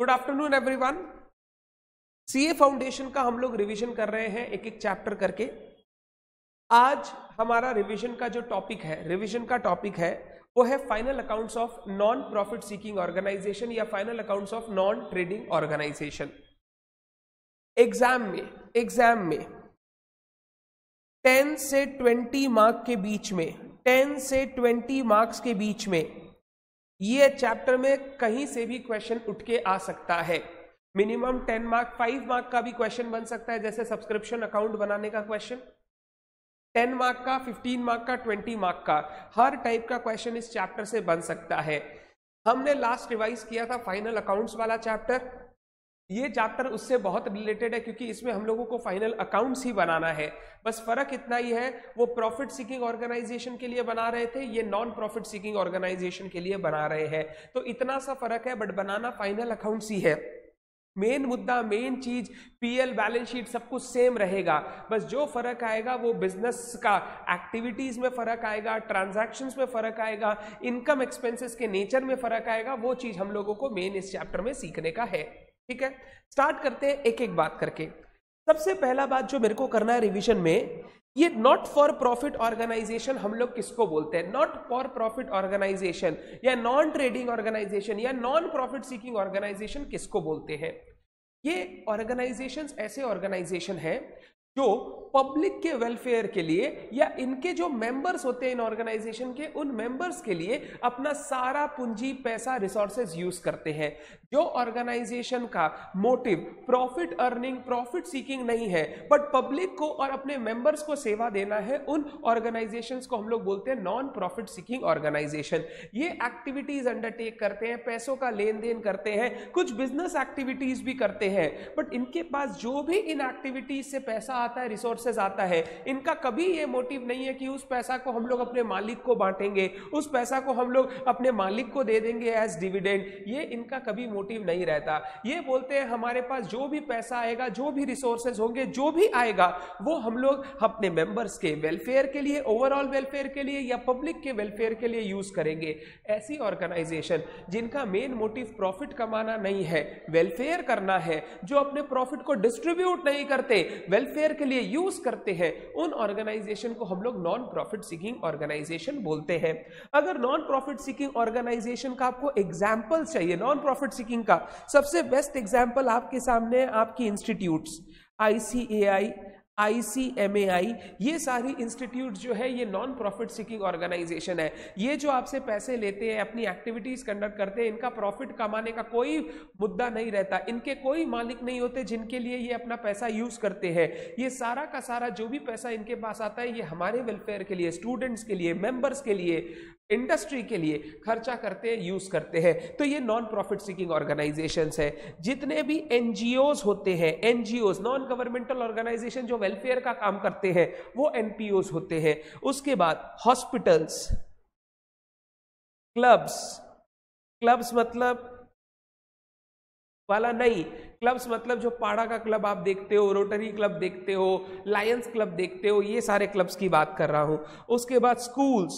Good afternoon everyone CA foundation का हम लोग रिवीजन कर रहे हैं एक एक चैप्टर करके। आज हमारा रिवीजन का जो टॉपिक है रिवीजन का टॉपिक है, वो है final accounts of non profit seeking organization या final accounts of non trading organization exam में एग्ज़ाम में 10 से 20 मार्क के बीच में 10 से 20 मार्क्स के बीच में ये चैप्टर में कहीं से भी क्वेश्चन उठ के आ सकता है। Minimum ten mark five mark का भी क्वेश्चन बन सकता है, जैसे सब्सक्रिप्शन अकाउंट बनाने का क्वेश्चन टेन मार्क का 15 मार्क का 20 मार्क का, हर टाइप का क्वेश्चन इस चैप्टर से बन सकता है। हमने लास्ट रिवाइज किया था फाइनल अकाउंट्स वाला चैप्टर ये चैप्टर उससे बहुत रिलेटेड है क्योंकि इसमें हम लोगों को फाइनल अकाउंट्स ही बनाना है। बस फ़र्क इतना ही है, वो प्रॉफिट सीकिंग ऑर्गेनाइजेशन के लिए बना रहे थे, ये नॉन प्रॉफिट सीकिंग ऑर्गेनाइजेशन के लिए बना रहे हैं। तो इतना सा फ़र्क है बट बनाना फाइनल अकाउंट्स ही है। मेन मुद्दा मेन चीज़ पीएल बैलेंस शीट सब कुछ सेम रहेगा। बस जो फ़र्क आएगा, वो बिज़नेस का एक्टिविटीज़ में फ़र्क आएगा ट्रांजैक्शंस में फ़र्क आएगा इनकम एक्सपेंसेस के नेचर में फ़र्क आएगा, वो चीज़ हम लोगों को मेन इस चैप्टर में सीखने का है। ठीक है? स्टार्ट करते हैं एक एक बात करके। सबसे पहला बात जो मेरे को करना है रिवीजन में, ये नॉट फॉर प्रॉफिट ऑर्गेनाइजेशन हम लोग किसको बोलते हैं? नॉट फॉर प्रॉफिट ऑर्गेनाइजेशन या नॉन ट्रेडिंग ऑर्गेनाइजेशन या नॉन प्रॉफिट सीकिंग ऑर्गेनाइजेशन किसको बोलते हैं? ये ऑर्गेनाइजेशंस ऐसे ऑर्गेनाइजेशन है जो पब्लिक के वेलफेयर के लिए या इनके जो मेंबर्स होते हैं इन ऑर्गेनाइजेशन के, उन मेंबर्स के लिए अपना सारा पूंजी, पैसा रिसोर्सेज यूज़ करते हैं। जो ऑर्गेनाइजेशन का motive profit earning profit seeking नहीं है बट पब्लिक को और अपने मेंबर्स को सेवा देना है, उन ऑर्गेनाइजेशन को हम लोग बोलते हैं नॉन प्रॉफिट सीकिंग ऑर्गेनाइजेशन ये एक्टिविटीज़ अंडरटेक करते हैं, पैसों का लेन देन करते हैं, कुछ बिज़नेस एक्टिविटीज़ भी करते हैं बट इनके पास जो भी इन एक्टिविटीज़ से पैसा आता है रिसोर्सेज आता है, इनका कभी ये मोटिव नहीं है कि उस पैसा को हम लोग अपने मालिक को बांटेंगे, उस पैसा को हम लोग अपने मालिक को दे देंगे एज डिविडेंड ये इनका कभी मोटिव नहीं रहता। ये बोलते हैं, हमारे पास जो भी पैसा आएगा, जो भी रिसोर्सेज होंगे, जो भी आएगा, वो हम लोग अपने मेंबर्स के वेलफेयर के लिए ओवरऑल वेलफेयर के लिए या पब्लिक के वेलफेयर के लिए यूज़ करेंगे। ऐसी ऑर्गेनाइजेशन जिनका मेन मोटिव प्रॉफिट कमाना नहीं है वेलफेयर करना है, जो अपने प्रॉफिट को डिस्ट्रीब्यूट नहीं करते वेलफेयर के लिए यूज़ करते हैं, उन ऑर्गेनाइजेशन को हम लोग नॉन प्रॉफिट सीकिंग ऑर्गेनाइजेशन बोलते हैं। अगर नॉन प्रॉफिट सीकिंग ऑर्गेनाइजेशन का आपको एग्ज़ाम्पल चाहिए नॉन प्रॉफिट सीकिंग का। सबसे बेस्ट एग्ज़ाम्पल आपके सामने आपकी इंस्टीट्यूट्स आईसीएआई आईसीएमएआई ये सारी इंस्टीट्यूट जो है, ये नॉन प्रॉफिट सीकिंग ऑर्गेनाइजेशन है। ये जो आपसे पैसे लेते हैं, अपनी एक्टिविटीज़ कंडक्ट करते हैं, इनका प्रॉफिट कमाने का कोई मुद्दा नहीं रहता। इनके कोई मालिक नहीं होते जिनके लिए ये अपना पैसा यूज़ करते हैं। ये सारा का सारा जो भी पैसा इनके पास आता है, ये हमारे वेलफेयर के लिए स्टूडेंट्स के लिए मेंबर्स के लिए इंडस्ट्री के लिए खर्चा करते हैं यूज़ करते हैं। तो ये नॉन प्रॉफिट सीकिंग ऑर्गेनाइजेशन है। जितने भी एनजीओ होते हैं एनजीओ नॉन गवर्नमेंटल ऑर्गेनाइजेशन जो वेलफेयर का काम करते हैं, वो एनपीओ होते हैं। उसके बाद हॉस्पिटल्स क्लब्स क्लब्स मतलब वाला नहीं क्लब्स मतलब जो पाड़ा का क्लब आप देखते हो रोटरी क्लब देखते हो लायंस क्लब देखते हो, ये सारे क्लब्स की बात कर रहा हूँ। उसके बाद schools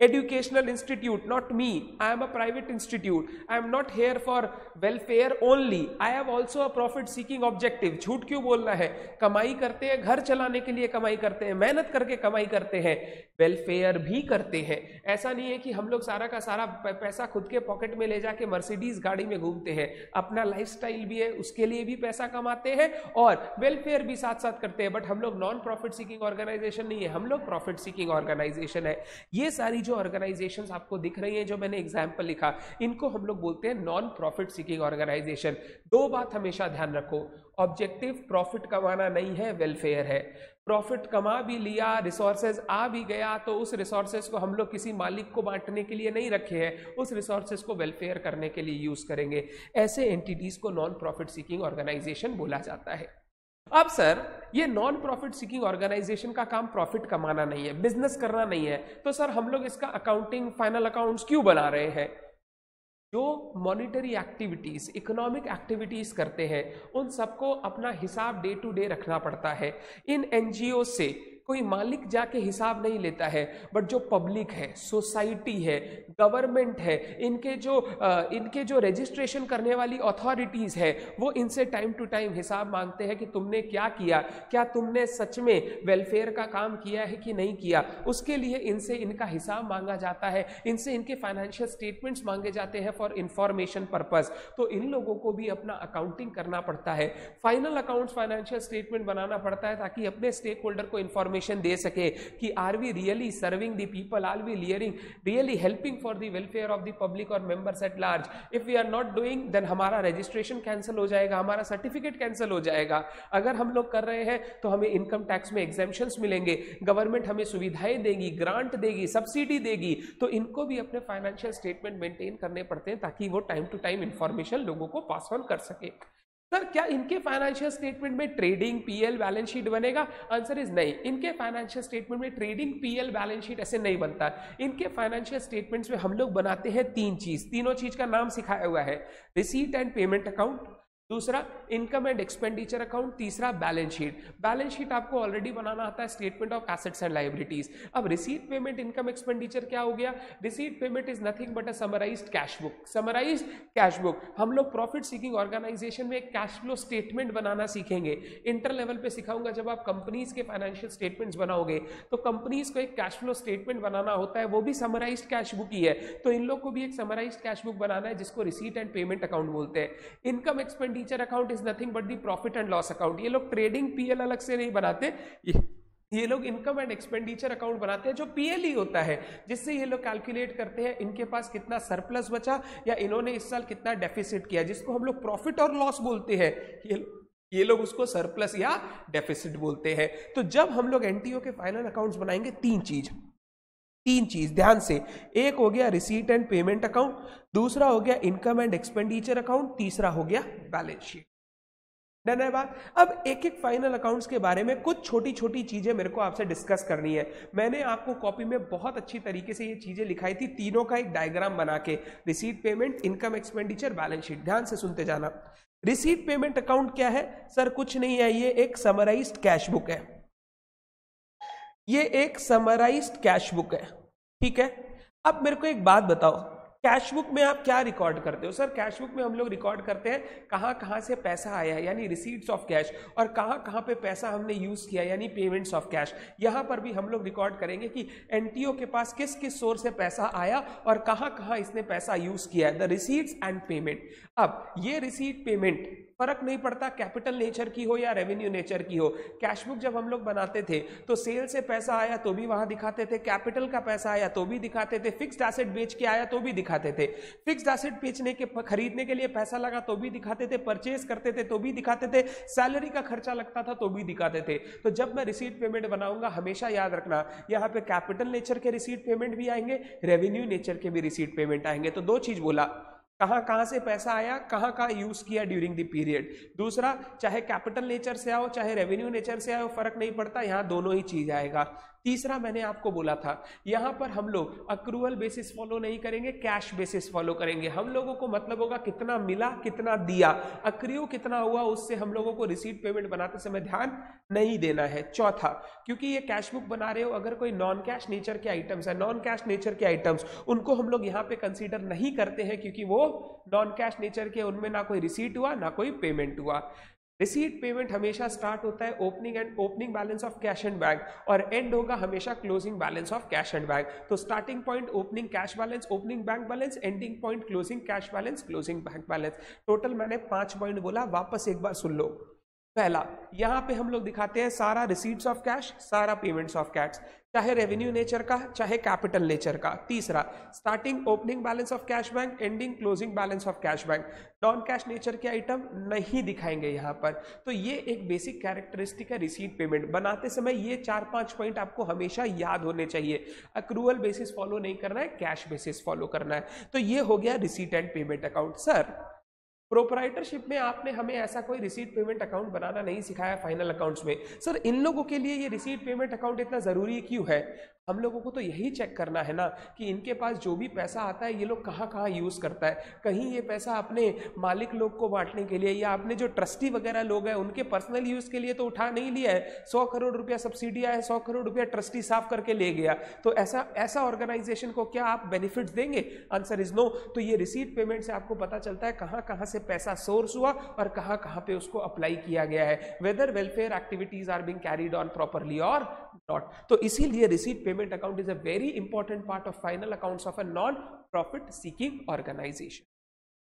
educational institute, not me. I am a private institute. I am not here for welfare only. I have also a profit seeking objective. झूठ क्यों बोलना है? कमाई करते हैं, घर चलाने के लिए कमाई करते हैं, मेहनत करके कमाई करते हैं वेलफेयर भी करते हैं। ऐसा नहीं है कि हम लोग सारा का सारा पैसा खुद के पॉकेट में ले जाके मर्सिडीज गाड़ी में घूमते हैं। अपना लाइफस्टाइल भी है, उसके लिए भी पैसा कमाते हैं और वेलफेयर भी साथ साथ करते हैं। बट हम लोग नॉन प्रॉफिट सीकिंग ऑर्गेनाइजेशन नहीं है। हम लोग प्रॉफिट सीकिंग ऑर्गेनाइजेशन है। ये सारी जो ऑर्गेनाइजेशंस आपको दिख रही हैं, जो मैंने एग्ज़ाम्पल लिखा, इनको हम लोग बोलते हैं नॉन प्रॉफिट सीकिंग ऑर्गेनाइजेशन दो बात हमेशा ध्यान रखो ऑब्जेक्टिव प्रॉफिट कमाना नहीं है वेलफेयर है। प्रॉफिट कमा भी लिया रिसोर्सेज आ भी गया तो उस रिसोर्सेज को हम लोग किसी मालिक को बांटने के लिए नहीं रखे हैं, उस रिसोर्सेज को वेलफेयर करने के लिए यूज़ करेंगे। ऐसे एंटिटीज को नॉन प्रॉफिट सीकिंग ऑर्गेनाइजेशन बोला जाता है। अब सर, ये नॉन प्रॉफिट सीकिंग ऑर्गेनाइजेशन का काम प्रॉफिट कमाना नहीं है बिज़नेस करना नहीं है तो सर हम लोग इसका अकाउंटिंग फाइनल अकाउंट्स क्यों बना रहे हैं? जो मॉनिटरी एक्टिविटीज़ इकोनॉमिक एक्टिविटीज़ करते हैं, उन सबको अपना हिसाब डे टू डे रखना पड़ता है। इन एनजीओ से कोई मालिक जाके हिसाब नहीं लेता है बट जो पब्लिक है सोसाइटी है गवर्नमेंट है, इनके जो इनके जो रजिस्ट्रेशन करने वाली अथॉरिटीज है, वो इनसे टाइम टू टाइम हिसाब मांगते हैं कि तुमने क्या किया, क्या तुमने सच में वेलफेयर का काम किया है कि नहीं किया? उसके लिए इनसे इनका हिसाब मांगा जाता है, इनसे इनके फाइनेंशियल स्टेटमेंट्स मांगे जाते हैं फॉर इंफॉर्मेशन पर्पज तो इन लोगों को भी अपना अकाउंटिंग करना पड़ता है। फाइनल अकाउंट्स फाइनेंशियल स्टेटमेंट बनाना पड़ता है ताकि अपने स्टेक होल्डर को इंफॉर्मेशन दे सके कि are we really serving the people are we learning really helping for the welfare of the public और members at large if we are not doing then हमारा रजिस्ट्रेशन कैंसिल हो जाएगा, हमारा certificate cancel हो जाएगा। अगर हम लोग कर रहे हैं तो हमें इनकम टैक्स में एग्जामेशन मिलेंगे। गवर्नमेंट हमें सुविधाएँ देगी ग्रांट देगी सब्सिडी देगी तो इनको भी अपने फाइनेंशियल स्टेटमेंट मेंटेन करने पड़ते हैं ताकि वो टाइम टू टाइम इंफॉर्मेशन लोगों को पास ऑन कर सके। सर, क्या इनके फाइनेंशियल स्टेटमेंट में ट्रेडिंग पीएल बैलेंस शीट बनेगा? आंसर इज़ नहीं। इनके फाइनेंशियल स्टेटमेंट में ट्रेडिंग पीएल बैलेंस शीट ऐसे नहीं बनता। इनके फाइनेंशियल स्टेटमेंट्स में हम लोग बनाते हैं तीन चीज़। तीनों चीज़ का नाम सिखाया हुआ है। रिसीट एंड पेमेंट अकाउंट दूसरा इनकम एंड एक्सपेंडिचर अकाउंट तीसरा बैलेंस शीट बैलेंस शीट आपको ऑलरेडी बनाना आता है statement of assets and liabilities अब रिसीट पेमेंट इनकम एक्सपेंडिचर क्या हो गया? Receipt payment is nothing but a summarise cash book summarise cash book हम लोग प्रॉफिट सीकिंग ऑर्गेनाइजेशन में एक कैश फ्लो स्टेटमेंट बनाना सीखेंगे. इंटर लेवल पे सिखाऊँगा जब आप कंपनीज़ के फाइनेंशियल स्टेटमेंट्स बनाओगे. तो कंपनीज़ को एक कैश फ्लो स्टेटमेंट बनाना होता है, वो भी समराइज कैश बुक ही है. तो इन लोग को भी एक समराइज कैश बुक बनाना है, जिसको रिसीट एंड पेमेंट अकाउंट बोलते हैं. Income expend expenditure account is nothing but the profit and loss account ये लोग ट्रेडिंग पीएल अलग से नहीं बनाते, ये ये लोग इनकम एंड एक्सपेंडिचर अकाउंट बनाते हैं जो पीएल ही होता है, जिससे ये लोग कैलकुलेट करते हैं इनके पास कितना सरप्लस बचा या इन्होंने इस साल कितना डेफिसिट किया, जिसको हम लोग प्रॉफिट और लॉस बोलते हैं। ये ये लोग उसको सरप्लस या डेफिसिट बोलते हैं। तो जब हम लोग एनटीओ के फाइनल अकाउंट्स बनाएँगे, तीन चीज़। तीन चीज़, ध्यान से। एक हो गया रिसीट एंड पेमेंट अकाउंट दूसरा हो गया इनकम एंड एक्सपेंडिचर अकाउंट तीसरा हो गया बैलेंस शीट डन है बात? अब एक एक फाइनल अकाउंट्स के बारे में कुछ छोटी छोटी चीज़ें मेरे को आपसे डिस्कस करनी है। मैंने आपको कॉपी में बहुत अच्छी तरीके से ये चीज़ें लिखाई थी, तीनों का एक डायग्राम बना के। Receipt payment income expenditure balance sheet ध्यान से सुनते जाना। रिसीट पेमेंट अकाउंट क्या है? सर, कुछ नहीं है, ये एक समराइज कैश बुक है। ये एक समराइज्ड कैश बुक है, ठीक है? अब मेरे को एक बात बताओ कैश बुक में आप क्या रिकॉर्ड करते हो? सर कैश बुक में हम लोग रिकॉर्ड करते हैं कहाँ कहाँ से पैसा आया है, यानी रिसीट्स ऑफ़ कैश और कहाँ कहाँ पे पैसा हमने यूज़ किया यानी पेमेंट्स ऑफ़ कैश यहाँ पर भी हम लोग रिकॉर्ड करेंगे कि एनटीओ के पास किस किस सोर्स से पैसा आया और कहाँ कहाँ इसने पैसा यूज़ किया है द रिसीट्स एंड पेमेंट अब ये रिसीट पेमेंट फ़र्क नहीं पड़ता कैपिटल नेचर की हो या रेवेन्यू नेचर की हो। कैश बुक जब हम लोग बनाते थे तो सेल से पैसा आया तो भी वहाँ दिखाते थे, कैपिटल का पैसा आया तो भी दिखाते थे, फिक्स्ड एसेट बेच के आया तो भी दिखाते थे। फिक्स्ड एसेट बेचने के, खरीदने के लिए पैसा लगा तो भी दिखाते थे, परचेज करते थे तो भी दिखाते थे, सैलरी का खर्चा लगता था तो भी दिखाते थे। तो जब मैं रिसीट पेमेंट बनाऊँगा, हमेशा याद रखना, यहाँ पे कैपिटल नेचर के रिसीट पेमेंट भी आएँगे, रेवेन्यू नेचर के भी रिसीट पेमेंट आएँगे। तो दो चीज़ बोला कहाँ कहाँ से पैसा आया, कहाँ कहाँ यूज़ किया ड्यूरिंग द पीरियड दूसरा, चाहे कैपिटल नेचर से आओ, चाहे रेवेन्यू नेचर से आओ, फ़र्क नहीं पड़ता, यहाँ दोनों ही चीज़ आएगा। तीसरा मैंने आपको बोला था, यहाँ पर हम लोग अक्रूवल बेसिस फॉलो नहीं करेंगे कैश बेसिस फॉलो करेंगे। हम लोगों को मतलब होगा कितना मिला, कितना दिया। अक्रियो कितना हुआ, उससे हम लोगों को रिसीट पेमेंट बनाते समय ध्यान नहीं देना है। चौथा, क्योंकि ये कैश बुक बना रहे हो, अगर कोई नॉन कैश नेचर के आइटम्स है नॉन कैश नेचर के आइटम्स उनको हम लोग यहाँ पे कंसिडर नहीं करते हैं, क्योंकि वो नॉन कैश नेचर के, उनमें ना कोई रिसीट हुआ, ना कोई पेमेंट हुआ। रिसीट पेमेंट हमेशा स्टार्ट होता है opening and opening balance of cash and bank और एंड होगा हमेशा closing balance of cash and bank तो starting point opening cash balance opening bank balance ending point closing cash balance closing bank balance total मैंने पाँच point बोला, वापस एक बार सुन लो। पहला, यहाँ पे हम लोग दिखाते हैं सारा रिसीट्स ऑफ़ कैश सारा पेमेंट्स ऑफ़ कैश चाहे रेवेन्यू नेचर का, चाहे कैपिटल नेचर का। तीसरा starting opening balance of cash bank ending closing balance of cash bank non cash nature के आइटम नहीं दिखाएँगे यहाँ पर। तो ये एक बेसिक कैरेक्टरिस्टिक है रिसीट पेमेंट बनाते समय ये चार पाँच पॉइंट आपको हमेशा याद होने चाहिए। अक्रूवल बेसिस फॉलो नहीं करना है कैश बेसिस फॉलो करना है। तो ये हो गया receipt and payment account sir proprietorship में आपने हमें ऐसा कोई रिसीट पेमेंट अकाउंट बनाना नहीं सिखाया फाइनल अकाउंट्स में। सर इन लोगों के लिए ये रिसीट पेमेंट अकाउंट इतना ज़रूरी क्यों है? हम लोगों को तो यही चेक करना है ना कि इनके पास जो भी पैसा आता है, ये लोग कहाँ कहाँ यूज़ करता है। कहीं ये पैसा अपने मालिक लोग को बांटने के लिए या अपने जो ट्रस्टी वगैरह लोग हैं, उनके पर्सनल यूज़ के लिए तो उठा नहीं लिया है। सौ करोड़ रुपया सब्सिडी आया सौ करोड़ रुपया ट्रस्टी साफ़ करके ले गया। तो ऐसा ऐसा ऑर्गेनाइजेशन को क्या आप बेनिफिट देंगे? आंसर इज़ नो तो ये रिसीट पेमेंट से आपको पता चलता है कहाँ कहाँ से पैसा सोर्स हुआ और कहाँ कहाँ पे उसको अप्लाई किया गया है। Whether welfare activities are being carried on properly और नॉट तो इसीलिए receipt payment account is a very important part of final accounts of a non profit seeking organization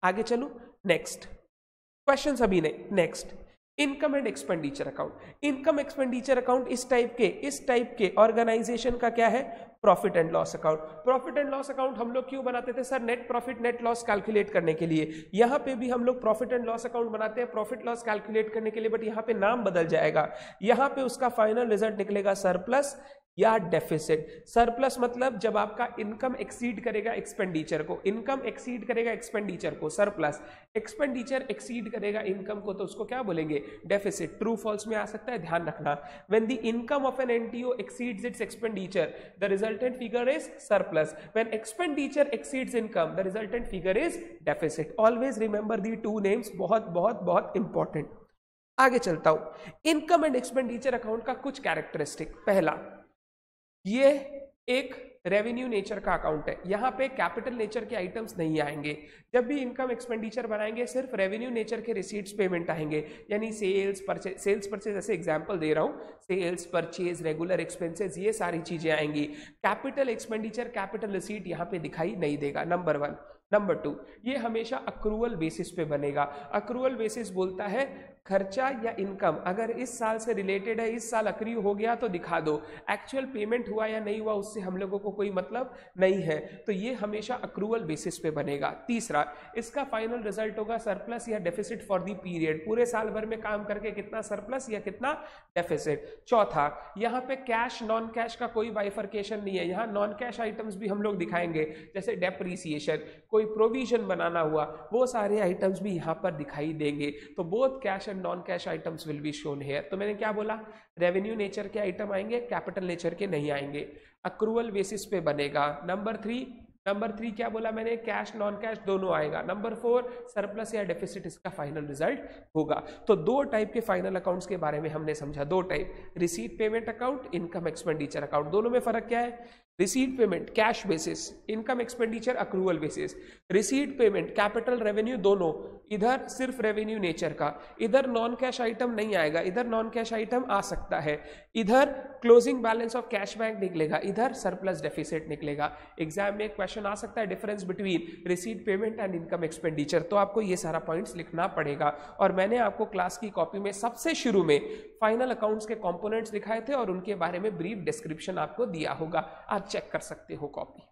आगे चलो नेक्स्ट क्वेश्चन अभी नहीं next income and expenditure account income expenditure account इस type के, इस टाइप के ऑर्गेनाइजेशन का क्या है? Profit and loss account profit and loss account हम लोग क्यों बनाते थे sir? Net profit net loss calculate करने के लिए। यहाँ पे भी हम लोग प्रॉफिट एंड लॉस अकाउंट बनाते हैं प्रॉफिट लॉस कैलकुलेट करने के लिए बट यहाँ पे नाम बदल जाएगा। यहाँ पे उसका फाइनल रिज़ल्ट निकलेगा सरप्लस या डेफिसिट सरप्लस मतलब जब आपका इनकम एक्सीड करेगा एक्सपेंडिचर को इनकम एक्सीड करेगा एक्सपेंडिचर को सरप्लस एक्सपेंडिचर एक्सीड करेगा इनकम को तो उसको क्या बोलेंगे? डेफिसिट ट्रू फॉल्स में आ सकता है, ध्यान रखना. When the income of an NTO exceeds its expenditure the resultant figure is surplus when expenditure exceeds income the resultant figure is deficit always remember the two names बहुत बहुत बहुत important आगे चलता हूँ. इनकम एंड एक्सपेंडिचर अकाउंट का कुछ characteristic पहला ये एक रेवेन्यू नेचर का अकाउंट है। यहाँ पे कैपिटल नेचर के आइटम्स नहीं आएँगे। जब भी इनकम एक्सपेंडिचर बनाएँगे, सिर्फ़ रेवेन्यू नेचर के रिसीट्स पेमेंट आएँगे। यानी सेल्स परचेज सेल्स परचेज ऐसे एग्जांपल दे रहा हूँ। सेल्स परचेज रेगुलर एक्सपेंसेस ये सारी चीज़ें आएँगी। कैपिटल एक्सपेंडिचर कैपिटल रिसीट यहाँ पे दिखाई नहीं देगा। नंबर वन नंबर टू ये हमेशा अक्रूवल बेसिस पे बनेगा। अक्रूवल बेसिस बोलता है खर्चा या इनकम, अगर इस साल से रिलेटेड है, इस साल अक्री हो गया तो दिखा दो। एक्चुअल पेमेंट हुआ या नहीं हुआ, उससे हम लोगों को कोई मतलब नहीं है। तो ये हमेशा अक्रूवल बेसिस पे बनेगा। तीसरा, इसका फाइनल रिज़ल्ट होगा सरप्लस या डेफिसिट फॉर दी पीरियड पूरे साल भर में काम करके कितना सरप्लस या कितना डेफिसिट चौथा, यहाँ पे कैश नॉन कैश का कोई बाइफर्केशन नहीं है। यहाँ नॉन कैश आइटम्स भी हम लोग दिखाएँगे, जैसे डेप्रीसिएशन कोई प्रोविज़न बनाना हुआ, वो सारे आइटम्स भी यहाँ पर दिखाई देंगे। तो both cash non cash items will be shown here तो मैंने क्या बोला? रेवेन्यू नेचर के आइटम आएँगे कैपिटल नेचर के नहीं आएँगे। अक्रूवल बेसिस पे बनेगा। नंबर थ्री नंबर थ्री क्या बोला मैंने? कैश नॉन कैश दोनों आएगा। नंबर फोर सरप्लस या डेफिसिट इसका फाइनल रिज़ल्ट होगा। तो दो टाइप के फाइनल अकाउंट्स के बारे में हमने समझा। दो type receipt payment account income expenditure account दोनों में फ़र्क क्या है? Receipt payment cash basis income expenditure accrual basis receipt payment capital revenue दोनों। इधर सिर्फ़ रेवेन्यू नेचर का। इधर नॉन कैश आइटम नहीं आएगा। इधर नॉन कैश आइटम आ सकता है। इधर closing balance of cash bank निकलेगा। इधर सरप्लस डेफिसिट निकलेगा। एग्ज़ाम में एक क्वेश्चन आ सकता है difference between receipt payment and income expenditure तो आपको ये सारा पॉइंट्स लिखना पड़ेगा। और मैंने आपको क्लास की कॉपी में सबसे शुरू में फाइनल अकाउंट्स के कंपोनेंट्स दिखाए थे और उनके बारे में ब्रीफ डिस्क्रिप्शन आपको दिया होगा। चेक कर सकते हो कॉपी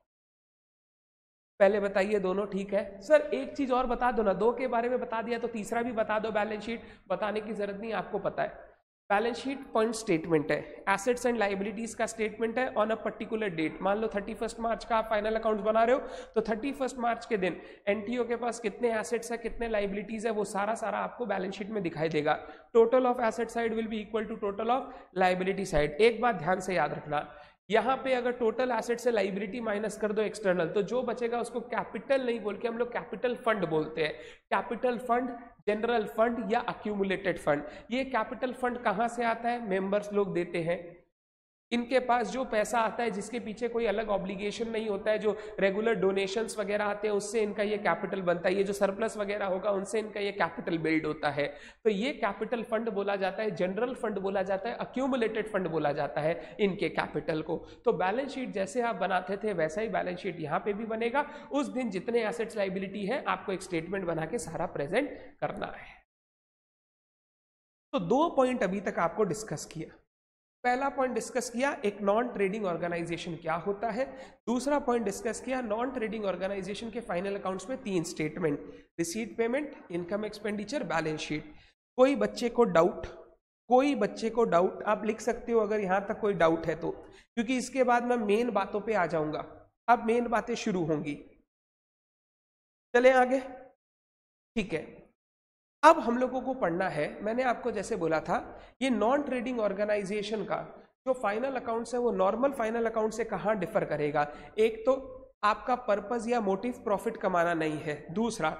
पहले बताइए दोनों ठीक है? सर, एक चीज़ और बता दो ना। दो के बारे में बता दिया तो तीसरा भी बता दो बैलेंस शीट बताने की ज़रूरत नहीं, आपको पता है। बैलेंस शीट पॉइंट स्टेटमेंट है। एसेट्स एंड लाइबिलिटीज का स्टेटमेंट है ऑन अ पर्टिकुलर डेट मान लो थर्टी फ़र्स्ट मार्च का आप फाइनल अकाउंट्स बना रहे हो तो थर्टी फ़र्स्ट मार्च के दिन एनटीओ के पास कितने एसेट्स है, कितने लाइबिलिटीज है, वो सारा सारा आपको बैलेंस शीट में दिखाई देगा। Total of asset side will be equal to total of liability side एक बात ध्यान से याद रखना। यहाँ पे अगर टोटल एसेट से लाइबिलिटी माइनस कर दो एक्सटर्नल तो जो बचेगा उसको कैपिटल नहीं बोल के हम लोग कैपिटल फंड बोलते हैं। कैपिटल फंड जनरल फंड या अक्यूमुलेटेड फंड ये कैपिटल फंड कहाँ से आता है? मेंबर्स लोग देते हैं। इनके पास जो पैसा आता है, जिसके पीछे कोई अलग ऑब्लिगेशन नहीं होता है, जो रेगुलर डोनेशंस वगैरह आते हैं, उससे इनका ये कैपिटल बनता है। ये जो सरप्लस वगैरह होगा, उनसे इनका ये कैपिटल बिल्ड होता है। तो ये कैपिटल फंड बोला जाता है जनरल फंड बोला जाता है अक्यूमुलेटेड फंड बोला जाता है इनके कैपिटल को। तो बैलेंस शीट जैसे आप बनाते थे, वैसा ही बैलेंस शीट यहाँ पे भी बनेगा। उस दिन जितने एसेट्स लाइबिलिटी है, आपको एक स्टेटमेंट बना के सारा प्रेजेंट करना है। तो दो पॉइंट अभी तक आपको डिस्कस किया। पहला पॉइंट डिस्कस किया, एक नॉन ट्रेडिंग ऑर्गेनाइजेशन क्या होता है? दूसरा पॉइंट डिस्कस किया नॉन ट्रेडिंग ऑर्गेनाइजेशन के फाइनल अकाउंट्स में तीन statement receipt payment income expenditure balance sheet कोई बच्चे को डाउट कोई बच्चे को डाउट आप लिख सकते हो अगर यहाँ तक कोई डाउट है तो क्योंकि इसके बाद मैं मेन बातों पे आ जाऊँगा। अब मेन बातें शुरू होंगी। चले आगे? ठीक है। अब हम लोगों को पढ़ना है। मैंने आपको जैसे बोला था, ये नॉन ट्रेडिंग ऑर्गेनाइजेशन का जो फाइनल अकाउंट्स है, वो नॉर्मल फाइनल अकाउंट से कहाँ डिफर करेगा? एक तो आपका पर्पज या मोटिव प्रॉफिट कमाना नहीं है। दूसरा,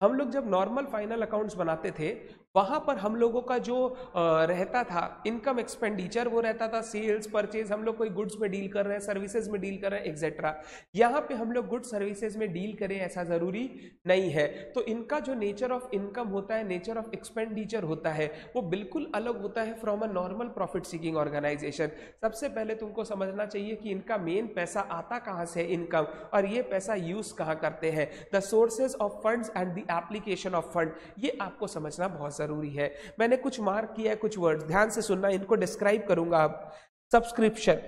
हम लोग जब नॉर्मल फाइनल अकाउंट्स बनाते थे वहाँ पर हम लोगों का जो रहता था इनकम एक्सपेंडिचर वो रहता था सेल्स परचेज हम लोग कोई गुड्स में डील कर रहे हैं सर्विसेज़ में डील कर रहे हैं एक्सेट्रा यहाँ पे हम लोग गुड्स सर्विसेज़ में डील करें ऐसा ज़रूरी नहीं है। तो इनका जो नेचर ऑफ़ इनकम होता है नेचर ऑफ़ एक्सपेंडिचर होता है, वो बिल्कुल अलग होता है from a normal profit seeking organization सबसे पहले तुमको समझना चाहिए कि इनका मेन पैसा आता कहाँ से इनकम और ये पैसा यूज़ कहाँ करते हैं? The sources of funds and the application of fund ये आपको समझना बहुत ज़रूरी है। मैंने कुछ मार्क किया है, कुछ वर्ड्स ध्यान से सुनना, इनको डिस्क्राइब करूँगा अब। Subscription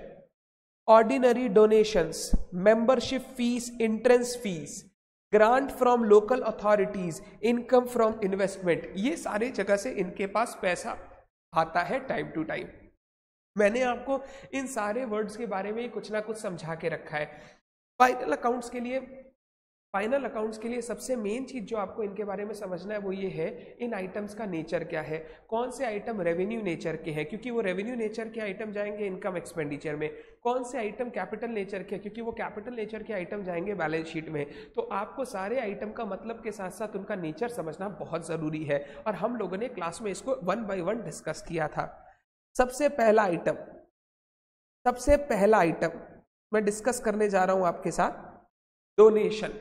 ordinary donations membership fees entrance fees grant from local authorities income from investment ये सारे जगह से इनके पास पैसा आता है टाइम टू टाइम मैंने आपको इन सारे वर्ड्स के बारे में कुछ ना कुछ समझा के रखा है। फाइनल अकाउंट्स के लिए फाइनल अकाउंट्स के लिए सबसे मेन चीज़ जो आपको इनके बारे में समझना है वो ये है, इन आइटम्स का नेचर क्या है? कौन से आइटम रेवेन्यू नेचर के हैं? क्योंकि वो रेवेन्यू नेचर के आइटम जाएँगे इनकम एक्सपेंडिचर में। कौन से आइटम कैपिटल नेचर के हैं? क्योंकि वो कैपिटल नेचर के आइटम जाएँगे बैलेंस शीट में। तो आपको सारे आइटम का मतलब के साथ साथ उनका नेचर समझना बहुत ज़रूरी है। और हम लोगों ने क्लास में इसको वन बाई वन डिस्कस किया था। सबसे पहला आइटम सबसे पहला आइटम मैं डिस्कस करने जा रहा हूँ आपके साथ डोनेशन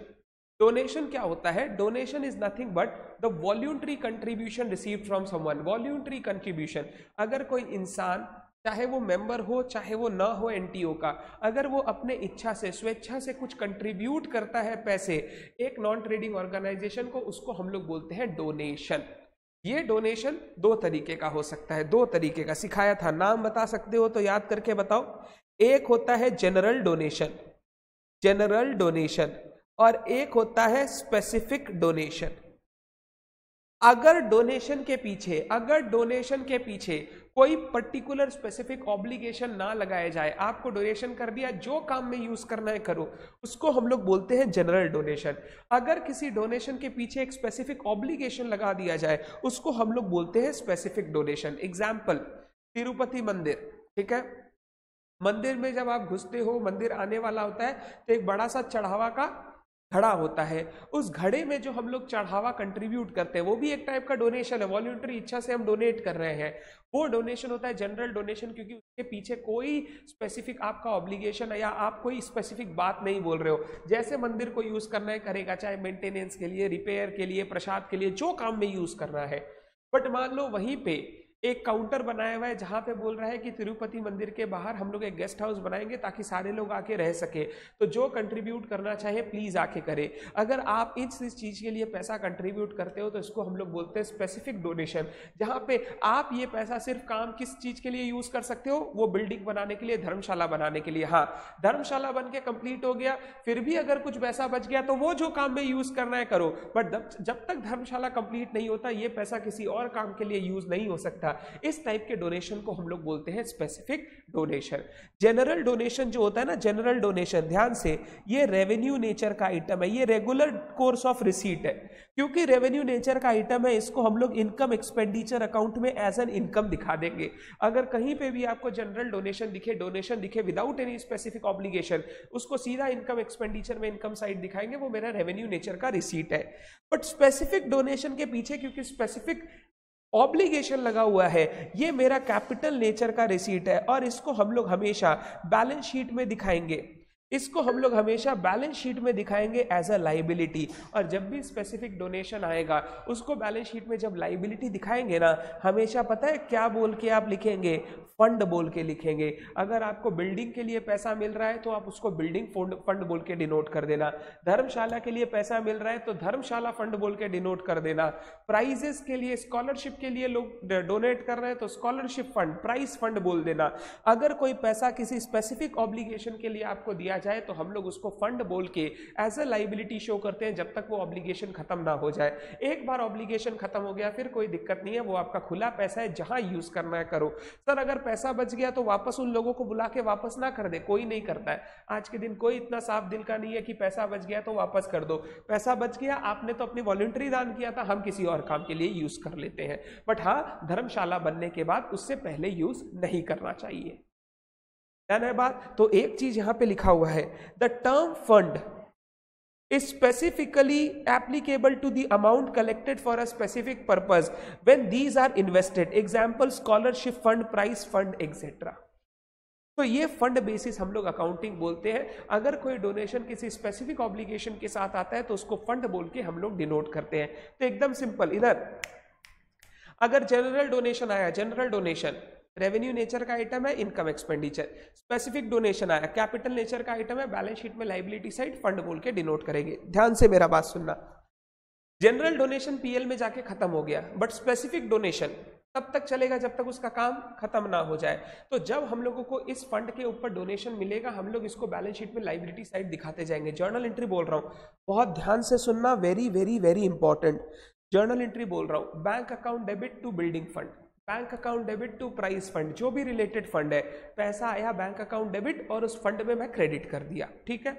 डोनेशन क्या होता है? Donation is nothing but the voluntary contribution receive from someone. Voluntary contribution. अगर कोई इंसान, चाहे वो मेंबर हो, चाहे वो ना हो एनटीओ का, अगर वो अपने इच्छा से, स्वेच्छा से कुछ कंट्रीब्यूट करता है पैसे, एक नॉन ट्रेडिंग ऑर्गेनाइजेशन को उसको हम लोग बोलते हैं डोनेशन। ये डोनेशन दो तरीके का हो सकता है, दो तरीके का। सिखाया था, नाम बता सकते हो तो याद करके बताओ। एक होता है जनरल डोनेशन जनरल डोनेशन और एक होता है स्पेसिफिक डोनेशन अगर डोनेशन के पीछे, अगर डोनेशन के पीछे कोई पर्टिकुलर स्पेसिफिक ऑब्लिगेशन ना लगाया जाए, आपको डोनेशन कर दिया, जो काम में यूज़ करना है करो, उसको हम लोग बोलते हैं जनरल डोनेशन अगर किसी डोनेशन के पीछे एक स्पेसिफिक ऑब्लिगेशन लगा दिया जाए, उसको हम लोग बोलते हैं स्पेसिफिक डोनेशन एग्ज़ाम्पल तिरुपति मंदिर, ठीक है? मंदिर में जब आप घुसते हो, मंदिर आने वाला होता है तो एक बड़ा सा चढ़ावा का घड़ा होता है। उस घड़े में जो हम लोग चढ़ावा कंट्रीब्यूट करते हैं, वो भी एक टाइप का डोनेशन है। वॉल्यूंटरी इच्छा से हम डोनेट कर रहे हैं। वो डोनेशन होता है जनरल डोनेशन क्योंकि उसके पीछे कोई स्पेसिफिक आपका ऑब्लिगेशन है या आप कोई स्पेसिफिक बात नहीं बोल रहे हो। जैसे मंदिर को यूज़ करना है, करेगा, चाहे मेंटेनेंस के लिए रिपेयर के लिए, प्रसाद के लिए, जो काम में यूज़ करना है। बट मान लो वहीं पे एक काउंटर बनाया हुआ है जहाँ पे बोल रहा है कि तिरुपति मंदिर के बाहर हम लोग एक गेस्ट हाउस बनाएँगे ताकि सारे लोग आके रह सके। तो जो कंट्रीब्यूट करना चाहे प्लीज़ आके करें। अगर आप इस इस चीज़ के लिए पैसा कंट्रीब्यूट करते हो तो इसको हम लोग बोलते हैं स्पेसिफिक डोनेशन जहाँ पे आप ये पैसा सिर्फ़ काम किस चीज़ के लिए यूज़ कर सकते हो, वो बिल्डिंग बनाने के लिए, धर्मशाला बनाने के लिए। हाँ धर्मशाला बन के कंप्लीट हो गया, फिर भी अगर कुछ पैसा बच गया तो वो जो काम में यूज़ करना है करो। बट जब तक धर्मशाला कंप्लीट नहीं होता, ये पैसा किसी और काम के लिए यूज़ नहीं हो सकता। इस टाइप के डोनेशन को हम लोग बोलते हैं स्पेसिफिक डोनेशन जनरल डोनेशन जो होता है ना जनरल डोनेशन ध्यान से, ये रेवेन्यू नेचर का आइटम है। ये रेगुलर कोर्स ऑफ़ रिसीट है। क्योंकि रेवेन्यू नेचर का आइटम है, इसको हम लोग इनकम एक्सपेंडिचर अकाउंट में एज एन इनकम दिखा देंगे। अगर कहीं पे भी आपको जनरल डोनेशन दिखे डोनेशन दिखे विदाउट एनी स्पेसिफिक ऑब्लिगेशन उसको सीधा इनकम एक्सपेंडिचर में इनकम साइड दिखाएँगे, वो मेरा रेवेन्यू नेचर का रिसीट है। बट स्पेसिफिक डोनेशन के पीछे, क्योंकि स्पेसिफिक ऑब्लिगेशन लगा हुआ है। ये मेरा कैपिटल नेचर का रिसीट है और इसको हम लोग हमेशा बैलेंस शीट में दिखाएँगे। इसको हम लोग हमेशा बैलेंस शीट में दिखाएँगे एज अ लाइबिलिटी और जब भी स्पेसिफिक डोनेशन आएगा, उसको बैलेंस शीट में जब लाइबिलिटी दिखाएँगे ना, हमेशा पता है क्या बोल के आप लिखेंगे? फंड बोल के लिखेंगे। अगर आपको बिल्डिंग के लिए पैसा मिल रहा है तो आप उसको बिल्डिंग फंड बोल के डिनोट कर देना। धर्मशाला के लिए पैसा मिल रहा है तो धर्मशाला फंड बोल के डिनोट कर देना। प्राइजेस के लिए, स्कॉलरशिप के लिए लोग डोनेट कर रहे हैं तो स्कॉलरशिप फंड प्राइज फंड बोल देना। अगर कोई पैसा किसी स्पेसिफिक ऑब्लिगेशन के लिए आपको दिया जाए तो हम लोग उसको फंड बोल के एज अ लाइबिलिटी शो करते हैं, जब तक वो ऑब्लिगेशन खत्म ना हो जाए। एक बार ऑब्लिगेशन खत्म हो गया, फिर कोई दिक्कत नहीं है, वो आपका खुला पैसा है, जहाँ यूज़ करना है करो। सर, अगर पैसा बच गया तो वापस उन लोगों को बुला के वापस ना कर दे, कोई नहीं करता है। आज के दिन कोई इतना साफ़ दिल का नहीं है कि पैसा बच गया तो वापस कर दो। पैसा बच गया, आपने तो अपनी वॉल्यूंट्री दान किया था, हम किसी और काम के लिए यूज़ कर लेते हैं। बट हाँ धर्मशाला बनने के बाद उससे पहले यूज़ नहीं करना चाहिए। है बात तो एक चीज़ यहाँ पे लिखा हुआ है the term fund is specifically applicable to the amount collected for a specific purpose when these are invested example scholarship fund prize fund etc तो ये फंड बेसिस हम लोग अकाउंटिंग बोलते हैं अगर कोई डोनेशन किसी स्पेसिफिक ऑब्लिगेशन के साथ आता है तो उसको फंड बोल के हम लोग डिनोट करते हैं तो एकदम सिंपल इधर अगर जनरल डोनेशन आया जनरल डोनेशन रेवेन्यू नेचर का आइटम है इनकम एक्सपेंडिचर स्पेसिफिक डोनेशन आया कैपिटल नेचर का आइटम है बैलेंस शीट में लाइबिलिटी साइड फंड बोल के डिनोट करेंगे। ध्यान से मेरा बात सुनना। जनरल डोनेशन पीएल में जाके खत्म हो गया बट स्पेसिफिक डोनेशन तब तक चलेगा जब तक उसका काम खत्म ना हो जाए। तो जब हम लोगों को इस फंड के ऊपर डोनेशन मिलेगा, हम लोग इसको बैलेंस शीट में लाइबिलिटी साइड दिखाते जाएँगे। जर्नल एंट्री बोल रहा हूँ। बहुत ध्यान से सुनना very very very important journal entry बोल रहा हूँ। Bank account debit to building fund bank account debit to prize fund, जो भी रिलेटेड फंड है, पैसा आया बैंक अकाउंट डेबिट और उस फंड में मैं क्रेडिट कर दिया, ठीक है?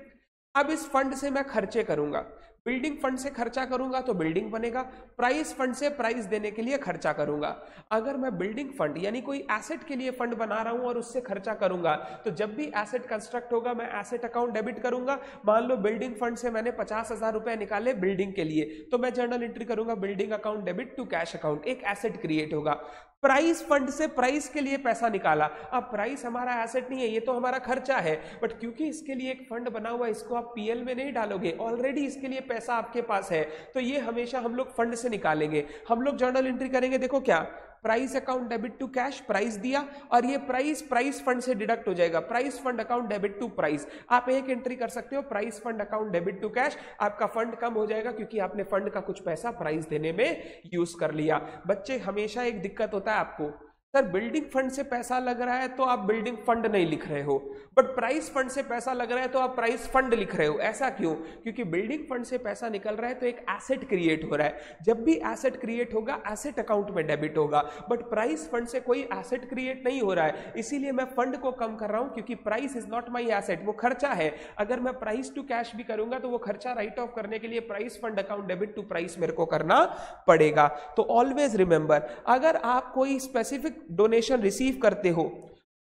अब इस फंड से मैं खर्चे करूँगा। बिल्डिंग फंड से खर्चा करूँगा तो बिल्डिंग बनेगा, प्राइस फंड से प्राइस देने के लिए खर्चा करूँगा। अगर मैं बिल्डिंग फंड, यानी कोई एसेट के लिए फंड बना रहा हूँ और उससे खर्चा करूँगा तो जब भी एसेट कंस्ट्रक्ट होगा, मैं एसेट अकाउंट डेबिट करूँगा। मान लो बिल्डिंग फंड से मैंने पचास हज़ार रुपए निकाले बिल्डिंग के लिए तो मैं जर्नल एंट्री करूँगा building account debit to cash account, एक एसेट क्रिएट होगा। प्राइस फंड से प्राइस के लिए पैसा निकाला। अब प्राइस हमारा एसेट नहीं है, ये तो हमारा खर्चा है। बट क्योंकि इसके लिए एक फंड बना हुआ है, इसको आप पीएल में नहीं डालोगे ऑलरेडी इसके लिए पैसा आपके पास है तो ये हमेशा हम लोग फंड से निकालेंगे। हम लोग जर्नल एंट्री करेंगे, देखो क्या? Prize account debit to cash prize दिया और ये प्राइस प्राइस फंड से डिडक्ट हो जाएगा। Prize fund account debit to prize आप एक एंट्री कर सकते हो prize fund account debit to cash आपका फंड कम हो जाएगा क्योंकि आपने फंड का कुछ पैसा प्राइस देने में यूज़ कर लिया। बच्चे, हमेशा एक दिक्कत होता है आपको। सर बिल्डिंग फंड से पैसा लग रहा है तो आप बिल्डिंग फंड नहीं लिख रहे हो। बट प्राइस फंड से पैसा लग रहा है तो आप प्राइस फंड लिख रहे हो। ऐसा क्यों? क्योंकि बिल्डिंग फंड से पैसा निकल रहा है तो एक एसेट क्रिएट हो रहा है। जब भी एसेट क्रिएट होगा एसेट अकाउंट में डेबिट होगा। बट प्राइस फंड से कोई एसेट क्रिएट नहीं हो रहा है। इसीलिए मैं फंड को कम कर रहा हूँ क्योंकि prize is not my asset वो खर्चा है। अगर मैं प्राइस टू कैश भी करूँगा तो वो खर्चा राइट ऑफ़ करने के लिए prize fund account debit to prize मेरे को करना पड़ेगा। तो ऑलवेज रिमेंबर अगर आप कोई स्पेसिफिक डोनेशन रिसीव करते हो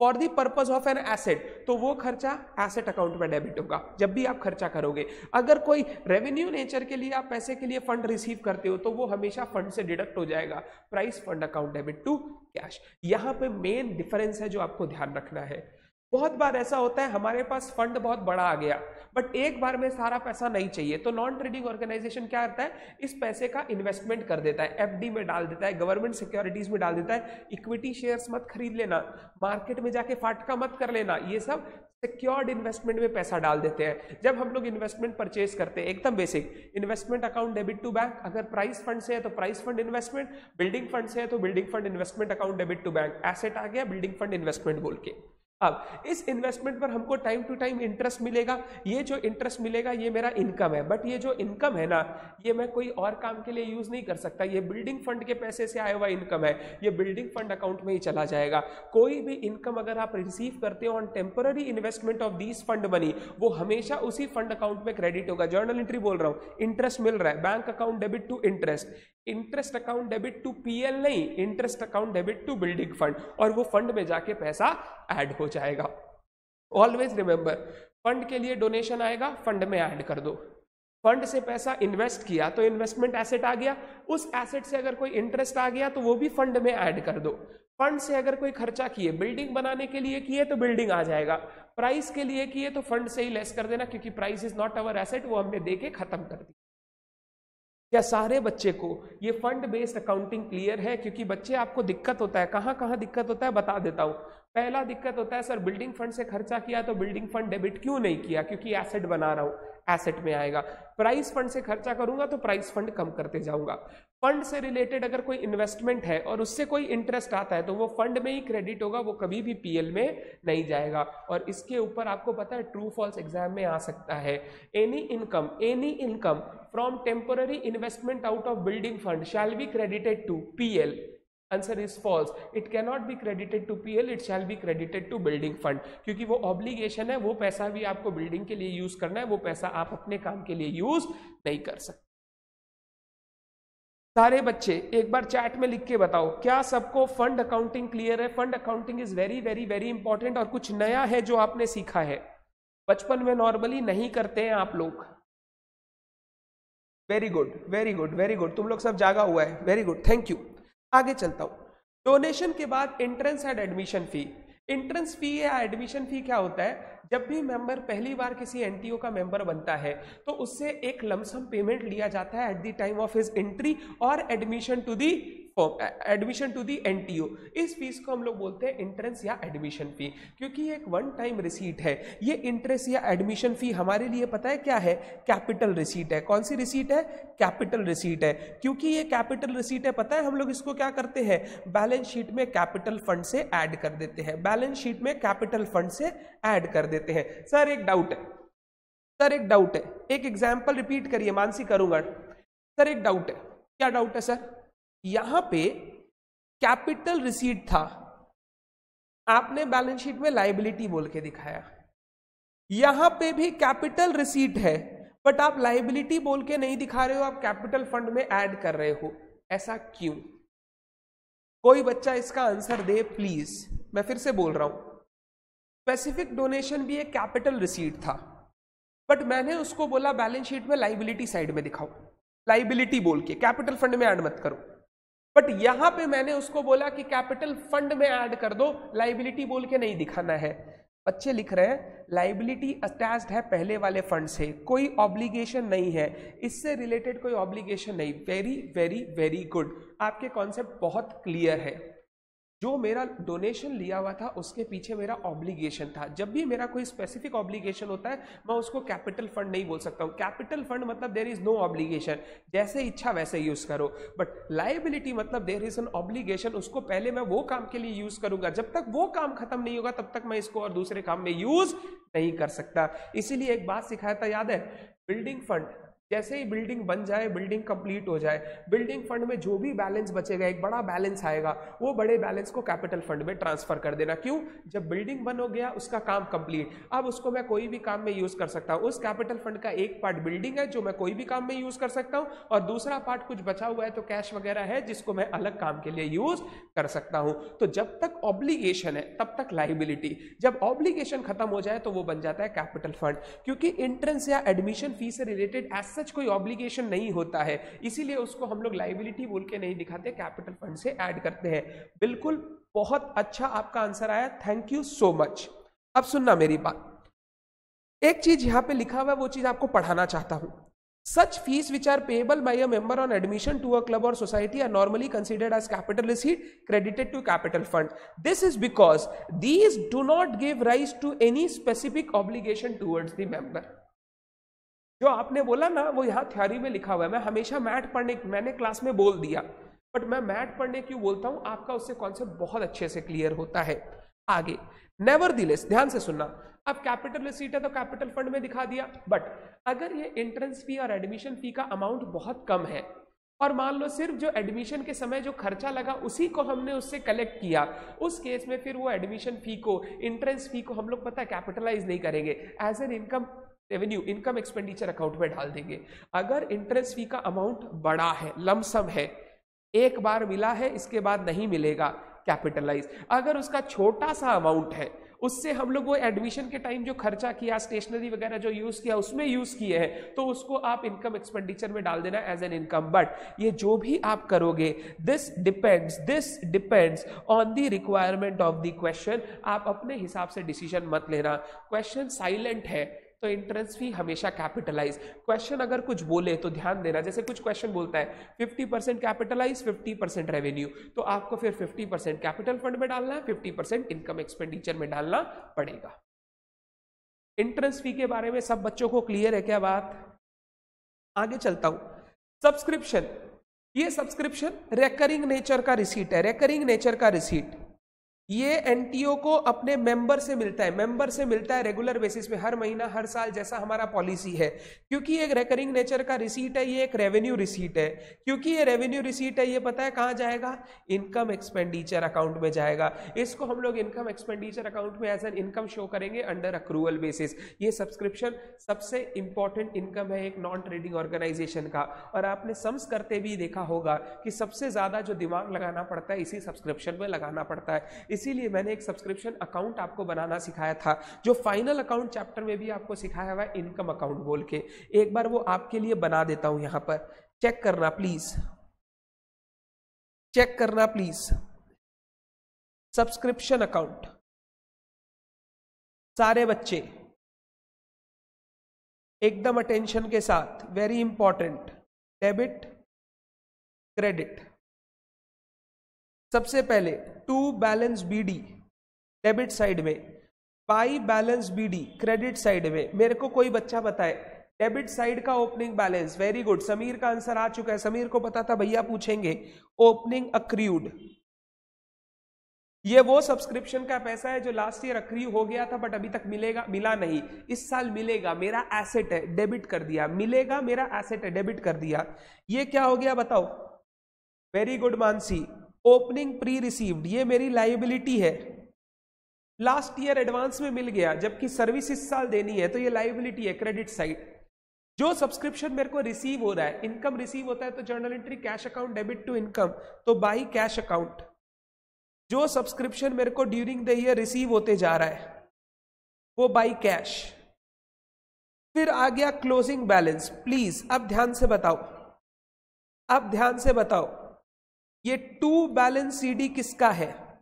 for the purpose of an asset तो वो खर्चा एसेट अकाउंट में डेबिट होगा, जब भी आप खर्चा करोगे। अगर कोई रेवेन्यू नेचर के लिए आप पैसे के लिए फंड रिसीव करते हो तो वो हमेशा फंड से डिडक्ट हो जाएगा। Prize fund account debit to cash यहाँ पे मेन डिफरेंस है जो आपको ध्यान रखना है। बहुत बार ऐसा होता है, हमारे पास फंड बहुत बड़ा आ गया बट एक बार में सारा पैसा नहीं चाहिए तो नॉन ट्रेडिंग ऑर्गेनाइजेशन क्या करता है, इस पैसे का इन्वेस्टमेंट कर देता है एफडी में डाल देता है गवर्नमेंट सिक्योरिटीज में डाल देता है इक्विटी शेयर्स मत खरीद लेना मार्केट में जाके फाटका मत कर लेना, ये सब सिक्योर्ड इन्वेस्टमेंट में पैसा डाल देते हैं। जब हम लोग इन्वेस्टमेंट परचेज करते हैं, एकदम basic investment account debit to bank अगर प्राइस फंड से है तो prize fund investment building fund से है तो building fund investment account debit to bank asset आ गया बिल्डिंग फंड इन्वेस्टमेंट बोल के। अब इस इन्वेस्टमेंट पर हमको टाइम टू टाइम इंटरेस्ट मिलेगा। ये जो इंटरेस्ट मिलेगा, ये मेरा इनकम है। बट ये जो इनकम है ना, ये मैं कोई और काम के लिए यूज़ नहीं कर सकता। ये बिल्डिंग फंड के पैसे से आया हुआ इनकम है। ये बिल्डिंग फंड अकाउंट में ही चला जाएगा। कोई भी इनकम अगर आप रिसीव करते हो on temporary investment of these fund बनी वो हमेशा उसी फंड अकाउंट में क्रेडिट होगा। जर्नल एंट्री बोल रहा हूँ। इंटरेस्ट मिल रहा है। Bank account debit to interest interest account debit to PL नहीं interest account debit to building fund और वो फंड में जाके पैसा ऐड हो जाएगा। ऑलवेज रिमेंबर फंड के लिए डोनेशन आएगा फंड में ऐड कर दो। फंड से पैसा इन्वेस्ट किया तो इन्वेस्टमेंट एसेट आ गया। उस एसेट से अगर कोई इंटरेस्ट आ गया तो वो भी फंड में ऐड कर दो। फंड से अगर कोई खर्चा किए बिल्डिंग बनाने के लिए किए तो बिल्डिंग आ जाएगा। प्राइस के लिए किए तो फंड से ही लेस कर देना, क्योंकि prize is not our asset वो हमने दे के खत्म कर दी क्या सारे बच्चे को। ये फंड बेस्ड अकाउंटिंग क्लियर है, क्योंकि बच्चे आपको दिक्कत होता है। कहाँ कहाँ दिक्कत होता है बता देता हूँ। पहला दिक्कत होता है, सर बिल्डिंग फंड से खर्चा किया तो बिल्डिंग फंड डेबिट क्यों नहीं किया? क्योंकि एसेट बना रहा हूँ एसेट में आएगा। प्राइस फंड से खर्चा करूँगा तो प्राइस फंड कम करते जाऊँगा। फंड से रिलेटेड अगर कोई इन्वेस्टमेंट है और उससे कोई इंटरेस्ट आता है तो वो फंड में ही क्रेडिट होगा, वो कभी भी पीएल में नहीं जाएगा। और इसके ऊपर आपको पता है ट्रू फॉल्स एग्ज़ाम में आ सकता है। Any income any income from temporary investment out of building fund shall be credited to PL answer is false it cannot be credited to PL it shall be credited to building fund क्योंकि वो obligation है वो पैसा भी आपको building के लिए use करना है वो पैसा आप अपने काम के लिए यूज़ नहीं कर सकते सारे बच्चे, एक बार चैट में लिख के बताओ, क्या सबको फंड अकाउंटिंग क्लियर है? Fund accounting is very very very important और कुछ नया है जो आपने सीखा है? बचपन में नॉर्मली नहीं करते हैं आप लोग। Very good very good very good तुम लोग सब जागा हुआ है। वेरी गुड थैंक यू आगे चलता हूँ। डोनेशन के बाद entrance and admission fee entrance fee या एडमिशन फ़ी क्या होता है? जब भी मेंबर पहली बार किसी एनटीओ का मेंबर बनता है तो उससे एक लमसम पेमेंट लिया जाता है at the time of his entry और admission to the admission to the NTO इस फ़ीस को हम लोग बोलते हैं इंट्रेंस या एडमिशन फ़ी क्योंकि ये एक वन टाइम रिसीट है। ये इंट्रेंस या एडमिशन फ़ी हमारे लिए पता है क्या है? कैपिटल रिसीट है। कौन सी रिसीट है? कैपिटल रिसीट है। क्योंकि ये कैपिटल रिसीट है, पता है हम लोग इसको क्या करते हैं? बैलेंस शीट में कैपिटल फंड से ऐड कर देते हैं। बैलेंस शीट में कैपिटल फंड से ऐड कर देते हैं। सर, एक डाउट है। सर, एक डाउट है। एक एग्ज़ाम्पल रिपीट करिए, मानसी करूँगा। सर, एक डाउट है। क्या डाउट है, सर? यहाँ पे कैपिटल रिसीट था। आपने बैलेंस शीट में लाइबिलिटी बोल के दिखाया। यहाँ पे भी कैपिटल रिसीट है बट आप लाइबिलिटी बोल के नहीं दिखा रहे हो, आप कैपिटल फंड में ऐड कर रहे हो। ऐसा क्यों? कोई बच्चा इसका आंसर दे प्लीज़ मैं फिर से बोल रहा हूँ। स्पेसिफिक डोनेशन भी एक कैपिटल रिसीट था। बट मैंने उसको बोला बैलेंस शीट में लाइबिलिटी साइड में दिखाओ। लाइबिलिटी बोल के कैपिटल फंड में ऐड मत करो। बट यहाँ पे मैंने उसको बोला कि कैपिटल फंड में ऐड कर दो लाइबिलिटी बोल के नहीं दिखाना है। बच्चे लिख रहे हैं लाइबिलिटी अटैच्ड है पहले वाले फंड से, कोई ऑब्लिगेशन नहीं है। इससे रिलेटेड कोई ऑब्लिगेशन नहीं। वेरी वेरी वेरी गुड आपके कॉन्सेप्ट बहुत क्लियर है। जो मेरा डोनेशन लिया हुआ था, उसके पीछे मेरा ऑब्लिगेशन था। जब भी मेरा कोई स्पेसिफिक ऑब्लिगेशन होता है, मैं उसको कैपिटल फंड नहीं बोल सकता हूँ। कैपिटल फंड मतलब देर इज़ नो ऑब्लिगेशन जैसे इच्छा वैसे यूज़ करो। बट लाइबिलिटी मतलब देर इज़ एन ऑब्लिगेशन उसको पहले मैं वो काम के लिए यूज़ करूँगा। जब तक वो काम खत्म नहीं होगा, तब तक मैं इसको और दूसरे काम में यूज़ नहीं कर सकता। इसीलिए एक बात सिखाया था, याद है? बिल्डिंग फंड जैसे ही बिल्डिंग बन जाए बिल्डिंग कंप्लीट हो जाए बिल्डिंग फंड में जो भी बैलेंस बचेगा, एक बड़ा बैलेंस आएगा, वो बड़े बैलेंस को कैपिटल फंड में ट्रांसफ़र कर देना। क्यों? जब बिल्डिंग बन हो गया, उसका काम कंप्लीट अब उसको मैं कोई भी काम में यूज़ कर सकता हूँ। उस कैपिटल फंड का एक पार्ट बिल्डिंग है, जो मैं कोई भी काम में यूज़ कर सकता हूँ। और दूसरा पार्ट कुछ बचा हुआ है तो कैश वगैरह है, जिसको मैं अलग काम के लिए यूज़ कर सकता हूँ। तो जब तक ऑब्लिगेशन है, तब तक लाइबिलिटी जब ऑब्लिगेशन खत्म हो जाए तो वो बन जाता है कैपिटल फंड क्योंकि एंट्रेंस या एडमिशन फ़ी से रिलेटेड एज सच कोई ऑब्लिगेशन नहीं होता है। इसीलिए उसको हम लोग लाइबिलिटी बोल के नहीं दिखाते कैपिटल फंड से ऐड करते हैं। बिल्कुल, बहुत अच्छा आपका आंसर आया। थैंक यू सो मच अब सुनना मेरी बात। एक चीज़ यहाँ पे लिखा हुआ है, वो चीज़ आपको पढ़ाना चाहता हूँ। Such fees which are payable by a member on admission to a club or society are normally considered as capital receipt credited to capital fund this is because these do not give rise to any specific obligation towards the member जो आपने बोला ना, वो यहाँ theory में लिखा हुआ है। मैं हमेशा मैथ पढ़ने, मैंने क्लास में बोल दिया। बट मैं मैथ पढ़ने क्यों बोलता हूँ? आपका उससे कॉन्सेप्ट बहुत अच्छे से क्लियर होता है। आगे। नेवर दिलेस ध्यान से सुनना। अब कैपिटल रिसीट है तो कैपिटल फंड में दिखा दिया। बट अगर ये एंट्रेंस फ़ी और एडमिशन फ़ी का अमाउंट बहुत कम है, और मान लो सिर्फ़ जो एडमिशन के समय जो खर्चा लगा, उसी को हमने उससे कलेक्ट किया, उस केस में फिर वो एडमिशन फ़ी को इंट्रेंस फ़ी को हम लोग पता कैपिटलाइज नहीं करेंगे। As an income revenue income expenditure account में डाल देंगे। अगर इंटरेस्ट फ़ी का अमाउंट बड़ा है लमसम है, एक बार मिला है, इसके बाद नहीं मिलेगा कैपिटलाइज अगर उसका छोटा सा अमाउंट है, उससे हम लोग वो एडमिशन के टाइम जो खर्चा किया स्टेशनरी वगैरह जो यूज़ किया, उसमें यूज़ किए हैं तो उसको आप इनकम एक्सपेंडिचर में डाल देना एज एन इनकम बट ये जो भी आप करोगे this depends this depends on the requirement of the question आप अपने हिसाब से डिसीज़न मत लेना। क्वेश्चन साइलेंट है तो इंट्रेंस फ़ी हमेशा कैपिटलाइज क्वेश्चन अगर कुछ बोले तो ध्यान देना, जैसे कुछ क्वेश्चन बोलता है 50 percent capitalise fifty percent revenue तो आपको फिर 50 परसेंट कैपिटल फंड में डालना है 50 परसेंट इनकम एक्सपेंडिचर में डालना पड़ेगा. इंट्रेंस फ़ी के बारे में सब बच्चों को क्लियर है क्या बात? आगे चलता हूँ. सब्सक्रिप्शन ये सब्सक्रिप्शन रेकरिंग नेचर का रिसीट है रेकरिंग नेचर का रिसीट ये एनटीओ को अपने मेंबर से मिलता है मेंबर से मिलता है रेगुलर बेसिस पे, हर महीना, हर साल जैसा हमारा पॉलिसी है। क्योंकि एक रेकरिंग नेचर का रिसीट है, ये एक रेवेन्यू रिसीट है। क्योंकि ये रेवेन्यू रिसीट है, ये पता है कहाँ जाएगा? इनकम एक्सपेंडिचर अकाउंट में जाएगा। इसको हम लोग इनकम एक्सपेंडिचर अकाउंट में एज एन इनकम शो करेंगे अंडर अक्रूवल बेसिस ये सब्सक्रिप्शन सबसे इंपॉर्टेंट इनकम है एक नॉन ट्रेडिंग ऑर्गेनाइजेशन का। और आपने सम्स करते भी देखा होगा कि सबसे ज़्यादा जो दिमाग लगाना पड़ता है, इसी सब्सक्रिप्शन में लगाना पड़ता है। इसीलिए मैंने एक सब्सक्रिप्शन अकाउंट आपको बनाना सिखाया था, जो फाइनल अकाउंट चैप्टर में भी आपको सिखाया हुआ है इनकम अकाउंट बोल के। एक बार वो आपके लिए बना देता हूँ यहाँ पर। चेक करना प्लीज़ चेक करना प्लीज़ सब्सक्रिप्शन अकाउंट सारे बच्चे, एकदम अटेंशन के साथ वेरी इंपॉर्टेंट डेबिट क्रेडिट सबसे पहले to balance BD debit side में by balance BD credit side में। मेरे को कोई बच्चा बताए, डेबिट साइड का opening balance, very good. Sameer का आंसर आ चुका है। समीर को पता था, भैया पूछेंगे, ओपनिंग अक्रियूड ये वो सब्सक्रिप्शन का पैसा है जो लास्ट ईयर अक्रिय हो गया था, बट अभी तक मिलेगा, मिला नहीं। इस साल मिलेगा, मेरा एसेट है, डेबिट कर दिया। मिलेगा, मेरा एसेट है, डेबिट कर दिया। ये क्या हो गया, बताओ। Very good, Mansi. Opening pre received ये मेरी लाइबिलिटी है। लास्ट ईयर एडवांस में मिल गया, जबकि सर्विस इस साल देनी है तो ये लाइबिलिटी है क्रेडिट साइड जो सब्सक्रिप्शन मेरे को रिसीव हो रहा है इनकम रिसीव होता है तो journal entry cash account debit to income तो बाई कैश अकाउंट जो सब्सक्रिप्शन मेरे को ड्यूरिंग द ईयर रिसीव होते जा रहा है, वो बाई कैश फिर आ गया क्लोजिंग बैलेंस प्लीज़ अब ध्यान से बताओ। अब ध्यान से बताओ। ये टू बैलेंस सीडी किसका है?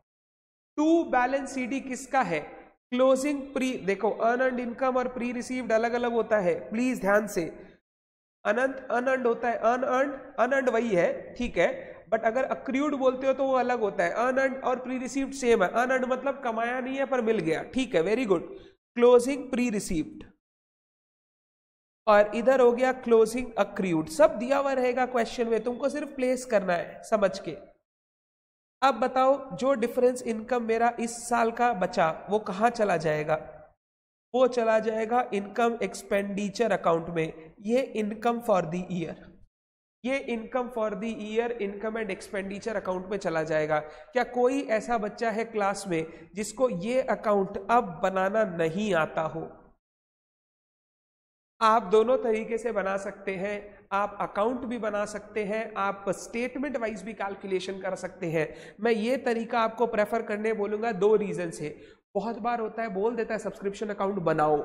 टू बैलेंस सीडी किसका है? क्लोजिंग प्री, देखो अनअर्ड इनकम और प्री रिसीव्ड अलग अलग होता है। प्लीज़ ध्यान से। अनंत अनअर्ड होता है। अनअर्ड अनअर्ड वही है, ठीक है? बट अगर अक्रूड बोलते हो तो वो अलग होता है। अनअर्ड और प्री रिसीव्ड सेम है। अनअर्ड मतलब कमाया नहीं है पर मिल गया, ठीक है? Very good. Closing, pre received. और इधर हो गया क्लोजिंग अक्रूड सब दिया हुआ रहेगा क्वेश्चन में, तुमको सिर्फ़ प्लेस करना है, समझ के। अब बताओ, जो डिफरेंस इनकम मेरा इस साल का बचा, वो कहाँ चला जाएगा? वो चला जाएगा इनकम एक्सपेंडिचर अकाउंट में। ये इनकम फॉर द ईयर ये income for the year income and expenditure account में चला जाएगा। क्या कोई ऐसा बच्चा है क्लास में जिसको ये अकाउंट अब बनाना नहीं आता हो? आप दोनों तरीके से बना सकते हैं, आप अकाउंट भी बना सकते हैं, आप स्टेटमेंट वाइज भी कैलकुलेशन कर सकते हैं। मैं ये तरीका आपको प्रेफर करने बोलूँगा, दो रीजन से बहुत बार होता है, बोल देता है सब्सक्रिप्शन अकाउंट बनाओ।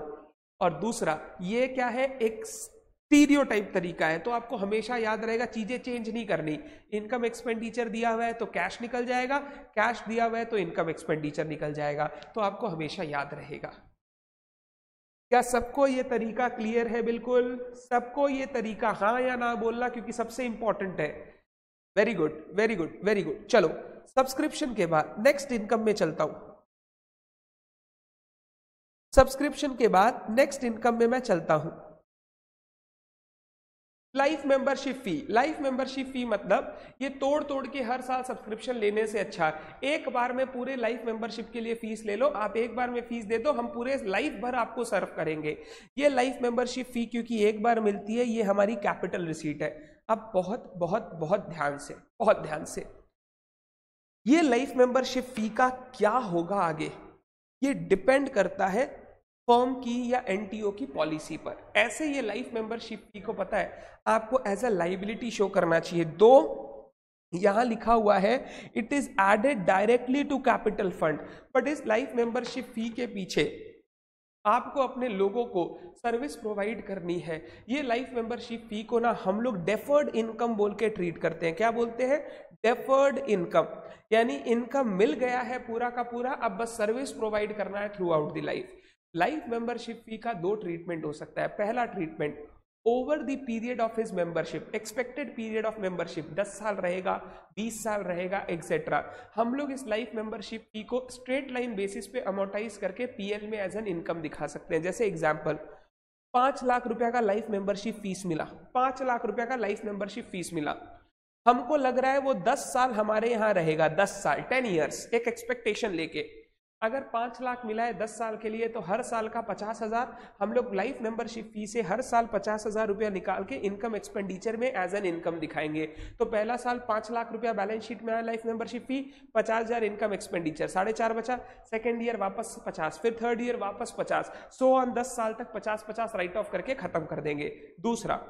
और दूसरा, ये क्या है, एक स्टीरियो टाइप तरीका है तो आपको हमेशा याद रहेगा, चीज़ें चेंज नहीं करनी। इनकम एक्सपेंडिचर दिया हुआ है तो कैश निकल जाएगा कैश दिया हुआ है तो इनकम एक्सपेंडिचर निकल जाएगा। तो आपको हमेशा याद रहेगा। क्या सबको ये तरीका क्लियर है बिल्कुल? सबको ये तरीका हाँ या ना बोलना क्योंकि सबसे इंपॉर्टेंट है। Very good very good very good चलो सब्सक्रिप्शन के बाद नेक्स्ट इनकम में चलता हूँ। सब्सक्रिप्शन के बाद नेक्स्ट इनकम में मैं चलता हूँ। Life membership fee life membership fee मतलब ये तोड़ तोड़ के हर साल सब्सक्रिप्शन लेने से अच्छा एक बार में पूरे लाइफ मेंबरशिप के लिए फ़ीस ले लो। आप एक बार में फ़ीस दे दो, हम पूरे लाइफ भर आपको सर्व करेंगे। ये लाइफ मेंबरशिप फ़ी क्योंकि एक बार मिलती है, ये हमारी कैपिटल रिसीट है। अब बहुत बहुत बहुत ध्यान से, बहुत ध्यान से। ये लाइफ मेंबरशिप फ़ी का क्या होगा आगे? ये डिपेंड करता है फर्म की या एनटीओ की पॉलिसी पर। ऐसे ये लाइफ मेंबरशिप फ़ी को पता है, आपको एज अ लाइबिलिटी शो करना चाहिए। दो, यहाँ लिखा हुआ है it is added directly to capital fund but इस लाइफ मेंबरशिप फ़ी के पीछे आपको अपने लोगों को सर्विस प्रोवाइड करनी है। ये लाइफ मेंबरशिप फ़ी को ना हम लोग डेफर्ड इनकम बोल के ट्रीट करते हैं। क्या बोलते हैं? डेफर्ड इनकम यानी इनकम मिल गया है पूरा का पूरा, अब बस सर्विस प्रोवाइड करना है throughout the life life membership fee का दो ट्रीटमेंट हो सकता है। पहला treatment over the period of his membership expected period of membership 10 साल रहेगा 20 साल रहेगा एक्सेट्रा हम लोग इस लाइफ मेंबरशिप फ़ी को स्ट्रेट लाइन बेसिस पे अमोटाइज करके पीएल में एज एन इनकम दिखा सकते हैं। जैसे एग्ज़ाम्पल पाँच लाख रुपया का लाइफ मेंबरशिप फ़ीस मिला। पाँच लाख रुपया का लाइफ मेंबरशिप फ़ीस मिला। हमको लग रहा है वो 10 साल हमारे यहाँ रहेगा 10 साल टेन इयर्स एक एक्सपेक्टेशन लेके। अगर पाँच लाख मिला है दस साल के लिए तो हर साल का पचास हज़ार। हम लोग लाइफ मेंबरशिप फ़ी से हर साल पचास हज़ार रुपया निकाल के इनकम एक्सपेंडिचर में एज एन इनकम दिखाएँगे। तो पहला साल पाँच लाख रुपया बैलेंस शीट में आया लाइफ मेंबरशिप फ़ी पचास हज़ार इनकम एक्सपेंडिचर साढ़े चार बचा। सेकेंड ईयर वापस पचास, फिर थर्ड ईयर वापस पचास। सो ऑन दस साल तक पचास पचास राइट ऑफ़ करके खत्म कर देंगे। दूसरा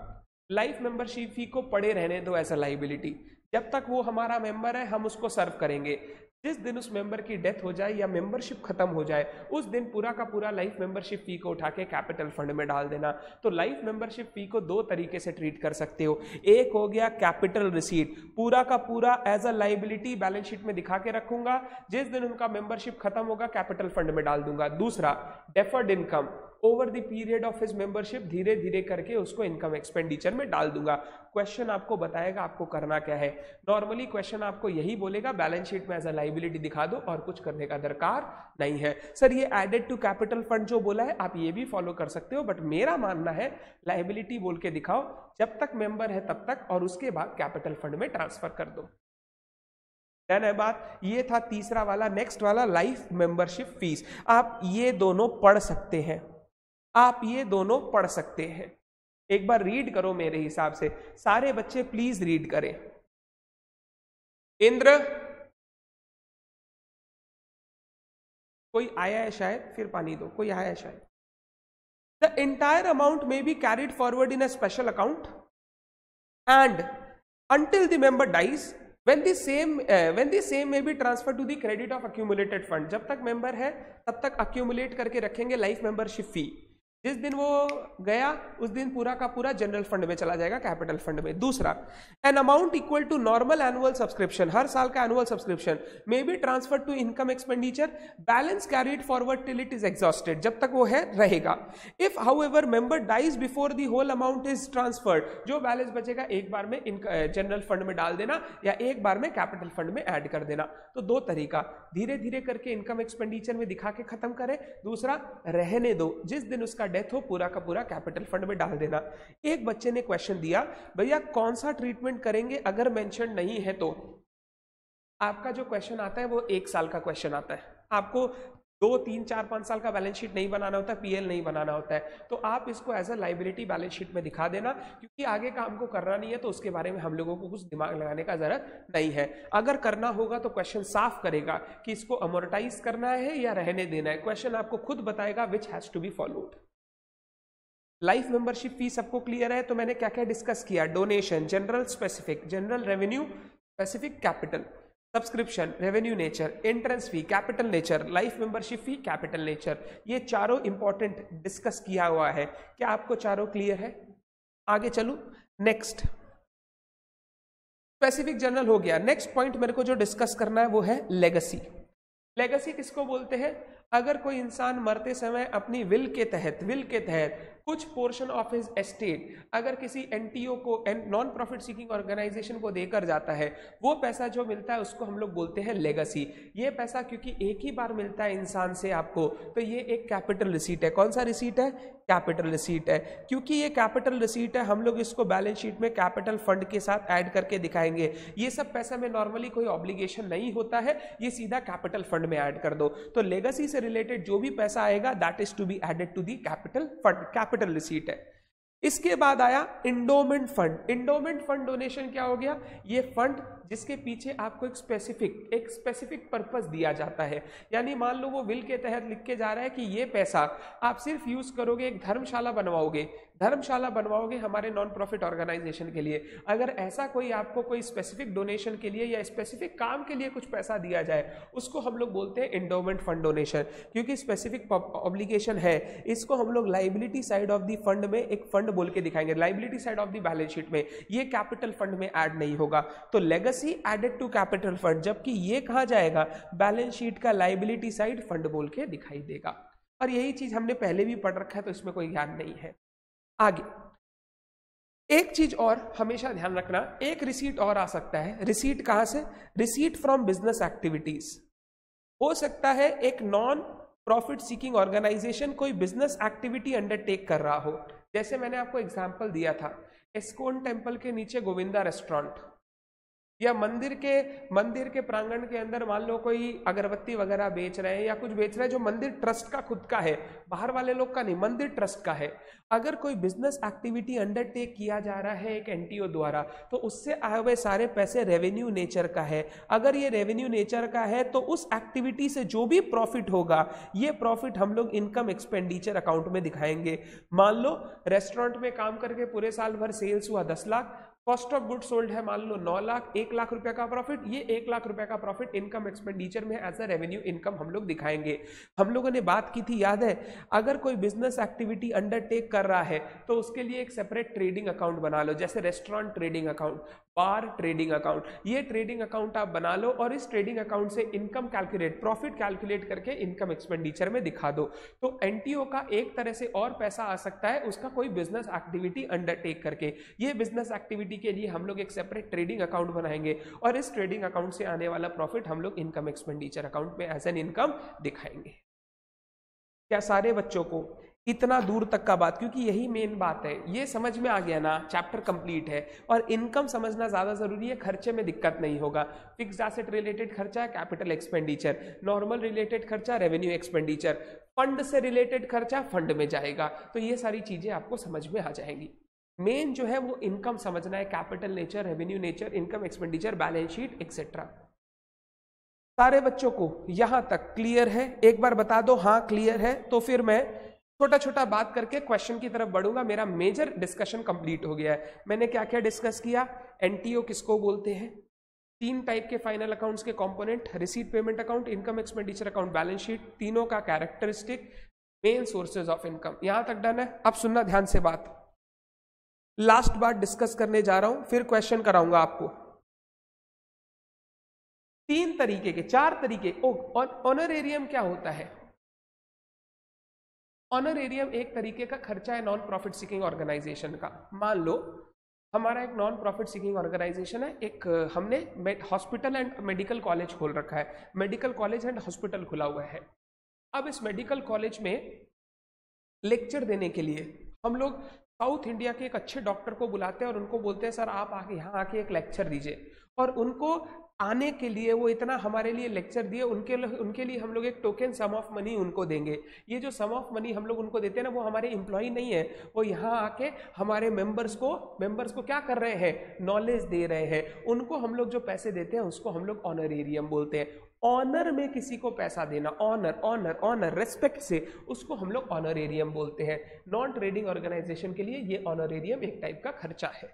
लाइफ मेंबरशिप फ़ी को पड़े रहने दो एज अ लाइबिलिटी जब तक वो हमारा मेंबर है, हम उसको सर्व करेंगे। जिस दिन उस मेंबर की डेथ हो जाए या मेंबरशिप खत्म हो जाए, उस दिन पूरा का पूरा लाइफ मेंबरशिप फ़ी को उठा के कैपिटल फंड में डाल देना। तो लाइफ मेंबरशिप फ़ी को दो तरीके से ट्रीट कर सकते हो। एक हो गया कैपिटल रिसीट पूरा का पूरा as a liability balance sheet में दिखा के रखूँगा। जिस दिन उनका मेंबरशिप खत्म होगा कैपिटल फंड में डाल दूँगा। दूसरा deferred income over the period of his membership धीरे धीरे करके उसको इनकम एक्सपेंडिचर में डाल दूँगा। क्वेश्चन आपको बताएगा आपको करना क्या है। नॉर्मली क्वेश्चन आपको यही बोलेगा बैलेंस शीट में एज अ लाइबिलिटी दिखा दो और कुछ करने का दरकार नहीं है। सर ये एडेड टू कैपिटल फंड जो बोला है, आप ये भी फॉलो कर सकते हो बट मेरा मानना है लाइबिलिटी बोल के दिखाओ, जब तक मेंबर है तब तक और उसके बाद कैपिटल फंड में ट्रांसफ़र कर दो। है बात? ये था तीसरा वाला नेक्स्ट वाला लाइफ मेंबरशिप फ़ीस आप ये दोनों पढ़ सकते हैं। आप ये दोनों पढ़ सकते हैं। एक बार रीड करो मेरे हिसाब से। सारे बच्चे प्लीज़ रीड करें। इंद्र? कोई आया है शायद? फिर पानी दो। कोई आया है शायद? The entire amount may be carried forward in a special account and until the member dies the same uh, when the same may be transferred to the credit of accumulated fund. जब तक member है तब तक accumulate करके रखेंगे life membership फ़ी जिस दिन वो गया, उस दिन पूरा का पूरा जनरल फंड में चला जाएगा कैपिटल फंड में। दूसरा an amount equal to normal annual subscription हर साल का annual subscription may be transferred to income expenditure balance carried forward till it is exhausted जब तक वो है, रहेगा। If however member dies before the whole amount is transferred जो balance बचेगा, एक बार में जनरल फंड में डाल देना, या एक बार में कैपिटल फंड में ऐड कर देना। तो दो तरीका। धीरे धीरे करके इनकम एक्सपेंडिचर में दिखा के खत्म करें। दूसरा, रहने दो। जिस दिन उसका डेथ हो, पूरा का पूरा कैपिटल फंड में डाल देना। एक बच्चे ने क्वेश्चन दिया, भैया, कौन सा ट्रीटमेंट करेंगे? अगर मेंशन नहीं है तो? आपका जो क्वेश्चन आता है, वो एक साल का क्वेश्चन आता है। आपको दो, तीन, चार, पाँच साल का बैलेंस शीट नहीं बनाना होता पीएल नहीं बनाना होता है। तो आप इसको as a liability balance sheet में दिखा देना, क्योंकि आगे काम को करना नहीं है तो उसके बारे में हम लोगों को कुछ दिमाग लगाने का ज़रूरत नहीं है। अगर करना होगा तो क्वेश्चन साफ़ करेगा कि इसको अमोरटाइज करना है या रहने देना है। क्वेश्चन आपको खुद बताएगा which has to be followed life membership fee सबको क्लियर है तो मैंने क्या क्या डिस्कस किया? Donation general specific general revenue specific capital subscription revenue nature entrance fee capital nature life membership fee capital nature ये चारों इंपॉर्टेंट डिस्कस किया हुआ है। क्या आपको चारों क्लियर है? आगे चलू। नेक्स्ट स्पेसिफिक जनरल हो गया। नेक्स्ट पॉइंट मेरे को जो डिस्कस करना है वो है लेगेसी लेगेसी किसको बोलते हैं? अगर कोई इंसान मरते समय अपनी विल के तहत विल के तहत कुछ पोर्शन ऑफ़ हिज एस्टेट अगर किसी एनटीओ को and non profit seeking organisation को देकर जाता है, वो पैसा जो मिलता है उसको हम लोग बोलते हैं लेगेसी ये पैसा क्योंकि एक ही बार मिलता है इंसान से आपको तो ये एक कैपिटल रिसीट है। कौन सा रिसीट है? कैपिटल रिसीट है। क्योंकि ये कैपिटल रिसीट है, हम लोग इसको बैलेंस शीट में कैपिटल फंड के साथ ऐड करके दिखाएँगे। ये सब पैसा में नॉर्मली कोई ऑब्लिगेशन नहीं होता है, ये सीधा कैपिटल फंड में ऐड कर दो। तो लेगेसी से रिलेटेड जो भी पैसा आएगा that is to be added to the capital fund capital capital receipt है। इसके बाद आया endowment fund endowment fund donation क्या हो गया? ये फंड जिसके पीछे आपको एक स्पेसिफिक एक स्पेसिफिक पर्पस दिया जाता है। यानी मान लो वो विल के तहत लिख के जा रहा है कि ये पैसा आप सिर्फ़ यूज़ करोगे, एक धर्मशाला बनवाओगे धर्मशाला बनवाओगे हमारे नॉन प्रॉफिट ऑर्गेनाइजेशन के लिए। अगर ऐसा कोई आपको कोई स्पेसिफिक डोनेशन के लिए या स्पेसिफिक काम के लिए कुछ पैसा दिया जाए, उसको हम लोग बोलते हैं इंडोमेंट फंड डोनेशन क्योंकि स्पेसिफिक ऑब्लिगेशन है। इसको हम लोग liability side of the fund में एक फंड बोल के दिखाएँगे। Liability side of the balance sheet में। ये कैपिटल फंड में ऐड नहीं होगा। तो legacy added to capital fund जबकि ये कहा जाएगा? बैलेंस शीट का लाइबिलिटी साइड फंड बोल के दिखाई देगा। और यही चीज़ हमने पहले भी पढ़ रखा है तो इसमें कोई ज्ञान नहीं है। आगे। एक चीज़ और हमेशा ध्यान रखना, एक रिसीट और आ सकता है। रिसीट कहाँ से? रिसीट फ्रॉम बिज़नेस एक्टिविटीज़ हो सकता है एक नॉन प्रॉफिट सीकिंग ऑर्गेनाइजेशन कोई बिज़नेस एक्टिविटी अंडरटेक कर रहा हो। जैसे मैंने आपको एग्ज़ाम्पल दिया था, एस्कोन टेंपल के नीचे गोविंदा रेस्टोरेंट या मंदिर के मंदिर के प्रांगण के अंदर मान लो कोई अगरबत्ती वगैरह बेच रहे हैं या कुछ बेच रहे हैं जो मंदिर ट्रस्ट का खुद का है, बाहर वाले लोग का नहीं, मंदिर ट्रस्ट का है। अगर कोई बिज़नेस एक्टिविटी अंडरटेक किया जा रहा है एक एनटीओ द्वारा तो उससे आए हुए सारे पैसे रेवेन्यू नेचर का है। अगर ये रेवेन्यू नेचर का है तो उस एक्टिविटी से जो भी प्रॉफिट होगा, ये प्रॉफिट हम लोग इनकम एक्सपेंडिचर अकाउंट में दिखाएँगे। मान लो रेस्टोरेंट में काम करके पूरे साल भर सेल्स हुआ दस lakh cost of good sold है, मान लो नौ लाख, एक लाख रुपए का प्रॉफिट ये एक लाख रुपए का प्रॉफिट इनकम एक्सपेंडिचर में एज अ रेवेन्यू इनकम हम लोग दिखाएँगे। हम लोगों ने बात की थी, याद है? अगर कोई बिज़नेस एक्टिविटी अंडरटेक कर रहा है तो उसके लिए एक सेपरेट ट्रेडिंग अकाउंट बना लो, जैसे restaurant trading account bar trading account ये ट्रेडिंग अकाउंट आप बना लो और इस ट्रेडिंग अकाउंट से इनकम कैलकुलेट प्रॉफिट कैलकुलेट करके इनकम एक्सपेंडिचर में दिखा दो। तो एनटीओ का एक तरह से और पैसा आ सकता है, उसका कोई बिज़नेस एक्टिविटी अंडरटेक करके। ये बिज़नेस एक्टिविटी के लिए हम लोग एक सेपरेट ट्रेडिंग अकाउंट बनाएँगे और इस ट्रेडिंग अकाउंट से आने वाला प्रॉफिट हम लोग इनकम एक्सपेंडिचर अकाउंट में एज एन इनकम दिखाएँगे। क्या सारे बच्चों को इतना दूर तक का बात, क्योंकि यही मेन बात है। ये समझ में आ गया ना चैप्टर कंप्लीट है और इनकम समझना ज़्यादा ज़रूरी है, खर्चे में दिक्कत नहीं होगा। फिक्स एसेट रिलेटेड खर्चा है कैपिटल एक्सपेंडिचर नॉर्मल रिलेटेड खर्चा रेवेन्यू एक्सपेंडिचर फंड से रिलेटेड खर्चा फंड में जाएगा। तो ये सारी चीज़ें आपको समझ में आ जाएँगी। मेन जो है वो इनकम समझना है, capital nature revenue nature income expenditure balance sheet etcetera सारे बच्चों को यहाँ तक क्लियर है। एक बार बता दो हाँ क्लियर है तो फिर मैं छोटा छोटा बात करके क्वेश्चन की तरफ़ बढ़ूँगा। मेरा मेजर डिस्कशन कंप्लीट हो गया है। मैंने क्या क्या? डिस्कस किया एनटीओ किसको बोलते हैं? तीन टाइप के फाइनल अकाउंट्स के component receipt payment account income expenditure account balance sheet तीनों का characteristic main sources of income यहाँ तक डन है। अब सुनना ध्यान से बात। लास्ट बार डिस्कस करने जा रहा हूँ, फिर क्वेश्चन कराऊँगा आपको। तीन तरीके के, चार तरीके ऑनरेरियम क्या होता है? ऑनरेरियम एक तरीके का खर्चा है नॉन प्रॉफिट सीकिंग ऑर्गेनाइजेशन का। मान लो, हमारा एक नॉन प्रॉफिट सीकिंग ऑर्गेनाइजेशन है, एक, हमने हॉस्पिटल एंड मेडिकल कॉलेज खोल रखा है। मेडिकल कॉलेज एंड हॉस्पिटल खुला हुआ है। अब इस मेडिकल कॉलेज में लेक्चर देने के लिए हम लोग साउथ इंडिया के एक अच्छे डॉक्टर को बुलाते हैं और उनको बोलते हैं, सर, आप आके यहाँ आके एक लेक्चर दीजिए। और उनको आने के लिए वो इतना हमारे लिए लेक्चर दिए, उनके उनके लिए हम लोग एक टोकन सम ऑफ़ मनी उनको देंगे। ये जो सम ऑफ़ मनी हम लोग उनको देते हैं ना, वो हमारे एम्प्लॉय नहीं है, वो यहाँ आके हमारे मेंबर्स को मेंबर्स को क्या कर रहे हैं? नॉलेज दे रहे हैं। उनको हम लोग जो पैसे देते हैं, उसको हम लोग ऑनरेरियम बोलते हैं। ऑनर में किसी को पैसा देना ऑनर ऑनर ऑनर रेस्पेक्ट से उसको हम लोग ऑनरेरियम बोलते हैं। नॉन ट्रेडिंग ऑर्गेनाइजेशन के लिए ये ऑनरेरियम एक टाइप का खर्चा है।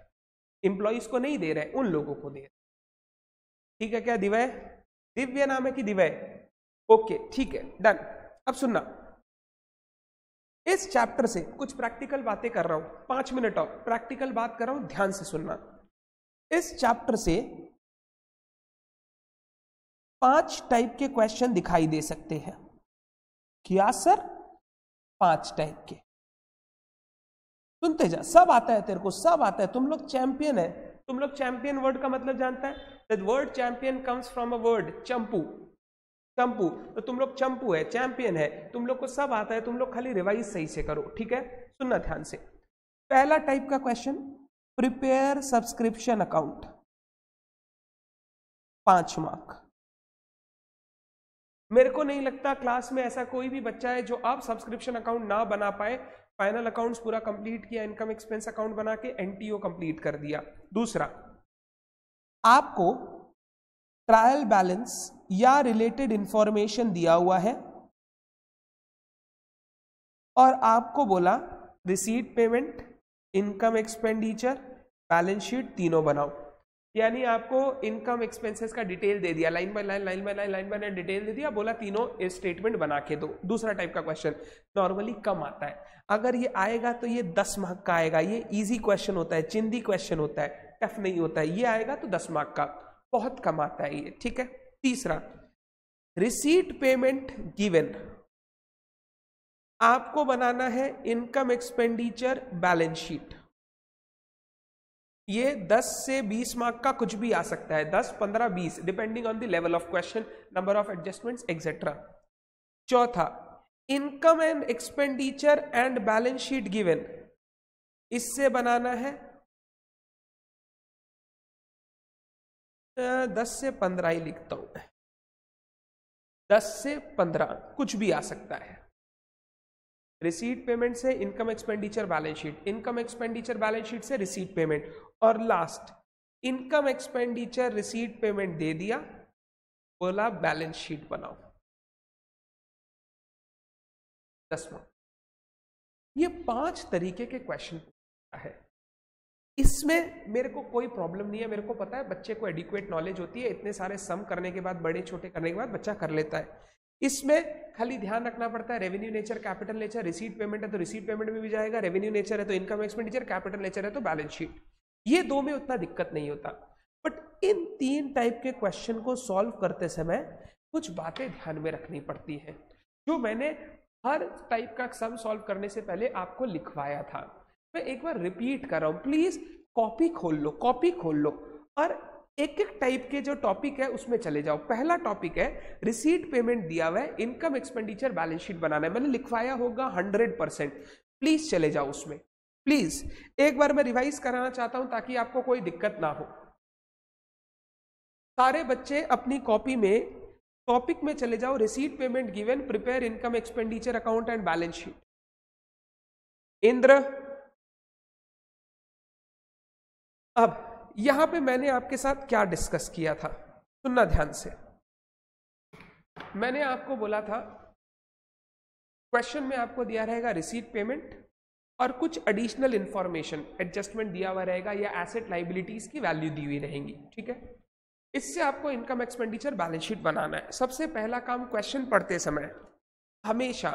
इंप्लॉइज को नहीं दे रहे, उन लोगों को दे रहे। ठीक है क्या, दिवय? दिव्य नाम है कि दिवय? ओके ठीक है डन अब सुनना। इस चैप्टर से कुछ प्रैक्टिकल बातें कर रहा हूँ। पाँच मिनट और। प्रैक्टिकल बात कर रहा हूँ, ध्यान से सुनना। इस चैप्टर से पाँच टाइप के क्वेश्चन दिखाई दे सकते हैं। क्या सर? पाँच टाइप के। सुनते जा, सब आता है तेरे को, सब आता है। तुम लोग चैंपियन है। तुम लोग चैंपियन वर्ड का मतलब जानता है? That word champion comes from a word चंपू। चंपू तो तुम लोग चंपू है, चैंपियन है। तुम लोग को सब आता है, तुम लोग खाली रिवाइज सही से करो, ठीक है? सुनना ध्यान से। पहला टाइप का क्वेश्चन प्रिपेयर सब्सक्रिप्शन अकाउंट पाँच मार्क मेरे को नहीं लगता क्लास में ऐसा कोई भी बच्चा है जो आप सब्सक्रिप्शन अकाउंट ना बना पाए, फाइनल अकाउंट्स पूरा कंप्लीट किया, इनकम एक्सपेंस अकाउंट बना के एनटीओ कंप्लीट कर दिया। दूसरा, आपको ट्रायल बैलेंस या रिलेटेड इंफॉर्मेशन दिया हुआ है और आपको बोला, receipt payment, income expenditure, balance sheet तीनों बनाओ। यानी आपको इनकम एक्सपेंसेस का डिटेल दे दिया line by line line by line line by line detail दे दिया, बोला तीनों स्टेटमेंट बना के दो। दूसरा टाइप का क्वेश्चन नॉर्मली कम आता है। अगर ये आएगा तो ये दस मार्क का आएगा। ये इजी क्वेश्चन होता है, चिंदी क्वेश्चन होता है टफ नहीं होता है। ये आएगा तो दस मार्क का। बहुत कम आता है ये, ठीक है? तीसरा रिसीट पेमेंट गिवन आपको बनाना है इनकम एक्सपेंडिचर बैलेंस शीट ये 10 से 20 मार्क का कुछ भी आ सकता है। 10, 15, 20 depending on the level of question number of adjustments etcetera चौथा income and expenditure and balance sheet given इससे बनाना है। दस से पंद्रह ही लिखता हूँ दस से पंद्रह कुछ भी आ सकता है। रिसीट पेमेंट से income expenditure balance sheet income expenditure balance sheet से रिसीट पेमेंट और last income expenditure receipt payment दे दिया, बोला बैलेंस शीट बनाओ। दसवा, ये पाँच तरीके के क्वेश्चन है। इसमें मेरे को कोई प्रॉब्लम नहीं है, मेरे को पता है बच्चे को एडिक्वेट नॉलेज होती है, इतने सारे सम करने के बाद, बड़े छोटे करने के बाद बच्चा कर लेता है। इसमें खाली ध्यान रखना पड़ता है। Revenue nature capital nature receipt payment है तो रिसीट पेमेंट में भी जाएगा। रेवेन्यू नेचर है तो इनकम एक्सपेंडिचर कैपिटल नेचर है तो बैलेंस शीट ये दो में उतना दिक्कत नहीं होता। बट इन तीन टाइप के क्वेश्चन को सॉल्व करते समय कुछ बातें ध्यान में रखनी पड़ती है। जो मैंने हर टाइप का सम सॉल्व करने से पहले आपको लिखवाया था। मैं एक बार रिपीट कर रहा हूँ। प्लीज़ कॉपी खोल लो कॉपी खोल लो। और एक एक टाइप के जो टॉपिक है, उसमें चले जाओ। पहला टॉपिक है रिसीट पेमेंट दिया हुआ है इनकम एक्सपेंडिचर बैलेंस शीट बनाना है। मैंने लिखवाया होगा हंड्रेड परसेंट प्लीज़ चले जाओ उसमें। प्लीज़ एक बार मैं रिवाइज कराना चाहता हूँ ताकि आपको कोई दिक्कत ना हो। सारे बच्चे अपनी कॉपी में टॉपिक में चले जाओ receipt payment given prepare income expenditure account and balance sheet Indra. अब यहाँ पे मैंने आपके साथ क्या डिस्कस किया था? सुनना ध्यान से। मैंने आपको बोला था क्वेश्चन में आपको दिया रहेगा रिसीट पेमेंट और कुछ एडिशनल इंफॉर्मेशन एडजस्टमेंट दिया हुआ रहेगा या एसेट लाइबिलिटीज की वैल्यू दी हुई रहेंगी, ठीक है? इससे आपको इनकम एक्सपेंडिचर बैलेंस शीट बनाना है। सबसे पहला काम क्वेश्चन पढ़ते समय, हमेशा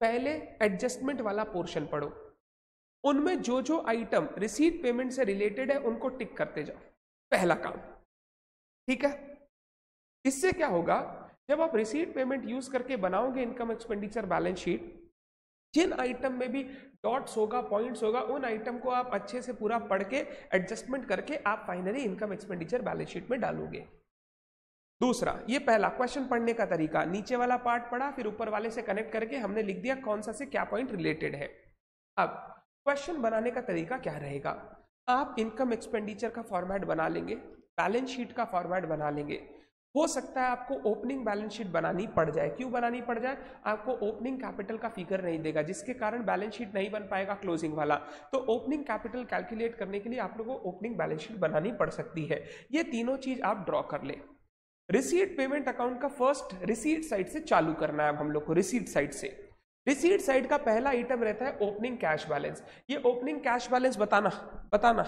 पहले एडजस्टमेंट वाला पोर्शन पढ़ो। उनमें जो जो आइटम रिसीट पेमेंट से रिलेटेड है, उनको टिक करते जाओ। पहला काम। ठीक है? इससे क्या होगा? जब आप रिसीट पेमेंट यूज़ करके बनाओगे इनकम एक्सपेंडिचर बैलेंस शीट जिन आइटम में भी डॉट्स होगा पॉइंट्स होगा, उन आइटम को आप अच्छे से पूरा पढ़ के एडजस्टमेंट करके आप finally income expenditure balance sheet में डालोगे। दूसरा, ये पहला क्वेश्चन पढ़ने का तरीका। नीचे वाला पार्ट पढ़ा, फिर ऊपर वाले से कनेक्ट करके हमने लिख दिया कौन सा से क्या पॉइंट रिलेटेड है। अब क्वेश्चन बनाने का तरीका क्या रहेगा? आप इनकम एक्सपेंडिचर का फॉर्मेट बना लेंगे बैलेंस शीट का फॉर्मेट बना लेंगे। हो सकता है आपको ओपनिंग बैलेंस शीट बनानी पड़ जाए। क्यों बनानी पड़ जाए? आपको ओपनिंग कैपिटल का फिगर नहीं देगा, जिसके कारण बैलेंस शीट नहीं बन पाएगा क्लोजिंग वाला। तो ओपनिंग कैपिटल कैलकुलेट करने के लिए आप लोगों को ओपनिंग बैलेंस शीट बनानी पड़ सकती है। ये तीनों चीज़ आप ड्रॉ कर ले। रिसीट पेमेंट अकाउंट का फ़र्स्ट रिसीट साइड से चालू करना है अब हम लोग को रिसीट साइड से। रिसीट साइड का पहला आइटम रहता है ओपनिंग कैश बैलेंस ये ओपनिंग कैश बैलेंस बताना बताना.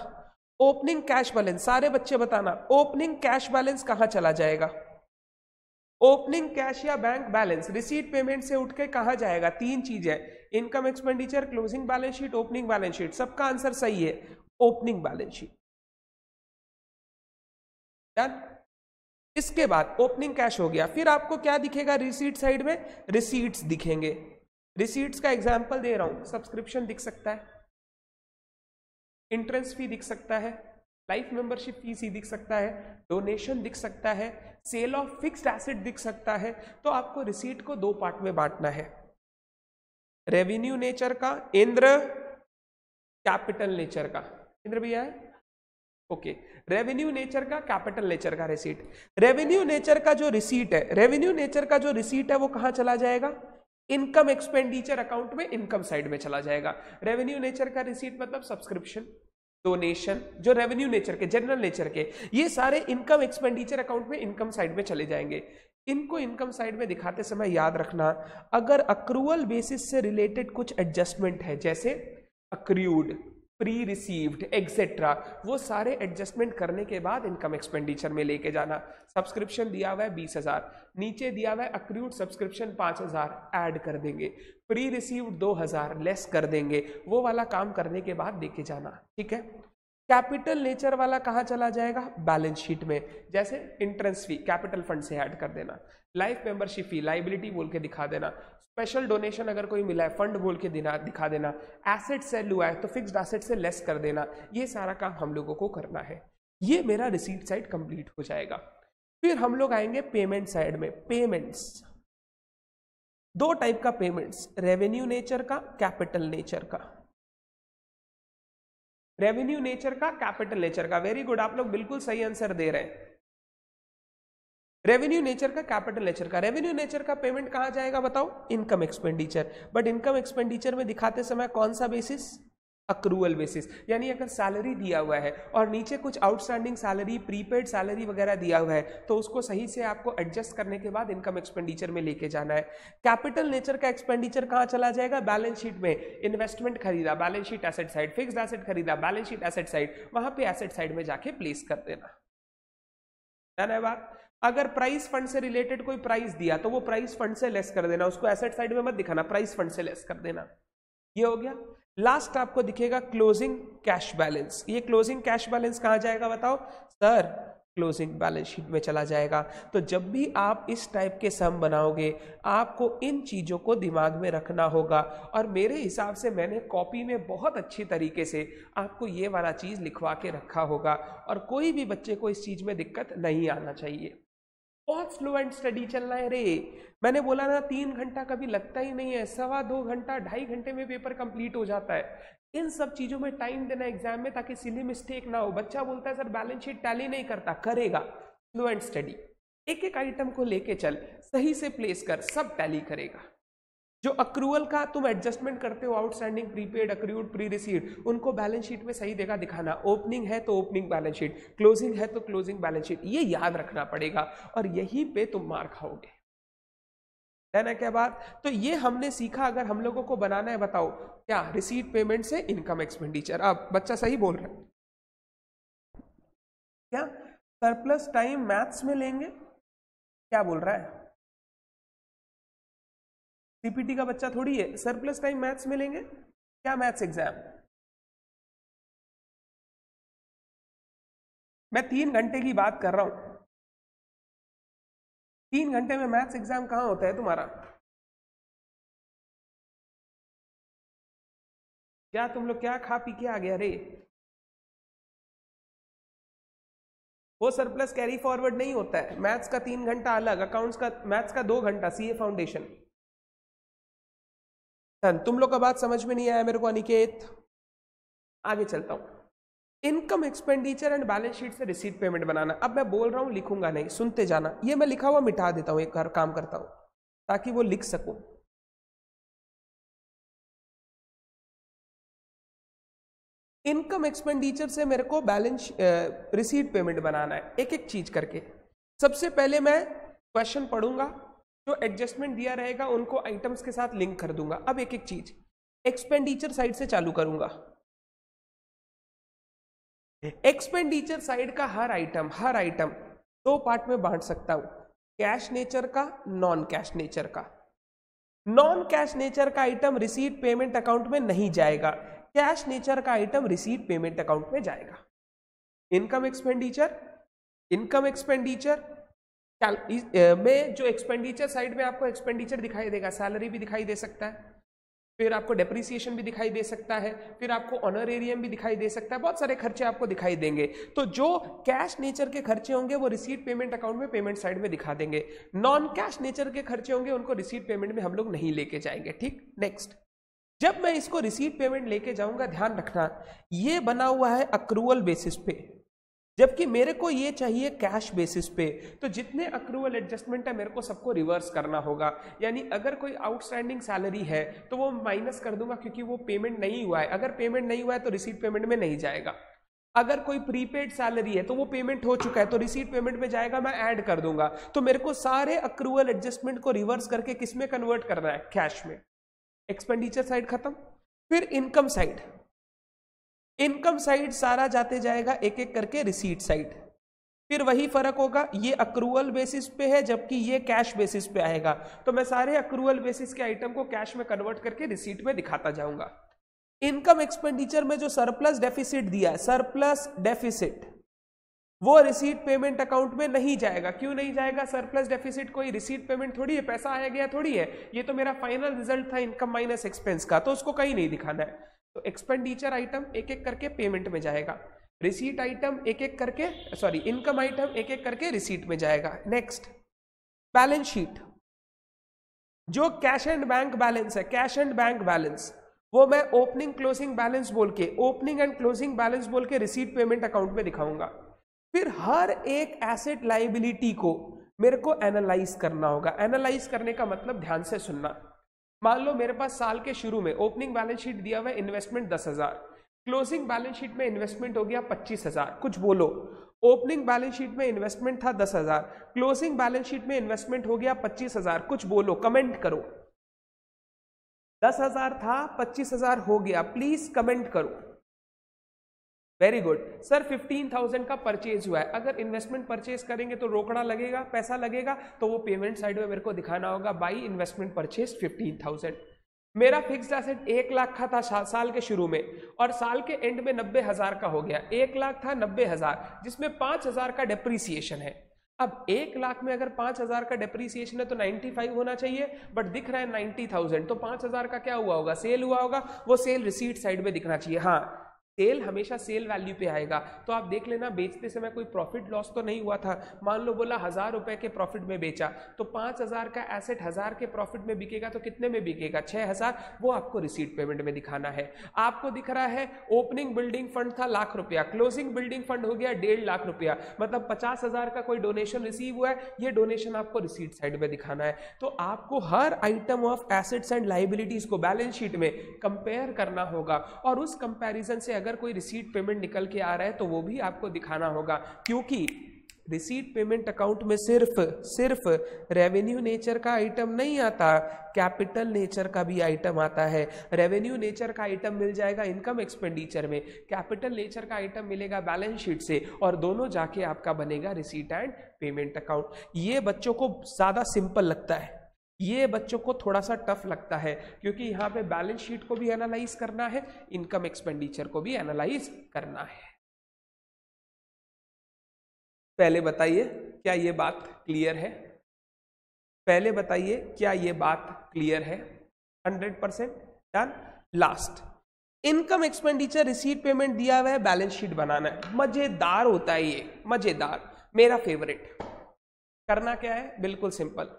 ओपनिंग कैश बैलेंस सारे बच्चे बताना ओपनिंग कैश बैलेंस कहाँ चला जाएगा? ओपनिंग कैश या बैंक बैलेंस रिसीट पेमेंट से उठ के कहा जाएगा? तीन चीज़ें income expenditure closing balance sheet opening balance sheet सबका आंसर सही है. ओपनिंग बैलेंस शीट डन इसके बाद ओपनिंग कैश हो गया. फिर आपको क्या दिखेगा? रिसीट साइड में रिसीट्स दिखेंगे. रिसीट्स का एग्ज़ाम्पल दे रहा हूँ। सब्सक्रिप्शन दिख सकता है। इंट्रेंस फ़ी दिख सकता है। लाइफ मेंबरशिप फ़ीस ही दिख सकता है। डोनेशन दिख सकता है। सेल ऑफ़ फिक्स्ड एसेट दिख सकता है। तो आपको रिसीट को दो पार्ट में बांटना है। रेवेन्यू नेचर का इंद्र कैपिटल नेचर का। इंद्र भैया है? ओके रेवेन्यू नेचर का कैपिटल नेचर का रिसीट रेवेन्यू नेचर का जो रिसीट है रेवेन्यू नेचर का जो रिसीट है, वो कहाँ चला जाएगा? इनकम एक्सपेंडिचर अकाउंट में इनकम साइड में चला जाएगा। रेवेन्यू नेचर का रिसीट मतलब सब्सक्रिप्शन डोनेशन जो रेवेन्यू नेचर के जनरल नेचर के, ये सारे इनकम एक्सपेंडिचर अकाउंट में इनकम साइड में चले जाएँगे। इनको इनकम साइड में दिखाते समय याद रखना, अगर अक्रूवल बेसिस से रिलेटेड कुछ एडजस्टमेंट है, जैसे अक्रूड प्री रिसीव्ड एक्सेट्रा वो सारे एडजस्टमेंट करने के बाद इनकम एक्सपेंडिचर में लेके जाना। सब्सक्रिप्शन दिया हुआ है बीस हज़ार, नीचे दिया हुआ है अक्रूड सब्सक्रिप्शन पाँच हज़ार ऐड कर देंगे। प्री रिसीव्ड दो हज़ार लेस कर देंगे। वो वाला काम करने के बाद लेके जाना, ठीक है? कैपिटल नेचर वाला कहाँ चला जाएगा? बैलेंस शीट में। जैसे इंट्रेंस फ़ी कैपिटल फंड से ऐड कर देना। लाइफ मेंबरशिप फ़ी लाइबिलिटी बोल के दिखा देना। स्पेशल डोनेशन अगर कोई मिला है फंड बोल के देना, दिखा देना। एसेट सेल हुआ है तो फिक्स्ड एसेट से लेस कर देना। ये सारा काम हम लोगों को करना है। ये मेरा रिसीट साइड कंप्लीट हो जाएगा। फिर हम लोग आएँगे पेमेंट साइड में। पेमेंट्स दो टाइप का पेमेंट्स रेवेन्यू नेचर का कैपिटल नेचर का। रेवेन्यू नेचर का कैपिटल नेचर का। वेरी गुड आप लोग बिल्कुल सही आंसर दे रहे हैं। रेवेन्यू नेचर का कैपिटल नेचर का। रेवेन्यू नेचर का पेमेंट कहाँ जाएगा बताओ? Income expenditure but income expenditure में दिखाते समय कौन सा बेसिस अक्रूवल बेसिस यानी अगर सैलरी दिया हुआ है और नीचे कुछ आउटस्टैंडिंग सैलरी प्रीपेड सैलरी वगैरह दिया हुआ है तो उसको सही से आपको एडजस्ट करने के बाद इनकम एक्सपेंडिचर में लेके जाना है। कैपिटल नेचर का एक्सपेंडिचर कहाँ चला जाएगा? बैलेंस शीट में इन्वेस्टमेंट खरीदा balance sheet asset side fix asset खरीदा बैलेंस शीट एसेट साइड वहाँ पे एसेट साइड में जाके प्लेस कर देना। बात, अगर प्राइस फंड से रिलेटेड कोई प्राइस दिया तो वो प्राइस फंड से लेस कर देना, उसको एसेट साइड में मत दिखाना प्राइस फंड से लेस कर देना। ये हो गया। लास्ट आपको दिखेगा क्लोजिंग कैश बैलेंस ये क्लोजिंग कैश बैलेंस कहाँ जाएगा बताओ? सर क्लोजिंग बैलेंस शीट में चला जाएगा। तो जब भी आप इस टाइप के सम बनाओगे, आपको इन चीज़ों को दिमाग में रखना होगा। और मेरे हिसाब से मैंने कॉपी में बहुत अच्छी तरीके से आपको ये वाला चीज़ लिखवा के रखा होगा। और कोई भी बच्चे को इस चीज़ में दिक्कत नहीं आना चाहिए। बहुत स्लो एंड स्टडी चल रहा है रे। मैंने बोला ना, तीन घंटा कभी लगता ही नहीं है, सवा दो घंटा, ढाई घंटे में पेपर कंप्लीट हो जाता है। इन सब चीज़ों में टाइम देना एग्ज़ाम में ताकि सिली मिस्टेक ना हो। बच्चा बोलता है, सर बैलेंस शीट टैली नहीं करता। करेगा। स्लो एंड स्टडी एक एक आइटम को लेके चल। सही से प्लेस कर, सब टैली करेगा। जो अक्रूवल का तुम एडजस्टमेंट करते हो outstanding prepaid accrued pre receive उनको बैलेंस शीट में सही देगा दिखाना। ओपनिंग है तो ओपनिंग बैलेंस शीट क्लोजिंग है तो क्लोजिंग बैलेंस शीट ये याद रखना पड़ेगा और यहीं पे तुम मार खाओगे। है क्या बात? तो ये हमने सीखा, अगर हम लोगों को बनाना है, बताओ। क्या? रिसीट पेमेंट से इनकम एक्सपेंडिचर अब बच्चा सही बोल रहा है। क्या? सरप्लस टाइम मैथ्स में लेंगे? क्या बोल रहा है? सीपीटी का बच्चा थोड़ी है सरप्लस टाइम मैथ्स में लेंगे क्या मैथ्स एग्ज़ाम मैं तीन घंटे की बात कर रहा हूँ। तीन घंटे में मैथ्स एग्ज़ाम कहाँ होता है तुम्हारा? क्या तुम लोग क्या खा पी के आ गया रे वो सरप्लस कैरी फॉरवर्ड नहीं होता है। मैथ्स का तीन घंटा अलग अकाउंट्स का मैथ्स का दो घंटा सीए फाउंडेशन तुम लोग का बात समझ में नहीं आया मेरे को, अनिकेत। आगे चलता हूँ। Income expenditure and balance sheet से रिसीट पेमेंट बनाना। अब मैं बोल रहा हूँ, लिखूँगा नहीं, सुनते जाना। ये मैं लिखा हुआ मिटा देता हूँ, एक काम करता हूँ, ताकि वो लिख सकूँ। इनकम एक्सपेंडिचर से मेरे को बैलेंस रिसीट पेमेंट बनाना है एक एक चीज़ करके। सबसे पहले मैं क्वेश्चन पढ़ूँगा जो एडजस्टमेंट दिया रहेगा, उनको आइटम्स के साथ लिंक कर दूँगा। अब एक एक चीज़। एक्सपेंडिचर साइड से चालू करूँगा। एक्सपेंडिचर साइड का हर आइटम हर आइटम दो पार्ट में बांट सकता हूँ। कैश नेचर का नॉन कैश नेचर का। नॉन कैश नेचर का आइटम रिसीट पेमेंट अकाउंट में नहीं जाएगा। कैश नेचर का आइटम रिसीट पेमेंट अकाउंट में जाएगा। इनकम एक्सपेंडिचर इनकम एक्सपेंडिचर में जो एक्सपेंडिचर साइड में आपको एक्सपेंडिचर दिखाई देगा सैलरी भी दिखाई दे सकता है, फिर आपको डेप्रिसिएशन भी दिखाई दे सकता है, फिर आपको ऑनरेरियम भी दिखाई दे सकता है, बहुत सारे खर्चे आपको दिखाई देंगे। तो जो कैश नेचर के खर्चे होंगे, वो रिसीट पेमेंट अकाउंट में पेमेंट साइड में दिखा देंगे। नॉन कैश नेचर के खर्चे होंगे, उनको रिसीट पेमेंट में हम लोग नहीं लेके जाएँगे, ठीक? नेक्स्ट जब मैं इसको रिसीट पेमेंट लेके जाऊँगा, ध्यान रखना, ये बना हुआ है अक्रूवल बेसिस पे। जबकि मेरे को ये चाहिए कैश बेसिस पे। तो जितने अक्रूवल एडजस्टमेंट है, मेरे को सबको रिवर्स करना होगा। यानी अगर कोई आउटस्टैंडिंग सैलरी है तो वो माइनस कर दूँगा क्योंकि वो पेमेंट नहीं हुआ है। अगर पेमेंट नहीं हुआ है तो रिसीट पेमेंट में नहीं जाएगा। अगर कोई प्रीपेड सैलरी है तो वो पेमेंट हो चुका है तो रिसीट पेमेंट में जाएगा, मैं ऐड कर दूँगा। तो मेरे को सारे अक्रूवल एडजस्टमेंट को रिवर्स करके किसमें कन्वर्ट करना है? कैश में। एक्सपेंडिचर साइड खत्म। फिर इनकम साइड इनकम साइड सारा जाते जाएगा एक एक करके रिसीट साइड। फिर वही फ़र्क होगा, ये अक्रूवल बेसिस पे है, जबकि ये कैश बेसिस पे आएगा। तो मैं सारे अक्रूवल बेसिस के आइटम को कैश में कन्वर्ट करके रिसीट में दिखाता जाऊँगा। इनकम एक्सपेंडिचर में जो सरप्लस डेफिसिट दिया है सरप्लस डेफिसिट वो रिसीट पेमेंट अकाउंट में नहीं जाएगा। क्यों नहीं जाएगा? सरप्लस डेफिसिट कोई रिसीट पेमेंट थोड़ी है, पैसा आया गया थोड़ी है, ये तो मेरा फाइनल रिज़ल्ट था इनकम माइनस एक्सपेंस का तो उसको कहीं नहीं दिखाना है। तो एक्सपेंडिचर आइटम एक एक करके पेमेंट में जाएगा। रिसीट आइटम एक एक करके सॉरी इनकम आइटम एक एक करके रिसीट में जाएगा। नेक्स्ट बैलेंस शीट जो कैश एंड बैंक बैलेंस है कैश एंड बैंक बैलेंस वो मैं ओपनिंग क्लोजिंग बैलेंस बोल के ओपनिंग एंड क्लोजिंग बैलेंस बोल के रिसीट पेमेंट अकाउंट में दिखाऊँगा। फिर हर एक एसेट लाइबिलिटी को मेरे को एनालाइज करना होगा। एनालाइज करने का मतलब ध्यान से सुनना। मान लो मेरे पास साल के शुरू में ओपनिंग बैलेंस शीट दिया हुआ है इन्वेस्टमेंट दस हज़ार। क्लोजिंग बैलेंस शीट में इन्वेस्टमेंट हो गया पच्चीस हज़ार। कुछ बोलो। ओपनिंग बैलेंस शीट में इन्वेस्टमेंट था दस हज़ार। क्लोजिंग बैलेंस शीट में इन्वेस्टमेंट हो गया पच्चीस हज़ार। कुछ बोलो कमेंट करो। दस हज़ार था, पच्चीस हज़ार हो गया। प्लीज़ कमेंट करो। Very good sir fifteen thousand का परचेज हुआ है। अगर इन्वेस्टमेंट परचेज करेंगे तो रोकड़ा लगेगा, पैसा लगेगा तो वो पेमेंट साइड में मेरे को दिखाना होगा। By investment purchase fifteen thousand मेरा फिक्स्ड एसेट एक लाख का था साल के शुरू में, और साल के एंड में नब्बे हज़ार का हो गया। एक लाख था नब्बे हज़ार, जिसमें पाँच हज़ार का डेप्रीसिएशन है। अब एक लाख में अगर पाँच हज़ार का डेप्रीसिएशन है तो नाइन्टी फाइव होना चाहिए बट दिख रहा है नाइन्टी थाउज़ेंड तो पाँच हज़ार का क्या हुआ होगा? सेल हुआ होगा, वो सेल रिसीट साइड में दिखना चाहिए। हाँ सेल हमेशा सेल वैल्यू पे आएगा। तो आप देख लेना, बेचते समय कोई प्रॉफिट लॉस तो नहीं हुआ था। मान लो बोला हज़ार रुपए के प्रॉफिट में बेचा तो पाँच हज़ार का एसेट हज़ार के प्रॉफिट में बिकेगा तो कितने में बिकेगा? छह हज़ार? वो आपको रिसीट पेमेंट में दिखाना है। आपको दिख रहा है ओपनिंग बिल्डिंग फंड था, लाख रुपया। क्लोजिंग बिल्डिंग फंड हो गया, डेढ़ लाख रुपया। मतलब पचास हज़ार का कोई डोनेशन रिसीव हुआ है, ये डोनेशन आपको रिसीट साइड में दिखाना है। तो आपको हर item of assets and liabilities को बैलेंस शीट में कंपेयर करना होगा। और उस कंपेरिजन से अगर कोई रिसीट पेमेंट निकल के आ रहा है तो वो भी आपको दिखाना होगा। क्योंकि रिसीट पेमेंट अकाउंट में सिर्फ़ सिर्फ़ रेवेन्यू नेचर का आइटम नहीं आता कैपिटल नेचर का भी आइटम आता है। रेवेन्यू नेचर का आइटम मिल जाएगा इनकम एक्सपेंडिचर में। कैपिटल नेचर का आइटम मिलेगा बैलेंस शीट से और दोनों जाके आपका बनेगा रिसीट एंड पेमेंट अकाउंट ये बच्चों को ज़्यादा सिंपल लगता है। ये बच्चों को थोड़ा सा टफ लगता है, क्योंकि यहाँ पे बैलेंस शीट को भी एनालाइज करना है इनकम एक्सपेंडिचर को भी एनालाइज करना है। पहले बताइए, क्या ये बात क्लियर है? पहले बताइए, क्या ये बात क्लियर है? Hundred percent done last income expenditure receipt payment दिया हुआ है बैलेंस शीट बनाना मज़ेदार होता है ये, मज़ेदार। मेरा फेवरेट करना क्या है? बिल्कुल सिंपल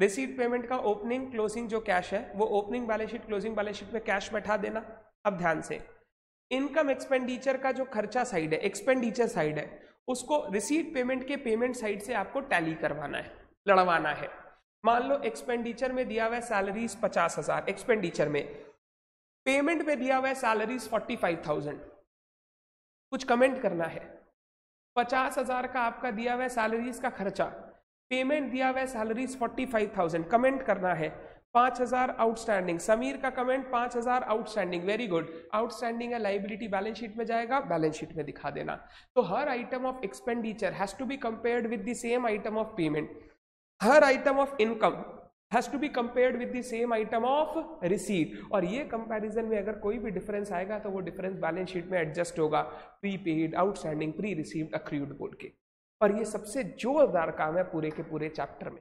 रिसीट पेमेंट का ओपनिंग क्लोजिंग जो कैश है, वो opening balance sheet closing balance sheet में कैश बैठा देना, अब ध्यान से। इनकम एक्सपेंडिचर का जो खर्चा साइड है एक्सपेंडिचर साइड है, उसको रिसीट पेमेंट के पेमेंट साइड से आपको टैली करवाना है, लड़वाना है। मान लो एक्सपेंडिचर में दिया हुआ है सैलरीज पचास हज़ार एक्सपेंडिचर में। पेमेंट में दिया हुआ है सैलरीज फोर्टी फाइव थाउज़ेंड कुछ कमेंट करना है। पचास हज़ार का आपका दिया हुआ है सैलरीज का खर्चा पेमेंट दिया हुआ है salaries forty five thousand comment करना है। पाँच हज़ार आउटस्टैंडिंग समीर का कमेंट पाँच हज़ार आउटस्टैंडिंग वेरी गुड आउटस्टैंडिंग है लाइबिलिटी बैलेंस शीट में जाएगा बैलेंस शीट में दिखा देना। तो हर item of expenditure has to be compared with the same item of payment her item of income has to be compared with the same item of receipt और ये comparison में अगर कोई भी डिफरेंस आएगा तो वो डिफरेंस बैलेंस शीट में एडजस्ट होगा। Prepaid outstanding pre received accrued बोल के। और ये सबसे जोरदार काम है पूरे के पूरे चैप्टर में।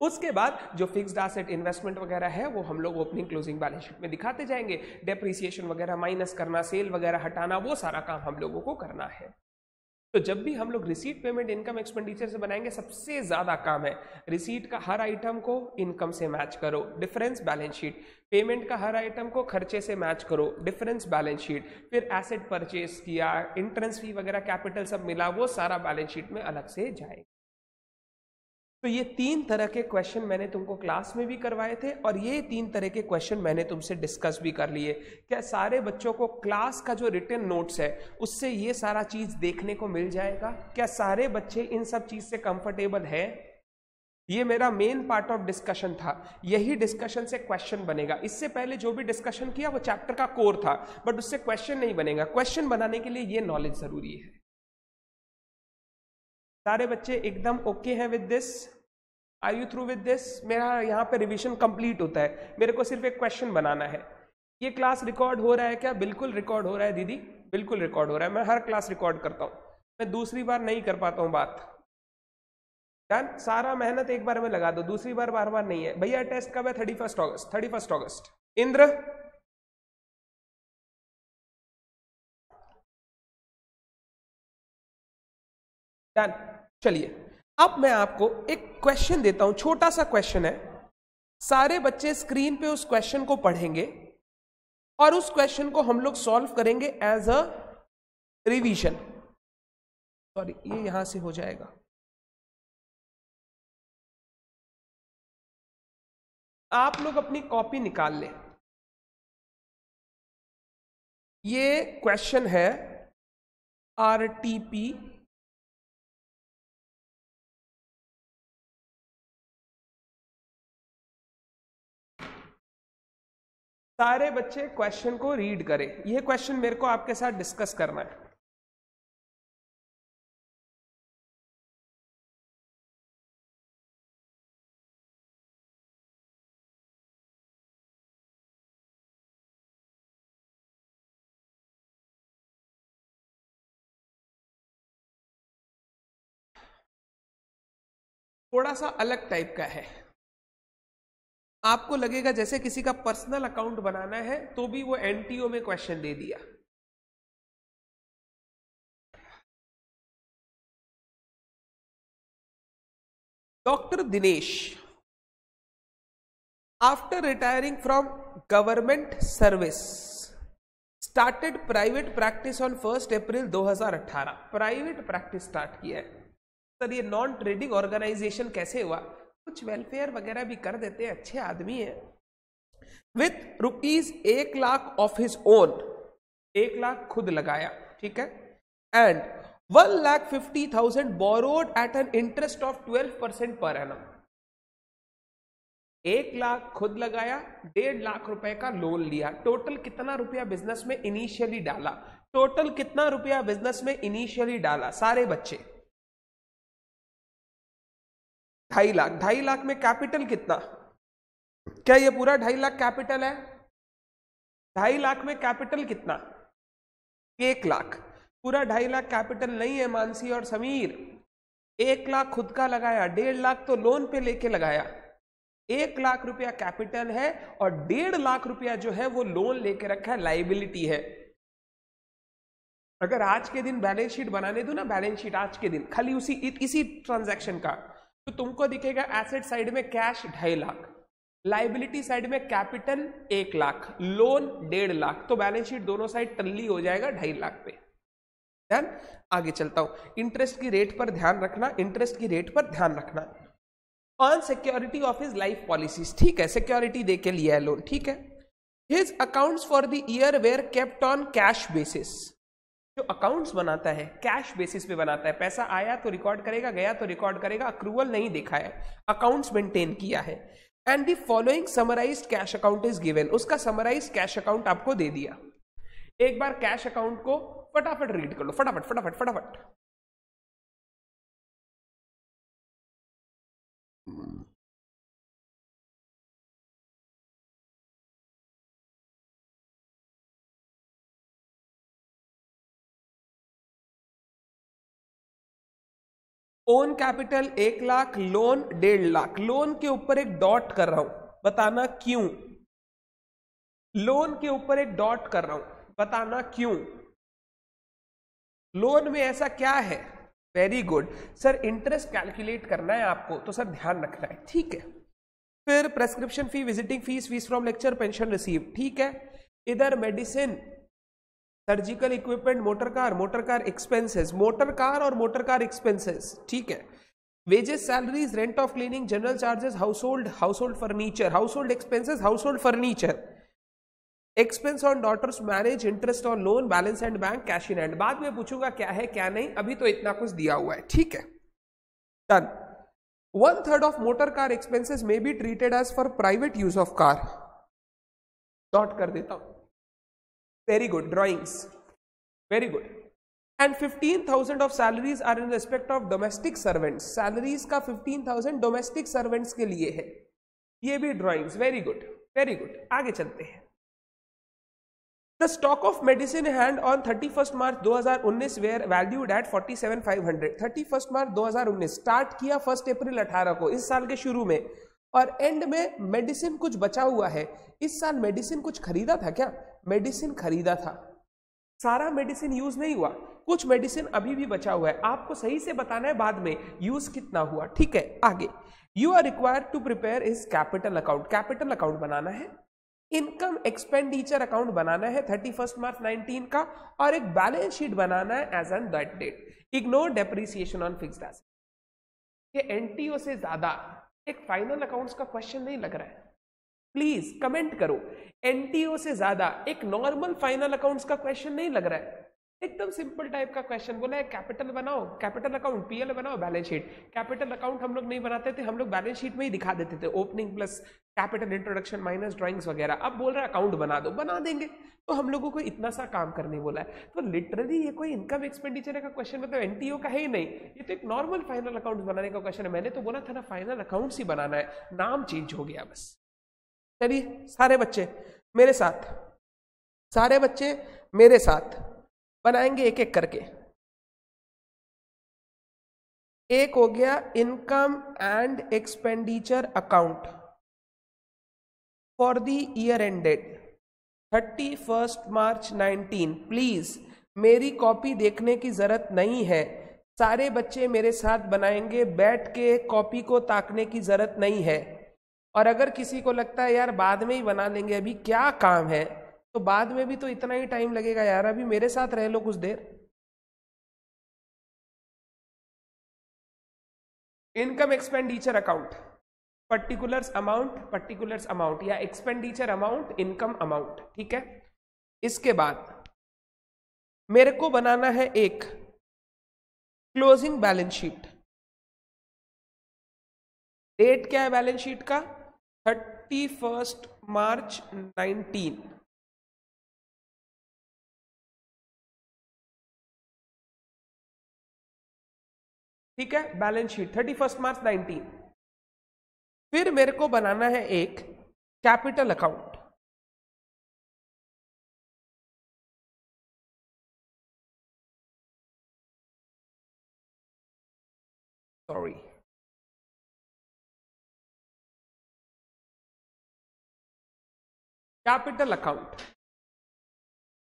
उसके बाद जो फिक्स्ड एसेट इन्वेस्टमेंट वगैरह है, वो हम लोग ओपनिंग क्लोजिंग बैलेंस शीट में दिखाते जाएँगे। डेप्रिसिएशन वगैरह माइनस करना सेल वगैरह हटाना, वो सारा काम हम लोगों को करना है। तो जब भी हम लोग रिसीट पेमेंट इनकम एक्सपेंडिचर से बनाएँगे, सबसे ज़्यादा काम है। रिसीट का हर आइटम को इनकम से मैच करो। डिफरेंस बैलेंस शीट पेमेंट का हर आइटम को खर्चे से मैच करो। डिफरेंस बैलेंस शीट फिर एसेट परचेज किया इंट्रेंस फ़ी वगैरह कैपिटल सब मिला, वो सारा बैलेंस शीट में अलग से जाएगा। तो ये तीन तरह के क्वेश्चन मैंने तुमको क्लास में भी करवाए थे और ये तीन तरह के क्वेश्चन मैंने तुमसे डिस्कस भी कर लिए। क्या सारे बच्चों को क्लास का जो रिटर्न नोट्स है, उससे ये सारा चीज़ देखने को मिल जाएगा? क्या सारे बच्चे इन सब चीज़ से कंफर्टेबल है? ये मेरा मेन पार्ट ऑफ़ डिस्कशन था। यही डिस्कशन से क्वेश्चन बनेगा। इससे पहले जो भी डिस्कशन किया, वो चैप्टर का कोर था बट उससे क्वेश्चन नहीं बनेगा। क्वेश्चन बनाने के लिए ये नॉलेज ज़रूरी है। सारे बच्चे एकदम ओके हैं with this I you through with this मेरा यहाँ पे रिविजन कंप्लीट होता है। मेरे को सिर्फ़ एक क्वेश्चन बनाना है। ये क्लास रिकॉर्ड हो रहा है क्या? बिल्कुल रिकॉर्ड हो रहा है दीदी। बिल्कुल रिकॉर्ड हो रहा है। मैं हर क्लास रिकॉर्ड करता हूँ। मैं दूसरी बार नहीं कर पाता हूँ बात। डन सारा मेहनत एक बार में लगा दो। दूसरी बार बार बार नहीं है। भैया टेस्ट कब है? Thirty first August thirty first August Indra? Done चलिए, अब मैं आपको एक क्वेश्चन देता हूँ छोटा सा क्वेश्चन है। सारे बच्चे स्क्रीन पे उस क्वेश्चन को पढ़ेंगे और उस क्वेश्चन को हम लोग सॉल्व करेंगे एज अ रिवीजन सॉरी ये यहाँ से हो जाएगा। आप लोग अपनी कॉपी निकाल लें। ये क्वेश्चन है आर टी पी सारे बच्चे क्वेश्चन को रीड करें। यह क्वेश्चन मेरे को आपके साथ डिस्कस करना है। थोड़ा सा अलग टाइप का है। आपको लगेगा जैसे किसी का पर्सनल अकाउंट बनाना है तो भी वो एनटीओ में क्वेश्चन दे दिया। Doctor Dinesh after retiring from government service started private practice on first April 2018 private practice start किया है। सर ये नॉन ट्रेडिंग ऑर्गेनाइजेशन कैसे हुआ? कुछ वेलफेयर वगैरह भी कर देते हैं, अच्छे आदमी है। विथ रुपीज़ एक लाख ऑफ़ हिज ओन एक लाख खुद लगाया, ठीक है? And one lakh fifty thousand borrowed at an interest of twelve percent per annum एक लाख खुद लगाया, डेढ़ लाख रुपए का लोन लिया। टोटल कितना रुपया बिज़नेस में इनिशियली डाला? टोटल कितना रुपया बिज़नेस में इनिशियली डाला? सारे बच्चे। ढाई लाख ढाई लाख में कैपिटल कितना? क्या ये पूरा ढाई लाख कैपिटल है? ढाई लाख में कैपिटल कितना? एक लाख। पूरा ढाई लाख कैपिटल नहीं है मानसी और समीर। एक लाख खुद का लगाया, डेढ़ लाख तो लोन पे लेके लगाया। एक लाख रुपया कैपिटल है और डेढ़ लाख रुपया जो है वो लोन लेके रखा है लाइबिलिटी है। अगर आज के दिन बैलेंस शीट बनाने दो ना, बैलेंस शीट आज के दिन, खाली उसी इसी ट्रांजैक्शन का। तो तुमको दिखेगा एसेट साइड में कैश ढाई लाख लाइबिलिटी साइड में कैपिटल एक लाख लोन डेढ़ लाख तो बैलेंस शीट दोनों साइड टल्ली हो जाएगा ढाई लाख पे। ध्यान आगे चलता हूँ। इंटरेस्ट की रेट पर ध्यान रखना इंटरेस्ट की रेट पर ध्यान रखना। On security of his life policies ठीक है? सिक्योरिटी दे के लिया है लोन ठीक है? His accounts for the year were kept on cash basis जो अकाउंट्स बनाता है कैश बेसिस पे बनाता है। पैसा आया तो रिकॉर्ड करेगा, गया तो रिकॉर्ड करेगा अक्रूवल नहीं देखा है। अकाउंट्स मेंटेन किया है। And the following summarise cash account is given उसका समराइज कैश अकाउंट आपको दे दिया। एक बार कैश अकाउंट को फटाफट रीड कर लो। फटाफट फटाफट फटाफट। ओन कैपिटल एक लाख लोन डेढ़ लाख। लोन के ऊपर एक डॉट कर रहा हूँ। बताना क्यों? लोन के ऊपर एक डॉट कर रहा हूँ। बताना क्यों? लोन में ऐसा क्या है? Very good sir interest calculate करना है आपको तो सर ध्यान रखना है। ठीक है। फिर prescription fee visiting fees fees from lecture pension receive ठीक है। इधर medicine surgical equipment motor car motor car expenses motor car और मोटर कार एक्सपेंसेस ठीक है? Wages salaries rent of clinic general charges household household furniture household expenses household furniture expense on daughter's marriage interest on loan balance and bank cash in hand बाद में पूछूँगा क्या है, क्या नहीं, अभी तो इतना कुछ दिया हुआ है, ठीक है? Done one third of motor car expenses may be treated as for private use of car dot कर देता हूँ। Very good. Drawings. Very good. And 15,000 of salaries are in respect of domestic servants. Salaries का 15,000 domestic servants के लिए है ये भी drawings. Very good. Very good. आगे चलते हैं The stock of medicine hand on 31st March 2019 were valued at 47,500. 31st March 2019 start किया 1 अप्रैल 18 को इस साल के शुरू में और एंड में मेडिसिन कुछ बचा हुआ है। इस साल मेडिसिन कुछ खरीदा था क्या? मेडिसिन खरीदा था। सारा मेडिसिन यूज़ नहीं हुआ। कुछ मेडिसिन अभी भी बचा हुआ है। आपको सही से बताना है बाद में यूज़ कितना हुआ। ठीक है, आगे। You are required to prepare his capital account capital account बनाना है। इनकम एक्सपेंडिचर अकाउंट बनाना है थर्टी फ़र्स्ट मार्च नाइनटीन का और एक बैलेंस शीट बनाना है as on that date ignore depreciation on fix asset ये एनटीओ से ज़्यादा एक फाइनल अकाउंट्स का क्वेश्चन नहीं लग रहा है। प्लीज़ कमेंट करो। एनटीओ से ज़्यादा एक नॉर्मल फाइनल अकाउंट्स का क्वेश्चन नहीं लग रहा है। एकदम सिंपल टाइप का क्वेश्चन बोला है कैपिटल बनाओ कैपिटल अकाउंट पीएल बनाओ बैलेंस शीट कैपिटल अकाउंट हम लोग नहीं बनाते थे, हम लोग बैलेंस शीट में ही दिखा देते थे opening plus capital introduction minus drawings वगैरह। अब बोल रहा है अकाउंट बना दो, बना देंगे। तो हम लोगों को इतना सा काम करने बोला है। तो लिटरली ये कोई इनकम एक्सपेंडिचर का क्वेश्चन मतलब एनटीओ का है ही नहीं। ये तो एक नॉर्मल फाइनल अकाउंट बनाने का क्वेश्चन है। मैंने तो बोला था ना फाइनल अकाउंट ही बनाना है। नाम चेंज हो गया बस। चलिए, सारे बच्चे, मेरे साथ। सारे बच्चे, मेरे साथ। बनाएँगे एक एक करके। एक हो गया income and expenditure account for the year ended thirty first March nineteen please मेरी कॉपी देखने की ज़रूरत नहीं है। सारे बच्चे मेरे साथ बनाएँगे, बैठ के कॉपी को ताकने की ज़रूरत नहीं है। और अगर किसी को लगता है, यार, बाद में ही बना लेंगे, अभी क्या काम है? तो बाद में भी तो इतना ही टाइम लगेगा यार, अभी मेरे साथ रह लो कुछ देर। Income expenditure account particulars amount particulars amount या एक्सपेंडिचर अमाउंट इनकम अमाउंट ठीक है? इसके बाद, मेरे को बनाना है एक क्लोजिंग बैलेंस शीट डेट क्या है बैलेंस शीट का? थर्टी फ़र्स्ट मार्च नाइनटीन ठीक है? Balance sheet thirty first March nineteen फिर मेरे को बनाना है एक capital account sorry capital account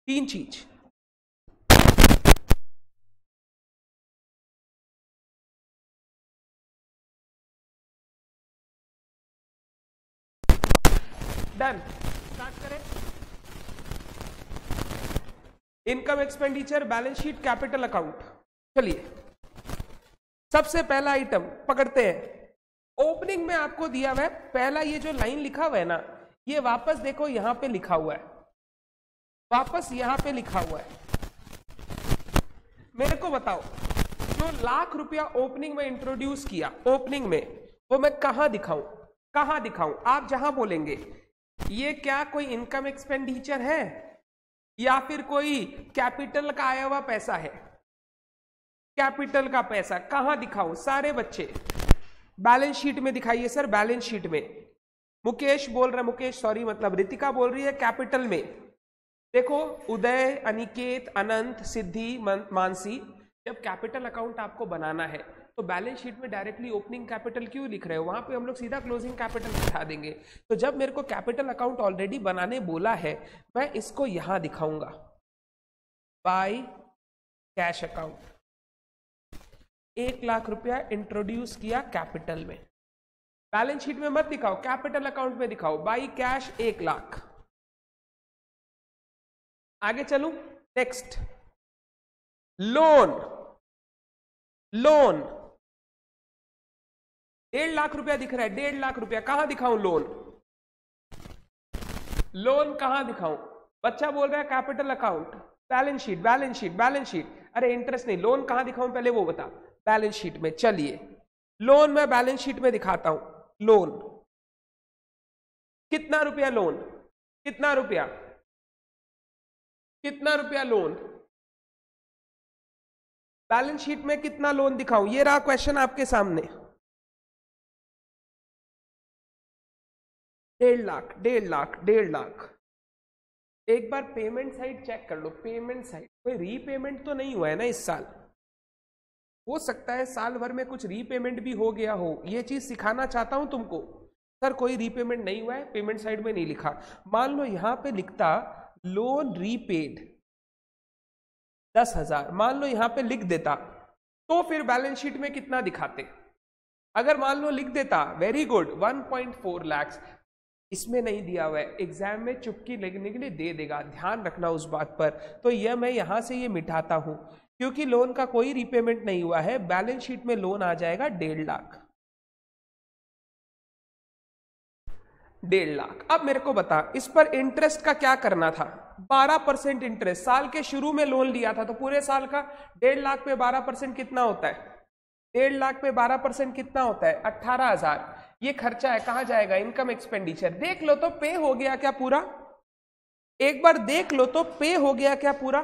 तीन चीज़। डन स्टार्ट करें. Income expenditure balance sheet capital account चलिए. सबसे पहला आइटम पकड़ते हैं. ओपनिंग में आपको दिया हुआ है, पहला ये जो लाइन लिखा हुआ है ना, ये वापस देखो यहाँ पे लिखा हुआ है. वापस यहाँ पे लिखा हुआ है. मेरे को बताओ, जो लाख रुपया ओपनिंग में इंट्रोड्यूस किया ओपनिंग में, वो मैं कहाँ दिखाऊँ? कहाँ दिखाऊँ? आप जहाँ बोलेंगे ये क्या कोई इनकम एक्सपेंडिचर है? या फिर कोई कैपिटल का आया हुआ पैसा है? कैपिटल का पैसा कहाँ दिखाओ सारे बच्चे। बैलेंस शीट में दिखाइए सर बैलेंस शीट में। मुकेश बोल रहा मुकेश सॉरी मतलब रितिका बोल रही है कैपिटल में। देखो, उदय, अनिकेत, अनंत, सिद्धि मानसी, जब कैपिटल अकाउंट आपको बनाना है तो बैलेंस शीट में डायरेक्टली ओपनिंग कैपिटल क्यों लिख रहे हो? वहाँ पे हम लोग सीधा क्लोजिंग कैपिटल दिखा देंगे। तो जब मेरे को कैपिटल अकाउंट ऑलरेडी बनाने बोला है, मैं इसको यहाँ दिखाऊँगा। बाय कैश अकाउंट एक लाख रुपया इंट्रोड्यूस किया कैपिटल में। बैलेंस शीट में मत दिखाओ कैपिटल अकाउंट में दिखाओ। बाई कैश एक लाख। आगे चलू? नेक्स्ट लोन लोन डेढ़ लाख रुपया दिख रहा है, डेढ़ लाख रुपया। कहाँ दिखाऊँ लोन लोन कहाँ दिखाऊँ? बच्चा बोल रहा है capital account balance sheet balance sheet balance sheet अरे इंटरेस्ट नहीं लोन कहाँ दिखाऊँ पहले वो बता। बैलेंस शीट में, चलिए। लोन मैं बैलेंस शीट में दिखाता हूँ। लोन कितना रुपया लोन कितना रुपया? कितना रुपया लोन बैलेंस शीट में कितना लोन दिखाऊँ? ये रहा क्वेश्चन आपके सामने। डेढ़ लाख डेढ़ लाख डेढ़ लाख। एक बार पेमेंट साइड चेक कर लो पेमेंट साइड कोई रीपेमेंट तो नहीं हुआ है ना इस साल? हो सकता है साल भर में कुछ रीपेमेंट भी हो गया हो। ये चीज़ सिखाना चाहता हूँ तुमको। सर, कोई रीपेमेंट नहीं हुआ है पेमेंट साइड में नहीं लिखा। मान लो यहाँ पे लिखता लोन रीपेड दस हज़ार। मान लो यहाँ पे लिख देता तो फिर बैलेंस शीट में कितना दिखाते? अगर मान लो लिख देता वेरी गुड 1.4 लैक्स इसमें नहीं दिया हुआ है। एग्ज़ाम में चुपकी लगने के लिए दे देगा। ध्यान रखना उस बात पर। तो यह मैं यहाँ से ये मिटाता हूँ। क्योंकि लोन का कोई रिपेमेंट नहीं हुआ है। बैलेंस शीट में लोन आ जाएगा डेढ़ लाख। डेढ़ लाख। अब मेरे को बता, इस पर इंटरेस्ट का क्या करना था? बारह परसेंट इंटरेस्ट साल के शुरू में लोन लिया था तो पूरे साल का डेढ़ लाख पे बारह परसेंट कितना होता है? डेढ़ लाख पे बारह परसेंट कितना होता है? अट्ठारह हज़ार। ये खर्चा है, कहाँ जाएगा? इनकम एक्सपेंडिचर देख लो तो पे हो गया क्या पूरा? एक बार देख लो तो पे हो गया क्या पूरा?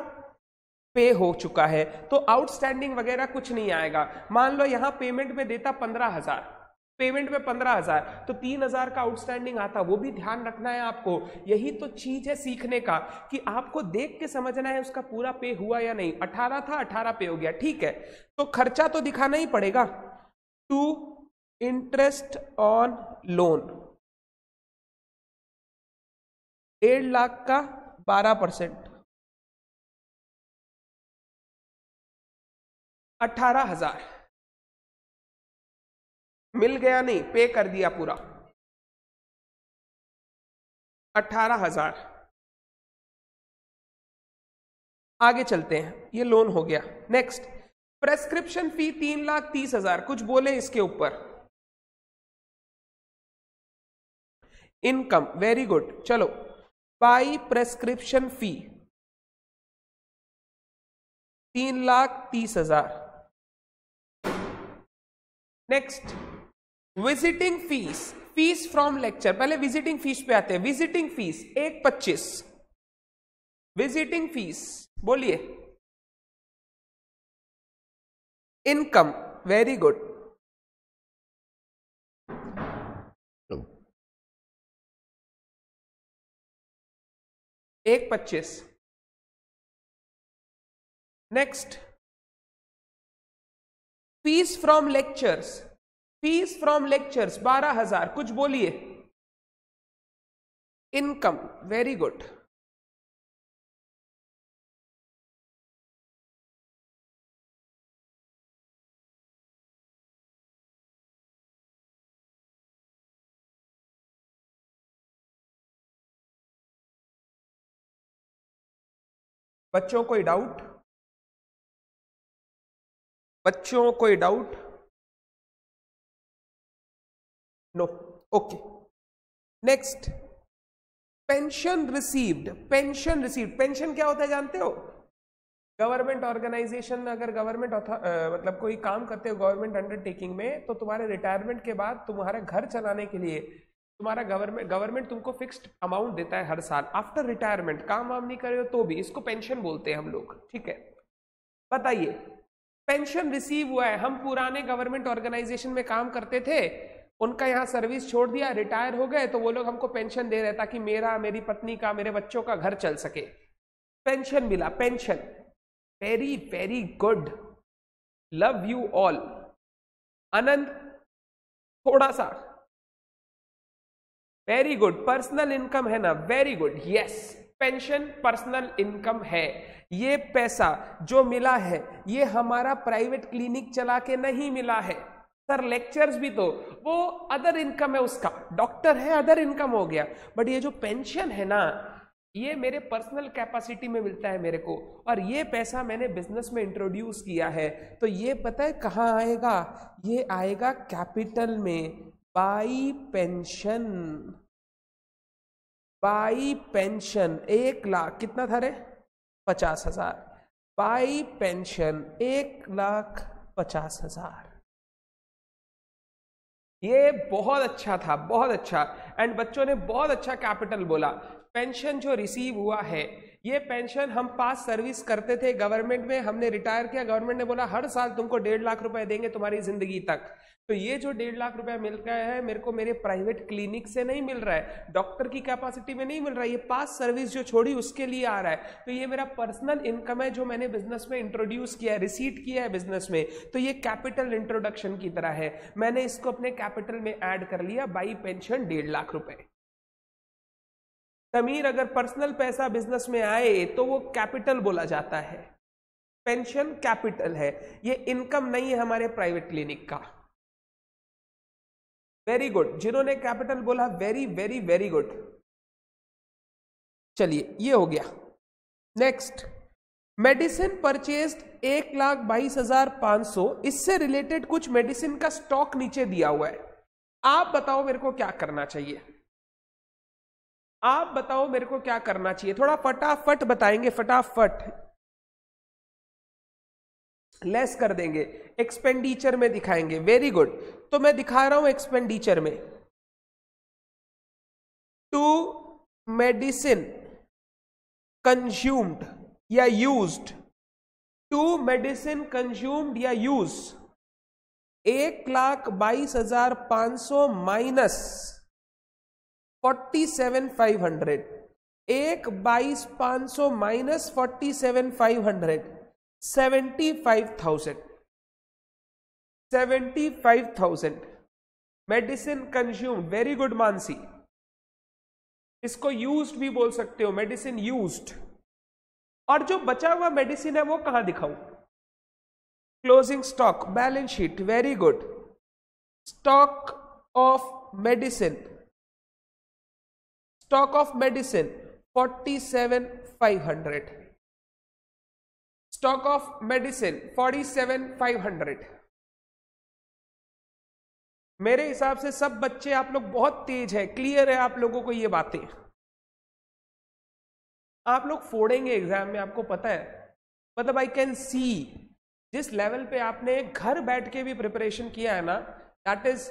पे हो चुका है। तो आउटस्टैंडिंग वगैरह कुछ नहीं आएगा। मान लो यहाँ पेमेंट में देता पंद्रह हज़ार। पेमेंट में पंद्रह हज़ार। तो तीन हज़ार का आउटस्टैंडिंग आता। वो भी ध्यान रखना है आपको। यही तो चीज़ है सीखने का कि आपको देख के समझना है उसका पूरा पे हुआ या नहीं। अठारह था, अठारह पे हो गया। ठीक है। तो खर्चा तो दिखाना ही पड़ेगा। टू इंटरेस्ट ऑन लोन डेढ़ लाख का बारह परसेंट। अठारह हज़ार। मिल गया नहीं पे कर दिया पूरा। अठारह हज़ार। आगे चलते हैं, ये लोन हो गया। नेक्स्ट प्रेस्क्रिप्शन फ़ी तीन लाख तीस हज़ार, कुछ बोले इसके ऊपर। इनकम वेरी गुड चलो बाई प्रेस्क्रिप्शन फ़ी तीन लाख तीस हज़ार। Next visiting fees fees from lecture पहले विजिटिंग फ़ीस पे आते हैं। विजिटिंग फ़ीस एक पच्चीस। विजिटिंग फ़ीस बोलिए। इनकम वेरी गुड एक पच्चीस। Next fees from lectures fees from lectures बारह हज़ार। कुछ बोलिए। इनकम वेरी गुड बच्चों कोई डाउट बच्चों कोई doubt no okay next pension received pension received pension क्या होता है जानते हो? गवर्नमेंट ऑर्गेनाइजेशन अगर गवर्नमेंट मतलब कोई काम करते हो गवर्नमेंट अंडरटेकिंग में तो तुम्हारे रिटायरमेंट के बाद तुम्हारे घर चलाने के लिए तुम्हारा गवर्नमेंट गवर्नमेंट तुमको फिक्स्ड अमाउंट देता है हर साल। आफ्टर रिटायरमेंट काम वाम नहीं करे हो तो भी। इसको पेंशन बोलते हैं हम लोग, ठीक है? बताइए पेंशन रिसीव हुआ है। हम पुराने गवर्नमेंट ऑर्गेनाइजेशन में काम करते थे, उनका यहाँ सर्विस छोड़ दिया रिटायर हो गए तो वो लोग हमको पेंशन दे रहे ताकि मेरा, मेरी पत्नी का, मेरे बच्चों का घर चल सके। पेंशन मिला pension very very good love you all Anand, थोड़ा सा। वेरी गुड पर्सनल इनकम है ना? Very good yes pension personal income है. ये पैसा जो मिला है, ये हमारा प्राइवेट क्लिनिक चला के नहीं मिला है। सर लेक्चर्स भी तो वो अदर इनकम है उसका। डॉक्टर है अदर इनकम हो गया। बट ये जो पेंशन है ना, ये मेरे पर्सनल कैपेसिटी में मिलता है मेरे को। और ये पैसा मैंने बिज़नेस में इंट्रोड्यूस किया है। तो ये पता है कहाँ आएगा? ये आएगा कैपिटल में। बाई पेंशन बाई पेंशन, एक लाख, कितना था रे? पचास हज़ार। बाई पेंशन, एक लाख पचास हज़ार। ये बहुत अच्छा था, बहुत अच्छा। एंड बच्चों ने बहुत अच्छा कैपिटल बोला। पेंशन जो रिसीव हुआ है, ये पेंशन हम पास सर्विस करते थे गवर्नमेंट में। हमने रिटायर किया, गवर्नमेंट ने बोला, हर साल तुमको डेढ़ लाख रुपए देंगे तुम्हारी ज़िंदगी तक। तो ये जो डेढ़ लाख रुपया मिल रहा है, मेरे को मेरे प्राइवेट क्लिनिक से नहीं मिल रहा है डॉक्टर की कैपेसिटी में नहीं मिल रहा है, ये पास सर्विस जो छोड़ी उसके लिए आ रहा है। तो ये मेरा पर्सनल इनकम है जो मैंने बिज़नेस में इंट्रोड्यूस किया है रिसीट किया है बिज़नेस में। तो ये कैपिटल इंट्रोडक्शन की तरह है। मैंने इसको अपने कैपिटल में ऐड कर लिया बाई पेंशन डेढ़ लाख रुपए। समीर, अगर पर्सनल पैसा बिज़नेस में आए तो वो कैपिटल बोला जाता है। पेंशन कैपिटल है। ये इनकम नहीं है हमारे प्राइवेट क्लिनिक का। वेरी गुड जिन्होंने कैपिटल बोला वेरी वेरी वेरी गुड चलिए, ये हो गया। नेक्स्ट मेडिसिन परचेस्ड एक लाख बाईस हज़ार पाँच सौ। इससे रिलेटेड कुछ मेडिसिन का स्टॉक नीचे दिया हुआ है। आप बताओ मेरे को क्या करना चाहिए। आप बताओ मेरे को क्या करना चाहिए। थोड़ा फटाफट बताएँगे, फटाफट। लेस कर देंगे। एक्सपेंडिचर में दिखाएँगे। वेरी गुड तो मैं दिखा रहा हूँ एक्सपेंडिचर में। टू मेडिसिन कंज्यूम्ड या यूज्ड टू मेडिसिन कंज्यूम्ड या यूज़ एक लाख बाईस हज़ार पाँच सौ minus forty seven five hundred एक बाईस पाँच सौ minus forty seven five hundred seventy five thousand. Seventy five thousand. Medicine consume, very good Mansi. इसको यूज्ड भी बोल सकते हो, मेडिसिन यूज्ड। और जो बचा हुआ मेडिसिन है वो कहाँ दिखाऊँ? Closing stock, balance sheet, very good. Stock of medicine. Stock of medicine, forty seven five hundred. Forty seven five hundred मेरे हिसाब से सब बच्चे आप लोग बहुत तेज है क्लियर है आप लोगों को ये बातें। आप लोग फोड़ेंगे एग्ज़ाम में, आपको पता है। मतलब आई कैन सी जिस लेवल पे आपने घर बैठ के भी प्रिपरेशन किया है ना दैट इज़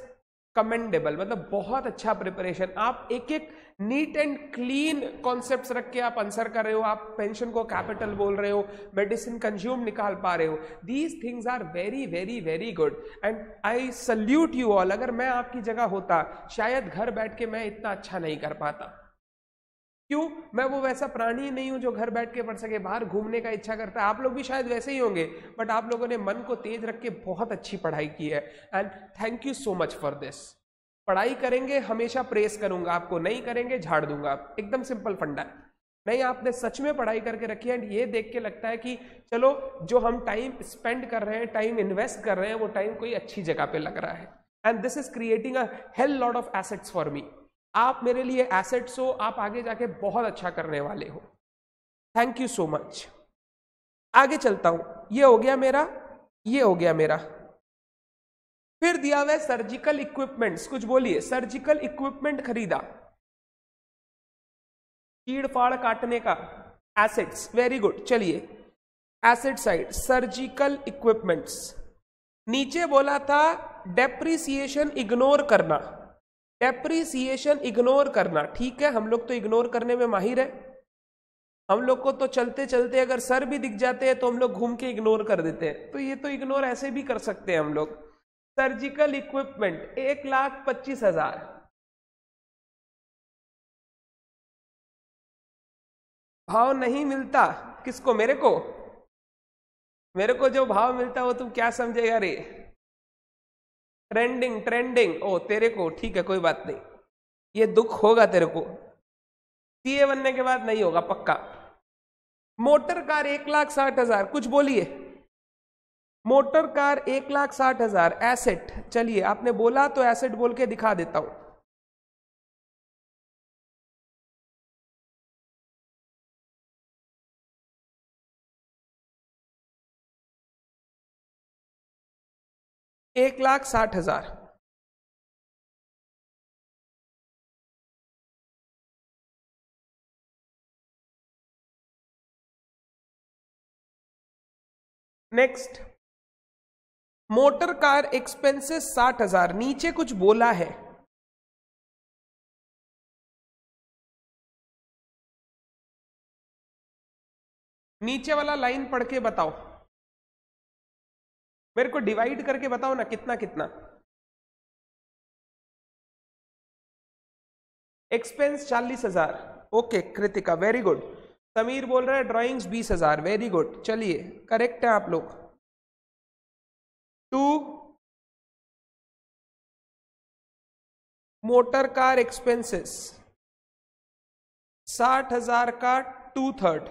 कमेंडेबल मतलब बहुत अच्छा प्रिपरेशन आप एक एक नीट एंड क्लीन कॉन्सेप्ट्स रख के आप आंसर कर रहे हो, आप पेंशन को कैपिटल बोल रहे हो मेडिसिन कंज्यूम निकाल पा रहे हो। These things are very very very good and I salute you all अगर मैं आपकी जगह होता, शायद घर बैठ के मैं इतना अच्छा नहीं कर पाता। क्यों? मैं वो वैसा प्राणी नहीं हूँ जो घर बैठ के पढ़ सके, बाहर घूमने का इच्छा करता है। आप लोग भी शायद वैसे ही होंगे बट आप लोगों ने मन को तेज रख के बहुत अच्छी पढ़ाई की है। And thank you so much for this पढ़ाई करेंगे, हमेशा प्रेस करूँगा आपको, नहीं करेंगे, झाड़ दूँगा। एकदम सिंपल फंडा नहीं, आपने सच में पढ़ाई करके रखी है एंड ये देख के लगता है कि चलो, जो हम टाइम स्पेंड कर रहे हैं टाइम इन्वेस्ट कर रहे हैं, वो टाइम कोई अच्छी जगह पे लग रहा है। And this is creating a hell lot of assets for me आप मेरे लिए एसेट्स हो, आप आगे जाके बहुत अच्छा करने वाले हो। थैंक यू सो मच आगे चलता हूँ। ये हो गया मेरा, ये हो गया मेरा। फिर दिया हुआ सर्जिकल इक्विपमेंट्स कुछ बोलिए सर्जिकल इक्विपमेंट खरीदा। चीड़ फाड़ काटने का। एसेट्स वेरी गुड चलिए। एसेट साइड सर्जिकल इक्विपमेंट्स नीचे बोला था डेप्रिसिएशन इग्नोर करना। डेप्रीसिएशन इग्नोर करना, ठीक है? हम लोग तो इग्नोर करने में माहिर है। हम लोग को तो चलते चलते अगर सर भी दिख जाते हैं तो हम लोग घूम के इग्नोर कर देते हैं। तो ये तो इग्नोर ऐसे भी कर सकते हैं हम लोग। सर्जिकल इक्विपमेंट एक लाख पच्चीस हज़ार। भाव नहीं मिलता। किसको? मेरे को? मेरे को जो भाव मिलता वो तुम क्या समझेगा रे? ट्रेंडिंग ट्रेंडिंग ओ, तेरे को, ठीक है, कोई बात नहीं। ये दुख होगा तेरे को। सीए बनने के बाद नहीं होगा, पक्का। मोटर कार एक लाख साठ हज़ार, कुछ बोलिए। मोटर कार एक लाख साठ हज़ार एसेट चलिए, आपने बोला तो एसेट बोल के दिखा देता हूँ। एक लाख साठ हज़ार। नेक्स्ट मोटर कार एक्सपेंसेस साठ हज़ार। नीचे कुछ बोला है। नीचे वाला लाइन पढ़ के बताओ। मेरे को डिवाइड करके बताओ ना कितना कितना। एक्सपेंस चालीस हज़ार। Okay Kritika very good Sameer बोल रहा है ड्राइंग्स बीस हज़ार। वेरी गुड चलिए करेक्ट है आप लोग। टू मोटर कार एक्सपेंसेस साठ हज़ार का टू थर्ड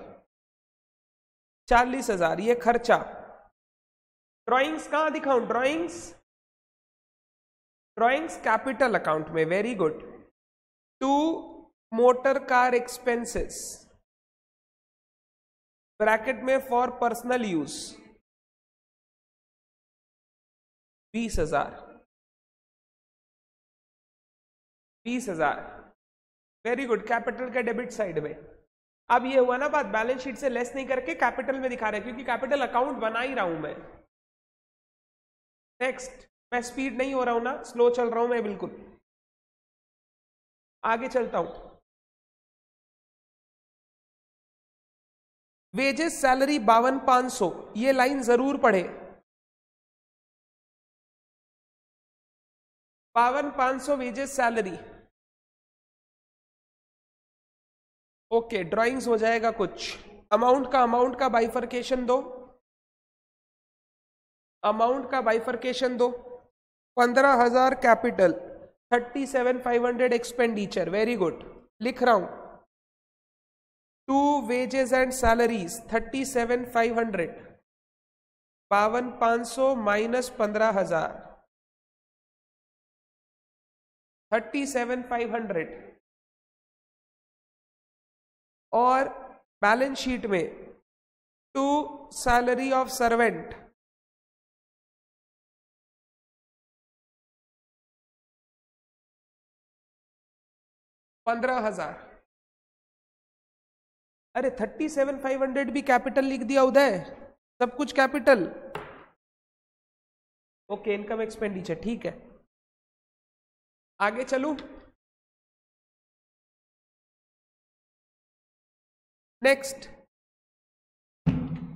चालीस हज़ार, ये खर्चा। ड्राइंग्स कहाँ दिखाऊँ ड्राइंग्स ड्राइंग्स कैपिटल अकाउंट में very good to motor car expenses bracket में फॉर पर्सनल यूज़ बीस हज़ार. बीस हज़ार. वेरी गुड कैपिटल के डेबिट साइड में. अब ये हुआ ना बात बैलेंस शीट से लेस नहीं करके कैपिटल में दिखा रहे क्योंकि कैपिटल अकाउंट बना ही रहा हूँ मैं। नेक्स्ट मैं स्पीड नहीं हो रहा हूँ ना स्लो चल रहा हूँ मैं बिल्कुल। आगे चलता हूँ। वेजेस सैलरी बावन पाँच सौ। ये लाइन ज़रूर पढ़े। बावन पाँच सौ वेजेस सैलरी ओके ड्राइंग्स हो जाएगा कुछ। अमाउंट का अमाउंट का बाइफर्केशन दो। अमाउंट का बाइफर्केशन दो। पंद्रह हज़ार capital thirty seven five hundred expenditure very good लिख रहा हूँ। To wages and salaries thirty seven five hundred बावन पाँच सौ माइनस पंद्रह हज़ार। थर्टी सेवन फाइव हंड्रेड और बैलेंस शीट में टू सैलरी ऑफ़ सर्वेंट पंद्रह हज़ार। अरे थर्टी सेवन फाइव हंड्रेड भी कैपिटल लिख दिया उदय। सब कुछ कैपिटल। ओके, इनकम एक्सपेंडिचर, ठीक है। आगे चलू। नेक्स्ट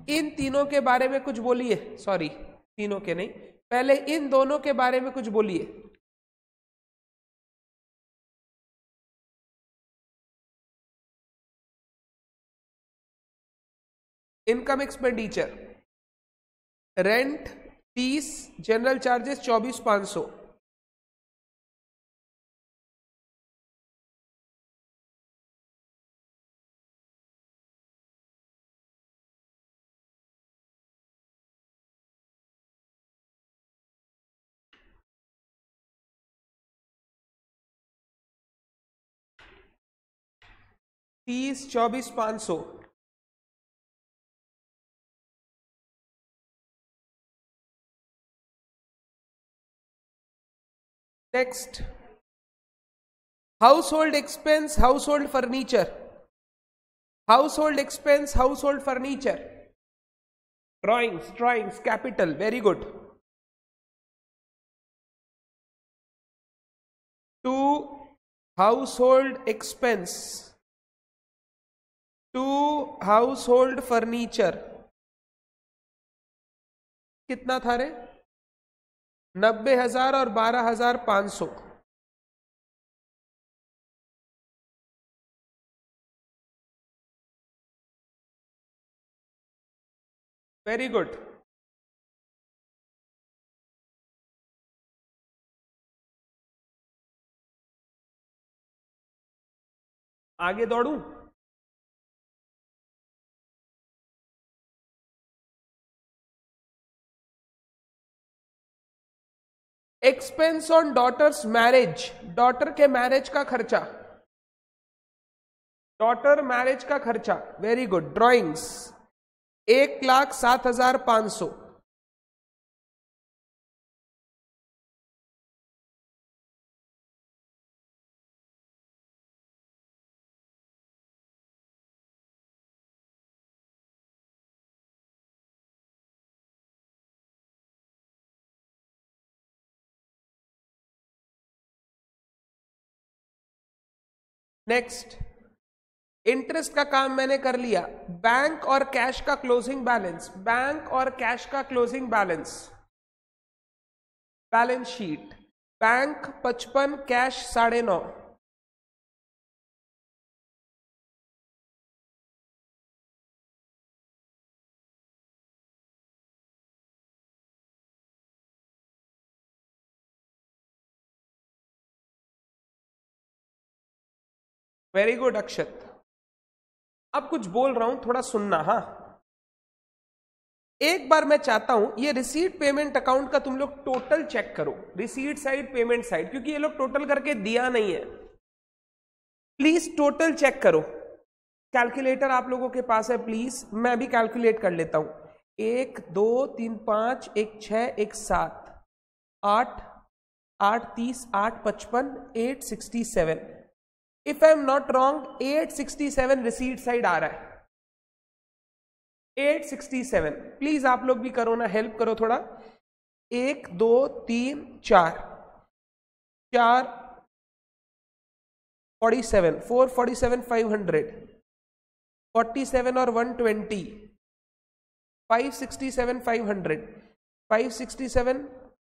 इन तीनों के बारे में कुछ बोलिए। सॉरी तीनों के नहीं। पहले इन दोनों के बारे में कुछ बोलिए। Income expenditure. रेंट तीस जनरल चार्जेस चौबीस पाँच सौ। तीस चौबीस पाँच सौ। Next household expense household furniture household expense household furniture drawings drawings capital very good to household expense to household furniture कितना था रे? नब्बे हज़ार और बारह हज़ार पाँच सौ। वेरी गुड आगे दौड़ू? Expense on daughter's marriage daughter के मैरिज का खर्चा डॉटर मैरिज का खर्चा वेरी गुड ड्रॉइंग्स एक लाख सात हज़ार पाँच सौ नेक्स्ट इंटरेस्ट का काम मैंने कर लिया। बैंक और कैश का क्लोजिंग बैलेंस बैंक और कैश का closing balance balance sheet bank पचपन कैश साढ़े नौ। वेरी गुड, अक्षत। अब कुछ बोल रहा हूँ, थोड़ा सुनना, हा। एक बार मैं चाहता हूँ, ये रिसीट पेमेंट अकाउंट का तुम लोग टोटल चेक करो। रिसीट साइड पेमेंट साइड क्योंकि ये लोग टोटल करके दिया नहीं है। प्लीज़ टोटल चेक करो। कैलकुलेटर आप लोगों के पास है प्लीज़ मैं भी कैलकुलेट कर लेता हूँ। एक, दो, तीन, पाँच, एक छ एक, सात, आठ आठ, तीस, आठ, पचपन eight sixty seven if I am not wrong 867 receipt side आ रहा है। 867 प्लीज़ आप लोग भी करो ना हेल्प करो थोड़ा। एक, दो, तीन, चार। चार forty seven four forty seven five hundred forty seven और one twenty five sixty seven five hundred five sixty seven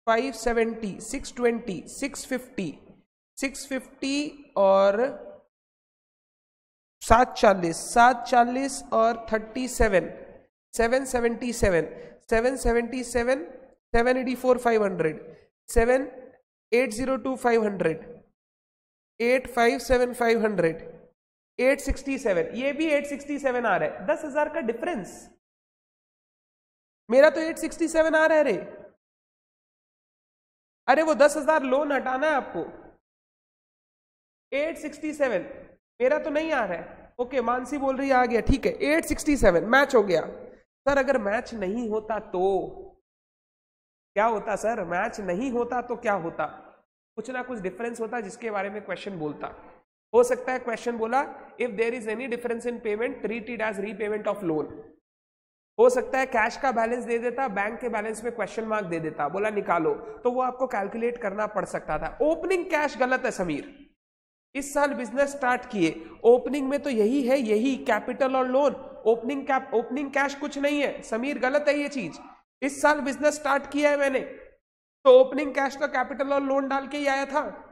five seventy six twenty six fifty six fifty और सात चालीस सात चालीस और thirty seven seven seventy seven seven seventy seven seven eighty four, five hundred, seven eight zero two, five hundred, eight five seven, five hundred, eight sixty seven. ये भी eight sixty seven आ रहा है। दस हज़ार का डिफरेंस मेरा तो eight sixty seven आ रहा है रे। अरे वो दस हज़ार लोन हटाना है आपको। Eight sixty seven. मेरा तो नहीं आ रहा है। ओके, मानसी बोल रही है, आ गया, ठीक है। एट सिक्सटी सेवन मैच हो गया। सर, अगर मैच नहीं होता तो? क्या होता, सर? मैच नहीं होता तो क्या होता? कुछ ना कुछ डिफरेंस होता जिसके बारे में क्वेश्चन बोलता। हो सकता है क्वेश्चन बोला if there is any difference in payment treat it as repayment of loan हो सकता है कैश का बैलेंस दे देता बैंक के बैलेंस में क्वेश्चन मार्क दे देता। बोला, निकालो। तो वो आपको कैलकुलेट करना पड़ सकता था। ओपनिंग कैश गलत है, समीर। इस साल बिज़नेस स्टार्ट किए। ओपनिंग में तो यही है, यही कैपिटल और loan opening cap opening cash कुछ नहीं है। समीर, गलत है ये चीज़। इस साल बिज़नेस स्टार्ट किया है मैंने। तो ओपनिंग कैश तो कैपिटल और लोन डाल के ही आया था।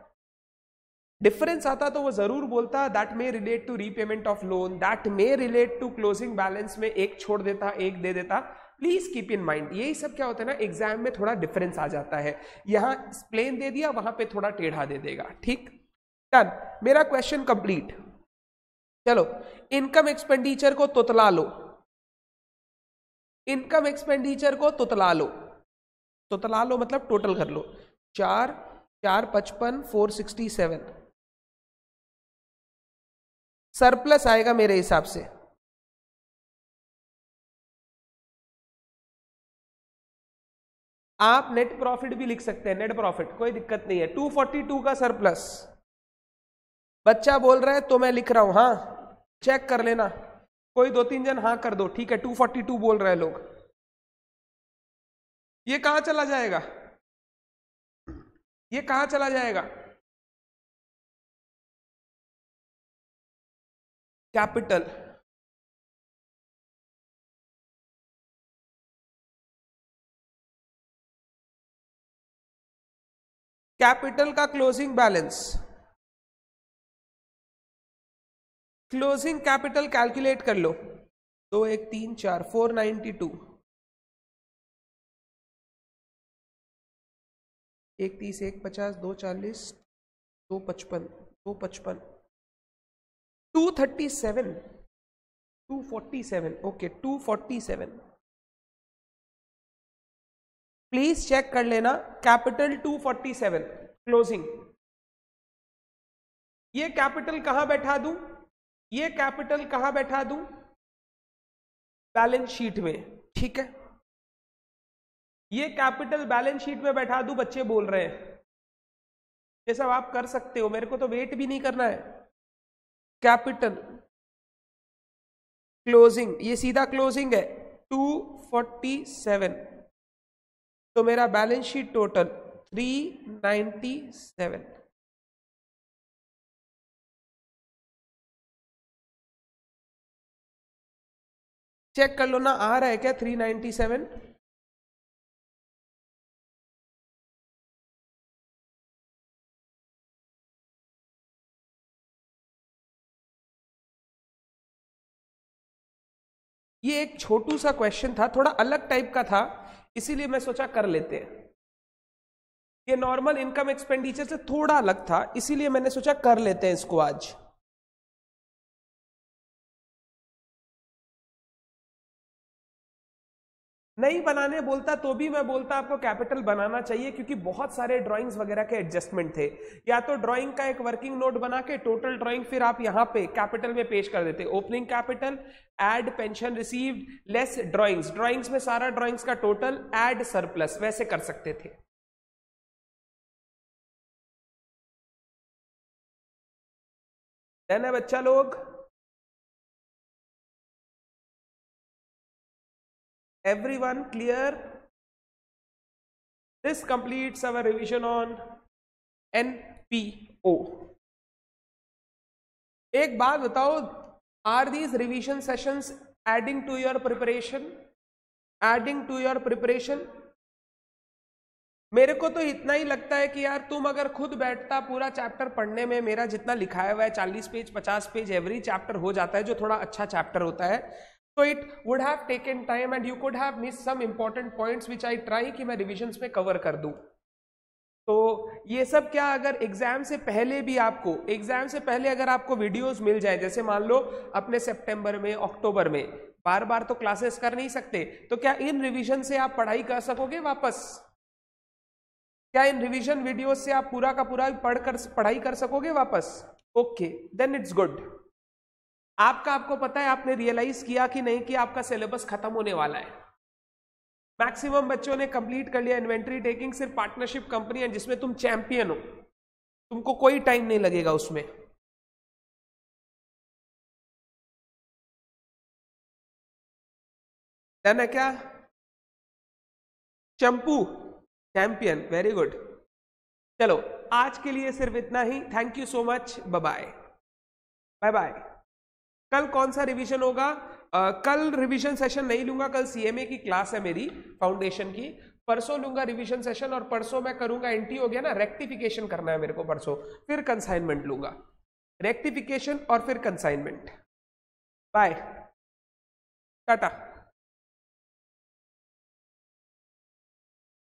डिफरेंस आता तो वो ज़रूर बोलता that may relate to repayment of loan that may relate to closing balance में एक छोड़ देता, एक दे देता. प्लीज़ कीप इन माइंड यही सब क्या होता है ना एग्ज़ाम में थोड़ा डिफरेंस आ जाता है। यहाँ प्लेन दे दिया, वहाँ पे थोड़ा टेढ़ा दे देगा। ठीक? डन मेरा क्वेश्चन कंप्लीट चलो इनकम एक्सपेंडिचर को तुतला लो. इनकम एक्सपेंडिचर को तुतला लो. तुतला लो मतलब टोटल कर लो. चार चार पचपन फोर सिक्सटी सेवन सरप्लस आएगा मेरे हिसाब से. आप नेट प्रॉफिट भी लिख सकते हैं नेट प्रॉफिट कोई दिक्कत नहीं है. 242 का सरप्लस बच्चा बोल रहा है तो मैं लिख रहा हूँ हाँ चेक कर लेना। कोई दो तीन जन हाँ कर दो, ठीक है 242 बोल रहे हैं लोग। ये कहाँ चला जाएगा? ये कहाँ चला जाएगा? कैपिटल। कैपिटल का closing balance. Closing capital calculate कर लो। दो, एक, तीन, चार फोर नाइन्टी टू एक, तीस, एक, पचास, दो, चालीस, दो, पचपन दो, पचपन। Two thirty seven two forty seven okay two forty seven please check कर लेना। Capital two forty seven closing ये कैपिटल कहाँ बैठा दूँ? ये कैपिटल कहाँ बैठा दूँ? बैलेंस शीट में, ठीक है? ये कैपिटल बैलेंस शीट में बैठा दूँ, बच्चे बोल रहे हैं। ये सब आप कर सकते हो, मेरे को तो वेट भी नहीं करना है। कैपिटल, क्लोजिंग, ये सीधा क्लोजिंग है 247 तो मेरा बैलेंस शीट टोटल 397 चेक कर लो ना, आ रहा है क्या 397 ये एक छोटू सा क्वेश्चन था, थोड़ा अलग टाइप का था, इसीलिए मैं सोचा कर लेते हैं। ये नॉर्मल इनकम एक्सपेंडिचर से थोड़ा अलग था, इसीलिए मैंने सोचा कर लेते हैं इसको आज। नहीं बनाने बोलता तो भी मैं बोलता आपको कैपिटल बनाना चाहिए, क्योंकि बहुत सारे ड्राइंग्स वगैरह के एडजस्टमेंट थे। या तो ड्राइंग का एक वर्किंग नोट बना के टोटल ड्राइंग फिर आप यहाँ पे कैपिटल में पेश कर देते। Opening capital add pension received less drawings drawings में सारा ड्राइंग्स का टोटल एड सरप्लस वैसे कर सकते थे। है बच्चा लोग? Everyone clear? This completes our revision on npo एक बात बताओ are these revision sessions adding to your preparation adding to your preparation मेरे को तो इतना ही लगता है कि यार, तुम अगर खुद बैठता पूरा चैप्टर पढ़ने में, मेरा जितना लिखाया हुआ है, चालीस पेज पचास पेज एवरी चैप्टर हो जाता है, जो थोड़ा अच्छा चैप्टर होता है तो it would have taken time and you could have miss some important points which I try कि मैं रिविजन में कवर कर दूँ। तो ये सब क्या अगर एग्ज़ाम से पहले भी आपको एग्ज़ाम से पहले अगर आपको वीडियोस मिल जाए, जैसे मान लो अपने सितंबर में अक्टूबर में बार बार तो क्लासेस कर नहीं सकते तो क्या इन रिवीजन से आप पढ़ाई कर सकोगे वापस? क्या इन रिवीजन वीडियोस से आप पूरा का पूरा पढ़ कर, पढ़ाई कर सकोगे वापस? ओके देन इट्स गुड आपका, आपको पता है, आपने रियलाइज़ किया कि नहीं कि आपका सिलेबस खत्म होने वाला है। मैक्सिमम बच्चों ने कंप्लीट कर लिया इन्वेंट्री टेकिंग सिर्फ़ पार्टनरशिप कंपनी है जिसमें तुम चैंपियन हो। तुमको कोई टाइम नहीं लगेगा उसमें। डन है क्या? चंपू चैंपियन वेरी गुड चलो, आज के लिए सिर्फ़ इतना ही। Thank you so much bye bye bye कल कौन सा रिवीजन होगा? uh, कल रिवीजन सेशन नहीं लूँगा कल सीएमए की क्लास है मेरी फाउंडेशन की। परसों लूँगा रिवीजन सेशन और परसों मैं करूँगा एंट्री हो गया ना रेक्टिफिकेशन करना है मेरे को परसों फिर कंसाइनमेंट लूँगा। रेक्टिफिकेशन और फिर कंसाइनमेंट बाय टाटा